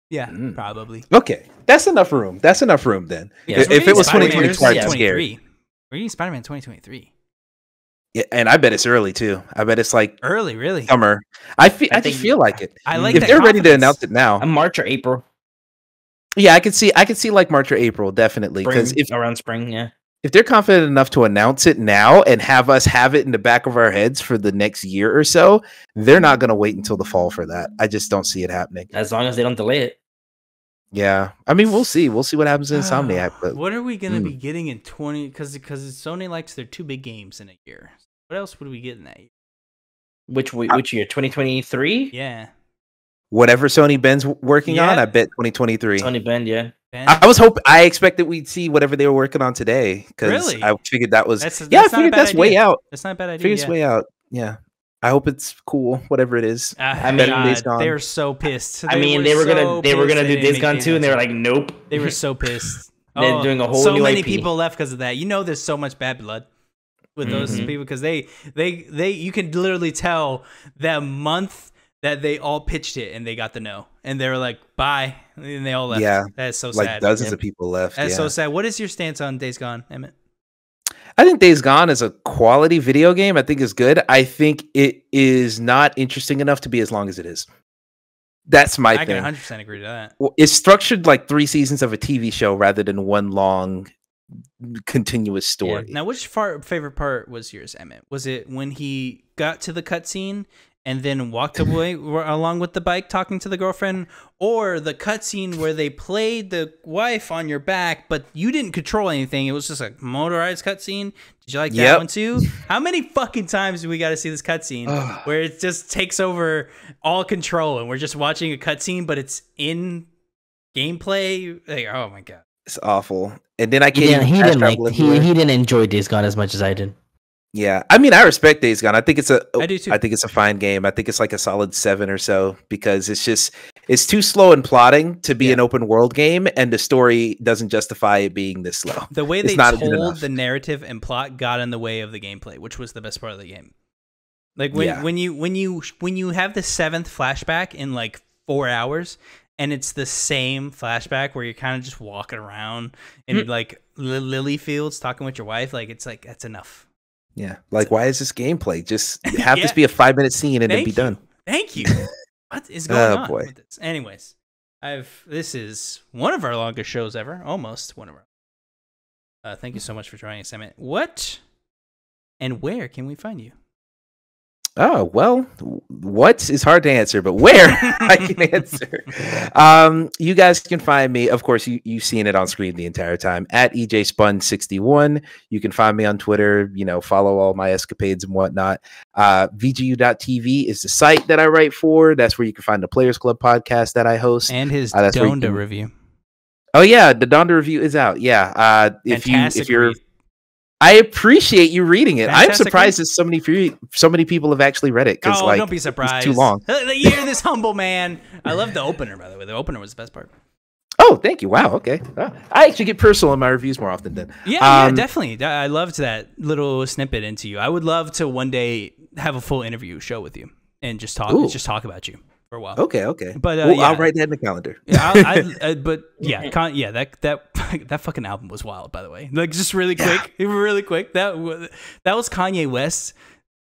yeah, Mm. probably. okay, that's enough room. That's enough room then. Yeah, if so if it was getting 2022, Spider-Man I'd scared. 2023. We're getting Spider-Man 2023. Yeah, and I bet it's early too. I bet it's like Early, really. summer. I feel. I I, just feel like it. I like if they're ready to announce it now, A March or April, yeah, I could see. I could see like March or April definitely because spring, if around spring. Yeah, if they're confident enough to announce it now and have us have it in the back of our heads for the next year or so, they're not mm-hmm. going to wait until the fall for that. I just don't see it happening. As long as they don't delay it. Yeah, I mean, we'll see. We'll see what happens in Insomniac. But what are we gonna Hmm. be getting in twenty? Because because Sony likes their two big games in a year. What else would we get in that year? Which which year? 2023? Yeah, whatever Sony Bend's w- working on, I bet 2023. Sony Bend, yeah. Ben? I I was hoping, I expected we'd see whatever they were working on today because Really? I figured that was That's- yeah. that's I figured bad that's way out. That's not a bad I idea. figured it's yeah. way out. Yeah, I hope it's cool. Whatever it is. Ah, I mean, God, they're so pissed. I mean, they were so gonna they were gonna do didn't Days Gone Days 2 and they were like, nope. They were so pissed. They're doing a whole so new many IP. people left because of that. You know, there's so much bad blood with those Mhm. people because they, they, they. You can literally tell that month that they all pitched it and they got the no, and they were like, "Bye," and they all left. Yeah, that's so sad. like sad. dozens Yep. of people left. That's yeah. so sad. What is your stance on Days Gone, Emmett? I think Days Gone is a quality video game. I think is good. I think it is not interesting enough to be as long as it is. That's my thing. I can 100 percent agree to that. Well, it's structured like three seasons of a TV show rather than one long, continuous story. Now, which far, favorite part was yours, Emmett? Was it when he got to the cutscene and then walked away along with the bike talking to the girlfriend, or the cutscene where they played the wife on your back, but you didn't control anything? It was just a motorized cutscene. Did you like that Yep. one too? How many fucking times do we got to see this cutscene where it just takes over all control and we're just watching a cutscene, but it's in gameplay? Like, oh my god. It's awful. And then I can't. didn't, even he didn't like he, he didn't enjoy Days Gone as much as I did. Yeah, I mean, I respect Days Gone. I think it's a. I do too. I think it's a fine game. I think it's like a solid seven or so because it's just it's too slow in plotting to be Yeah. an open world game, and the story doesn't justify it being this slow. the way they not told the narrative and plot got in the way of the gameplay, which was the best part of the game. Like when Yeah. when you when you when you have the seventh flashback in like four hours, and it's the same flashback where you're kind of just walking around in Hmm. like li- lily fields talking with your wife. Like it's like that's enough. Yeah, like why is this gameplay? Just have Yeah. this be a five minute scene and then Thank be you. done. Thank you. what is going Oh, on boy. with this? Anyways, I've this is one of our longest shows ever, almost one of our. Uh, thank you so much for joining us, Emmett. What and where can we find you? Oh well, what is hard to answer, but where I can answer. Um, you guys can find me. Of course, you you've seen it on screen the entire time at EJSpun61. You can find me on Twitter. You know, follow all my escapades and whatnot. Uh, VGU.tv is the site that I write for. That's where you can find the Players Club podcast that I host. And his Uh, that's where you Donda can- review. Oh yeah, the Donda review is out. Yeah, uh, if Fantastic you if you're read. I appreciate you reading it. I'm surprised that so many so many people have actually read it Oh, like don't be surprised. too long. You're this humble man. I love the opener, by the way. The opener was the best part. Oh, thank you. Wow. Okay. Oh, I actually get personal in my reviews more often than. Yeah, yeah, Um, definitely. I loved that little snippet into you. I would love to one day have a full interview show with you and just talk, Ooh. just talk about you for a while. Okay. Okay. But, uh, well, yeah. I'll write that in the calendar. Yeah, I, I, uh, but yeah, con- yeah, that that that fucking album was wild. By the way, like just really quick, really quick. That wa- that was Kanye West,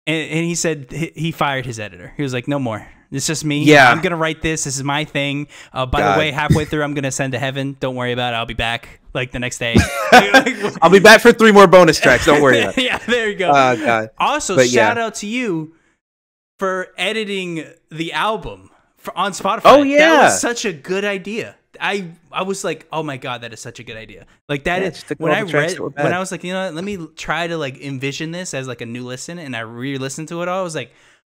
and, and he said he, he fired his editor. He was like, "No more. It's just me. Yeah. I'm gonna write this. This is my thing. Uh, by God. the way, halfway through, I'm gonna send to heaven. Don't worry about it. I'll be back like the next day. I'll be back for three more bonus tracks. Don't worry about yeah, there you go. Oh God. Also, But yeah. shout out to you for editing the album for, on Spotify. Oh, yeah, that was such a good idea. I I was like, oh my god, that is such a good idea. Like that Yeah, is when I read when. I was like, you know, what, let me try to like envision this as like a new listen, and I re-listened to it all. I was like.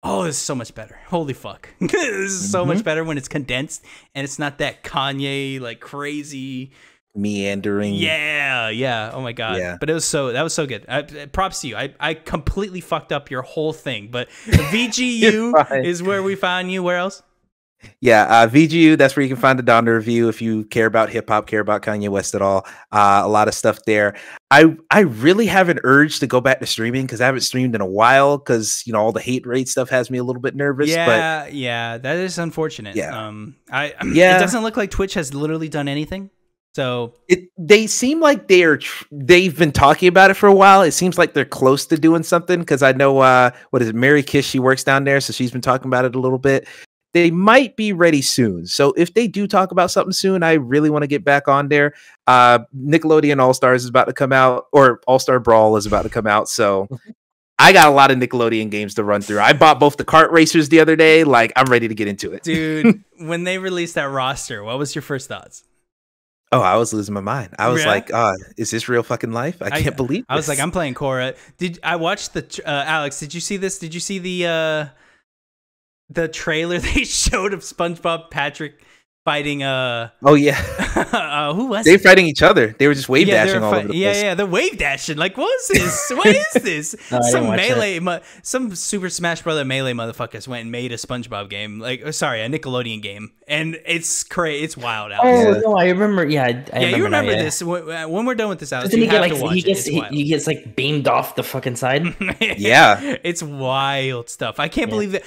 Oh, this is so much better. Holy fuck. this is so Mm-hmm. much better when it's condensed and it's not that Kanye like crazy Meandering. yeah, yeah. Oh my god. Yeah. But it was so that was so good. I, props to you. I, I completely fucked up your whole thing. But VGU is where we found you. Where else? Yeah, uh, VGU. That's where you can find the Donda review if you care about hip hop, care about Kanye West at all. Uh, a lot of stuff there. I I really have an urge to go back to streaming because I haven't streamed in a while because you know all the hate raid stuff has me a little bit nervous. But yeah, yeah. That is unfortunate. Yeah. Um. I. Yeah. It doesn't look like Twitch has literally done anything. So it they seem like they are they've been talking about it for a while. It seems like they're close to doing something because I know uh what is it, Mary Kish, she works down there, so she's been talking about it a little bit. They might be ready soon. So if they do talk about something soon, I really want to get back on there. Uh, Nickelodeon All Stars is about to come out, or All Star Brawl is about to come out. So I got a lot of Nickelodeon games to run through. I bought both the kart racers the other day. Like I'm ready to get into it. Dude, when they released that roster, what was your first thoughts? Oh, I was losing my mind. I was Yeah? like, uh, is this real fucking life? I I- can't believe I was like. I'm playing Korra. Did I watched the uh, Alex? Did you see this? Did you see the uh the trailer they showed of SpongeBob Patrick fighting uh Oh yeah. uh who was they it? fighting each other. They were just wave yeah, dashing all fi- over the yeah, place. yeah, the wave dashing. Like, what is this? What is this? No, some melee, mu- some Super Smash Brother melee motherfuckers went and made a SpongeBob game. Like, oh, sorry, a Nickelodeon game, and it's crazy. It's wild out. Oh Yeah. no, I remember. Yeah, I, I yeah, remember you now, remember yeah. this When- when we're done with this, Alex. Doesn't You he get like to watch he gets It's he, he gets like beamed off the fucking side? Yeah. it's wild stuff. I can't Yeah. believe that.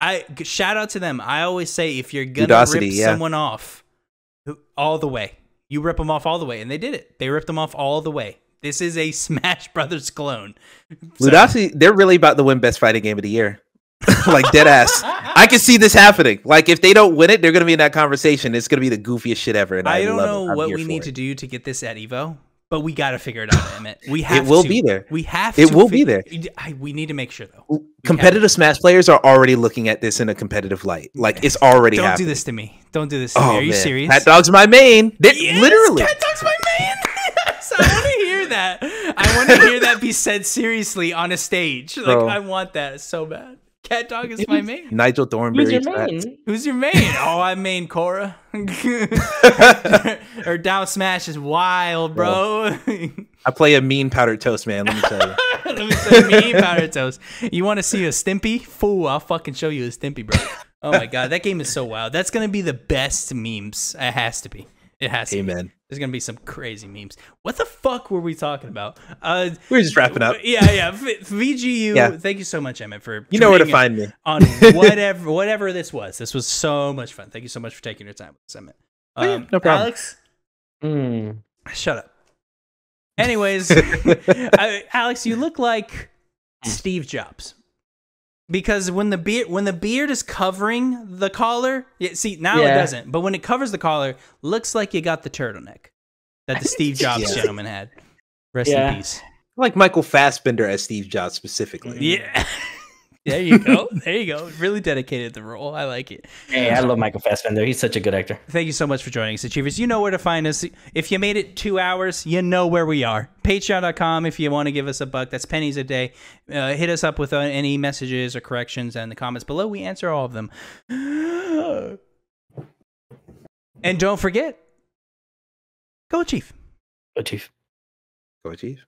I shout out to them. I always say if you're gonna Ludosity, rip yeah. someone off, all the way, you rip them off all the way, and they did it. They ripped them off all the way. This is a Smash Brothers clone. So- Ludosity, they're really about to win best fighting game of the year. like dead ass. I can see this happening. Like if they don't win it, they're gonna be in that conversation. It's gonna be the goofiest shit ever. And I, I don't know. What we need it. to do to get this at Evo, but we got to figure it out, Emmett. We have it will to. be there. We have to. It will be there. I, we need to make sure though. Competitive Smash players are already looking at this in a competitive light. Like it's already Don't happening. do this to me. Don't do this to me. Oh, Are you man. serious? CatDog's my main. Yes, literally. Cat Dog's my man. Yes, I want to hear that. I want to hear that be said seriously on a stage. Like Bro. I want that so bad. CatDog is my main. Nigel Who's Thornberry. your main? Who's your main? Oh, I main Korra. Her down smash is wild, bro. I play a mean powdered toast, man. Let me tell you. Let me say me powder toast. You want to see a Stimpy? Fool, I'll fucking show you a Stimpy, bro. Oh my god, that game is so wild. That's gonna be the best memes. It has to be. It has to. Be. Amen. There's gonna be some crazy memes. What the fuck were we talking about? Uh, We were just wrapping up. yeah, yeah. V- VGU. Yeah. Thank you so much, Emmett, for You know where to find me. on whatever whatever this was. This was so much fun. Thank you so much for taking your time with this, Emmett. Oh, yeah, Um, no problem. Alex, Mm. shut up. Anyways, I, Alex, you look like Steve Jobs. Because when the beard when the beard is covering the collar, yeah, see now it doesn't. But when it covers the collar, looks like you got the turtleneck that the Steve Jobs Yeah. gentleman had. Rest Yeah. in peace. I like Michael Fassbender as Steve Jobs specifically. Yeah. there you go. There you go. Really dedicated the role. I like it. Hey, I love Michael Fassbender. He's such a good actor. Thank you so much for joining us, Achievers. You know where to find us. If you made it two hours, you know where we are. Patreon.com if you want to give us a buck. That's pennies a day. Uh, hit us up with uh, any messages or corrections in the comments below. We answer all of them. And don't forget, go Chief. Go Chief. Go, Chief.